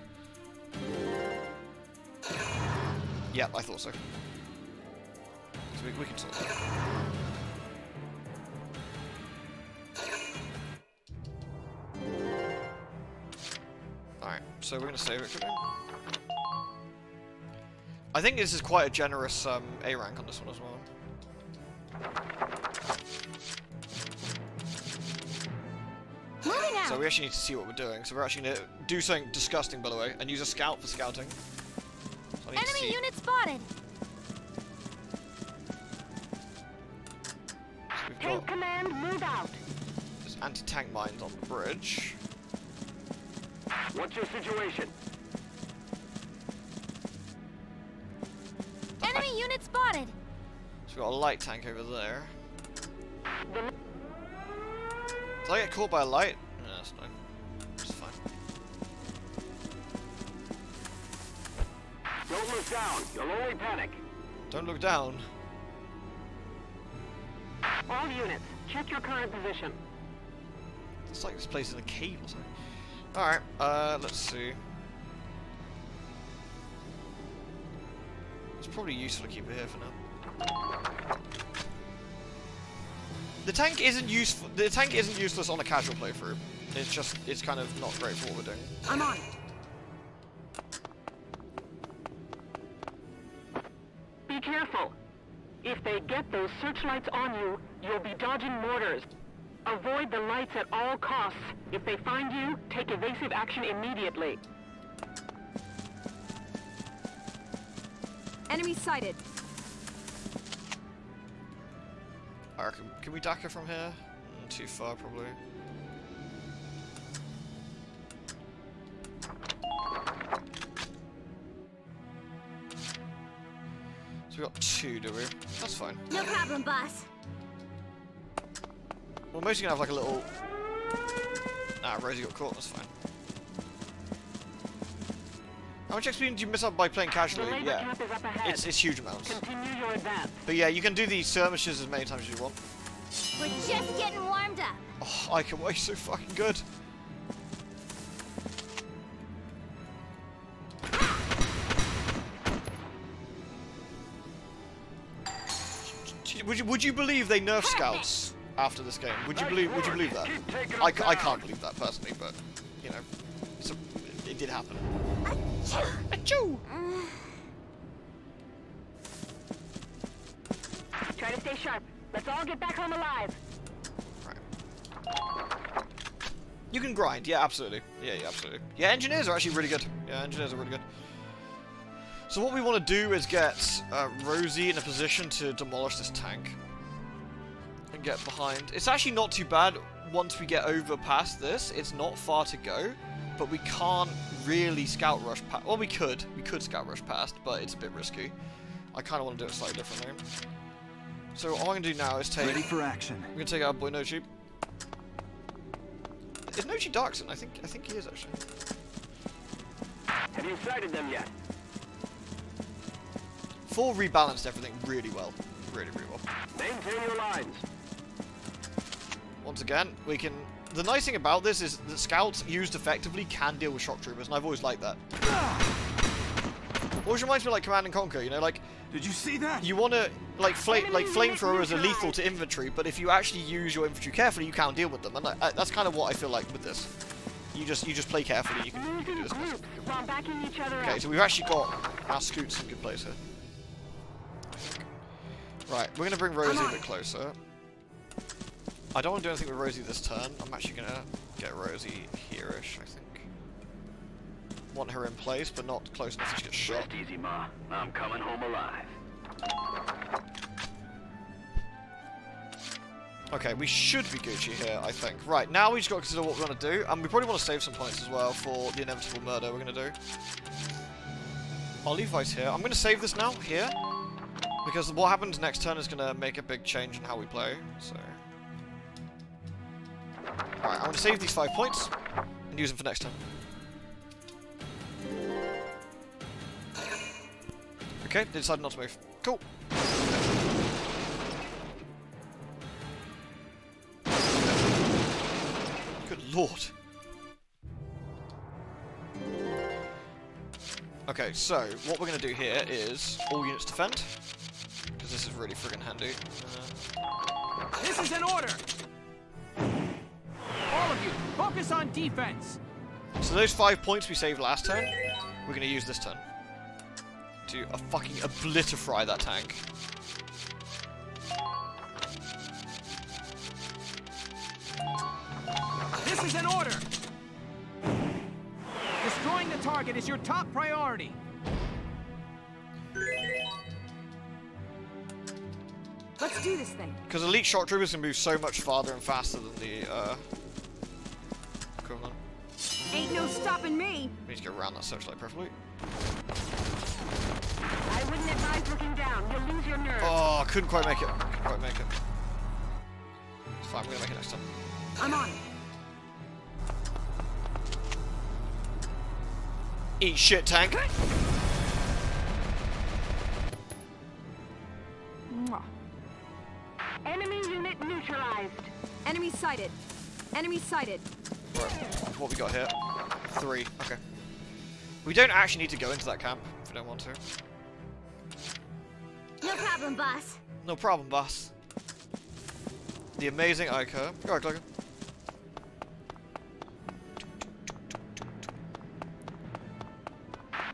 Yeah, I thought so. So we, we can sort that. Alright, so we're gonna save it. Could we? I think this is quite a generous um, A rank on this one as well. So we actually need to see what we're doing. So we're actually going to do something disgusting, by the way, and use a scout for scouting. So I need to Enemy see. unit spotted. So we've Tank got command, move out. There's anti-tank mines on the bridge. What's your situation? Got a light tank over there. Did I get caught by a light? No, that's no. It's fine. Don't look down. You'll only panic. Don't look down. All units, check your current position. It's like this place is a cave or something. Alright, uh, let's see. It's probably useful to keep it here for now. The tank isn't useful. The tank isn't useless on a casual playthrough. It's just, it's kind of not great for what we're doing. I'm on it. Be careful. If they get those searchlights on you, you'll be dodging mortars. Avoid the lights at all costs. If they find you, take evasive action immediately. Enemy sighted. Can, can we DACA from here? Mm, too far, probably. So we got two, do we? That's fine. No problem, boss. We're mostly gonna have like a little. Ah, Rosie got caught. That's fine. How much XP do you miss out by playing casually? Yeah, camp is up ahead. it's it's huge amounts. Continue your advance. But yeah, you can do these skirmishes as many times as you want. We're just getting warmed up. Oh, I can wait so fucking good. Would you would you believe they nerf scouts after this game? Would you believe Would you believe that? I, I can't believe that personally, but you know, it's a, it did happen. Achoo! Uh. Try to stay sharp. Let's all get back home alive. You can grind, yeah, absolutely. Yeah, yeah, absolutely. Yeah, engineers are actually really good. Yeah, engineers are really good. So what we want to do is get uh, Rosie in a position to demolish this tank. And get behind. It's actually not too bad once we get over past this. It's not far to go. But we can't really scout rush past. Well, we could. We could scout rush past, but it's a bit risky. I kind of want to do it slightly differently. So all I'm going to do now is take... Ready for action. I'm going to take our boy Nochi. Is Nochi Darcsen? I think I think he is actually. Have you sighted them yet? Four rebalanced everything really well. Really, really well. Maintain your lines. Once again, we can... The nice thing about this is that scouts used effectively can deal with shock troopers, and I've always liked that. Always reminds me of like Command and Conquer, you know, like... Did you see that? You want to, like, flame, like flamethrowers are lethal to infantry, but if you actually use your infantry carefully, you can't deal with them, and I, I, that's kind of what I feel like with this. You just you just play carefully. You can, you can do this. Backing each other Okay, so we've actually got our scoots in good place here. Right, we're gonna bring Rosie a bit closer. I don't want to do anything with Rosie this turn. I'm actually gonna get Rosie here-ish, I think. Want her in place, but not close enough she gets shot. Rest easy, Ma. I'm coming home alive. Okay, we should be Gucci here, I think. Right, now we just got to consider what we want to do, and we probably want to save some points as well for the inevitable murder we're going to do. I'll leave Vyse here. I'm going to save this now, here, because what happens next turn is going to make a big change in how we play, so... Alright, I'm going to save these five points, and use them for next turn. Okay, they decided not to move. Cool. Good lord. Okay, so what we're going to do here is all units defend, because this is really friggin' handy. Uh, This is an order! All of you, focus on defense! so those five points we saved last turn, we're going to use this turn to uh, fucking obliterate that tank. This is an order! Destroying the target is your top priority. Let's do this thing. Because elite shock troopers can move so much farther and faster than the uh, equivalent. Ain't no stopping me. We need to get around that searchlight preferably. I wouldn't advise looking down. You'll lose your nerve. Oh, I couldn't quite make it. Couldn't quite make it. It's fine, we're gonna make it next time. I'm on it. Eat shit, tank. Mwah. Enemy unit neutralized. Enemy sighted. Enemy sighted. Right, what we got here? Three. Okay. We don't actually need to go into that camp if we don't want to. No problem, boss. No problem, boss. The amazing Aika. Go ahead, Cloaker.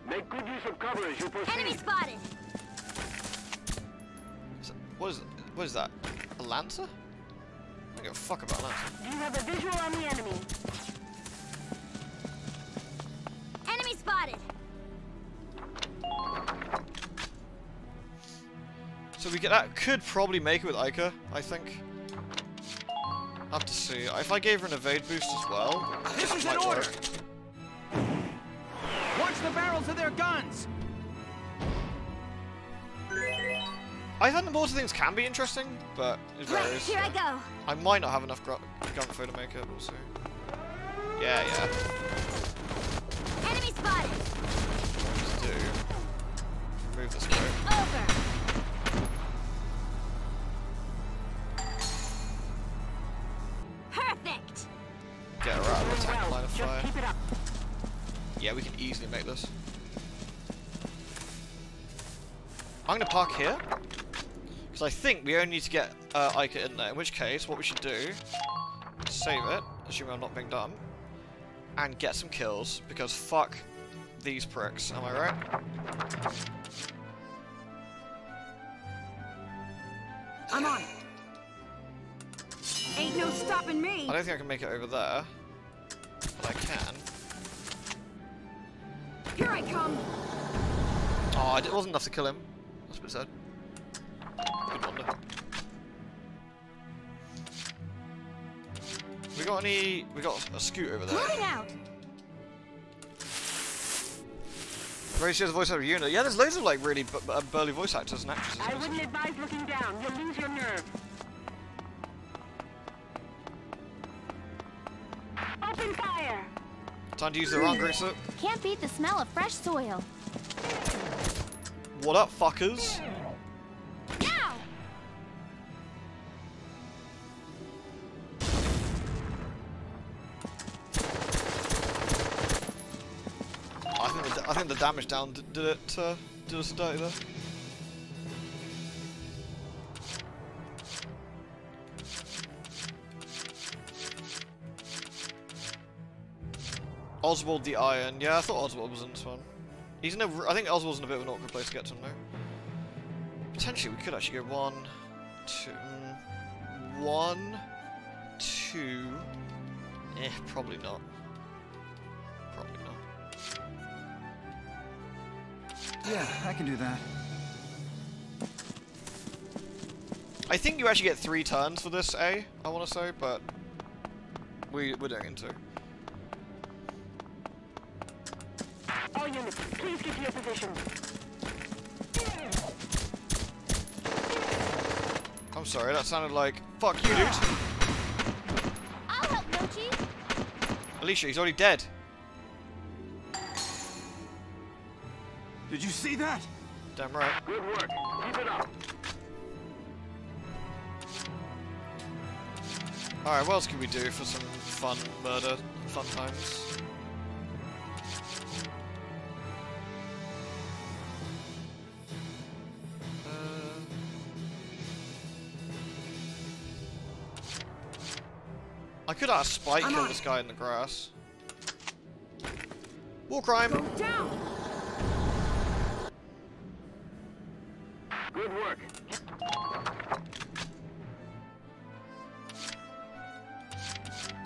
Make good use of cover as you proceed. Enemy spotted. Is that- What is what is that? A lancer? I don't give a fuck about a lancer. You have a visual on the enemy. Enemy So we get that could probably make it with Aika, I think. Have to see. If I gave her an evade boost as well, This that is might an order! work. Watch the barrels of their guns! I think the mortar things can be interesting, but it Right, varies. here I go. I might not have enough gu- gunfire to make it, we'll see. Yeah, yeah. Enemy spotted. Let's do. Remove this guy. Over. Yeah, we can easily make this. I'm gonna park here. Because I think we only need to get uh, Aika in there. In which case, what we should do save it, assuming I'm not being dumb, and get some kills. Because fuck these pricks, am I right? I'm on it. Ain't no stopping me. I don't think I can make it over there. But I can. Here I come. Oh, it wasn't enough to kill him. That's a bit sad. Good wonder. We got any... We got a scoot over there. Moving out. Very serious voice actor unit. Yeah, there's loads of like really bu bu- burly voice actors and actresses. I wouldn't advise looking down. You'll lose your nerve. Open fire. Time to use the wrong greaser. Can't beat the smell of fresh soil. What up, fuckers? Ow! I think the, I think the damage down did, did it uh, did us dirty there. Oswald the Iron. Yeah, I thought Oswald was in this one. He's in a. I think Oswald's in a bit of an awkward place to get to now. Potentially, we could actually go one, two, one, two. two, mm, one, two. Eh, probably not. Probably not. Yeah, I can do that. I think you actually get three turns for this A, I want to say, but we, we're doing it in two. All units, please get to your positions. I'm sorry, that sounded like, fuck you, dude. I'll help Mochi. Alicia, he's already dead. Did you see that? Damn right. Good work. Keep it up. Alright, what else can we do for some fun murder, fun times? Could ask Spike I'm kill this guy in the grass. War crime! Down! Good work.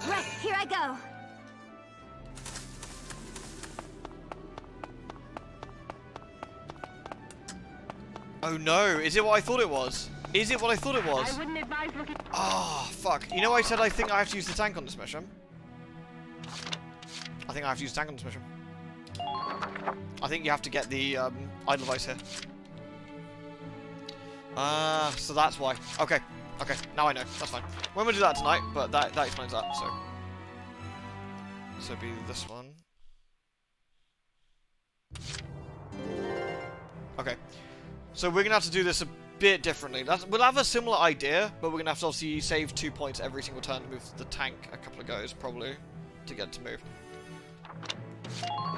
Right, here I go. Oh no, is it what I thought it was? Is it what I thought it was? I wouldn't advise looking. Oh, fuck. You know I said I think I have to use the tank on this mission? I think I have to use the tank on this mission. I think you have to get the um, idle device here. Ah, uh, so that's why. Okay, okay, now I know. That's fine. When we do that tonight, but that, that explains that, so. So be this one. Okay. So we're gonna have to do this bit differently. That's, we'll have a similar idea, but we're gonna have to obviously save two points every single turn to move the tank a couple of goes, probably, to get to move.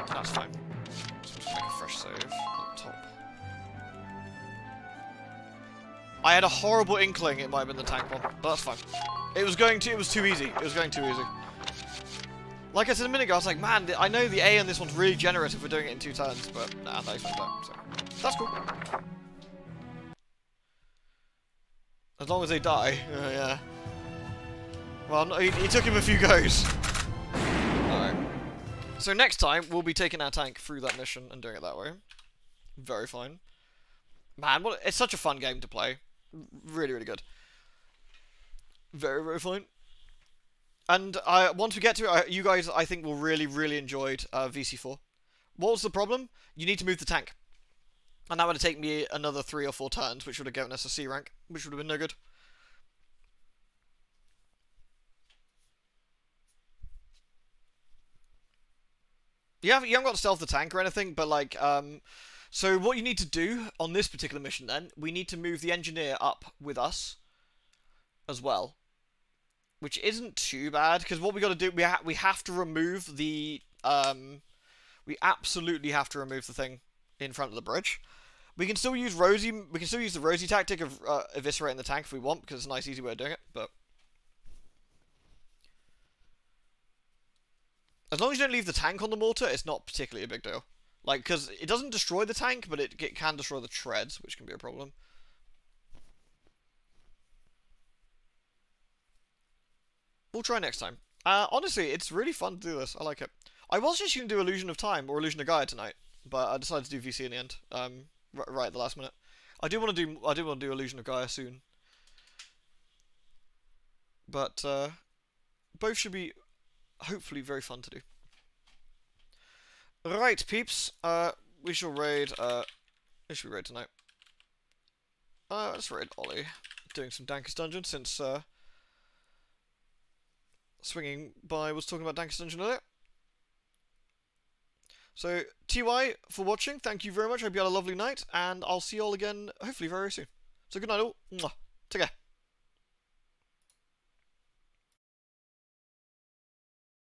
That's fine. So just make a fresh save the top. I had a horrible inkling it might have been the tank one, but that's fine. It was going to, it was too easy. It was going too easy. Like I said a minute ago, I was like, man, I know the A on this one's really generous if we're doing it in two turns, but nah, that, so. That's cool. As long as they die, uh, yeah. Well, no, he, he took him a few goes. Alright. So next time, we'll be taking our tank through that mission and doing it that way. Very fine. Man, what it's such a fun game to play. Really, really good. Very, very fine. And uh, once we get to it, you guys, I think, will really, really enjoy uh, VC4. What was the problem? You need to move the tank. And that would have taken me another three or four turns, which would have given us a C rank, which would have been no good. You haven't, you haven't got to stealth the tank or anything, but like, um, so what you need to do on this particular mission then, we need to move the engineer up with us as well. Which isn't too bad, because what we got to do, we, ha we have to remove the, um, we absolutely have to remove the thing in front of the bridge. We can still use Rosie, we can still use the Rosie tactic of uh, eviscerating the tank if we want, because it's a nice easy way of doing it, but... As long as you don't leave the tank on the mortar, it's not particularly a big deal. Like, because it doesn't destroy the tank, but it, it can destroy the treads, which can be a problem. We'll try next time. Uh, honestly, it's really fun to do this. I like it. I was just going to do Illusion of Time or Illusion of Gaia tonight, but I decided to do VC in the end. Um, right at the last minute. I do want to do. I do want to do Illusion of Gaia soon. But uh, both should be hopefully very fun to do. Right, peeps. Uh, we shall raid. Uh, we should raid tonight. Uh, let's raid Ollie. Doing some Darkest Dungeon since uh, swinging by was talking about Darkest Dungeon earlier. So, TY for watching. Thank you very much. Hope you had a lovely night, and I'll see you all again hopefully very soon. So, good night, all. Take care.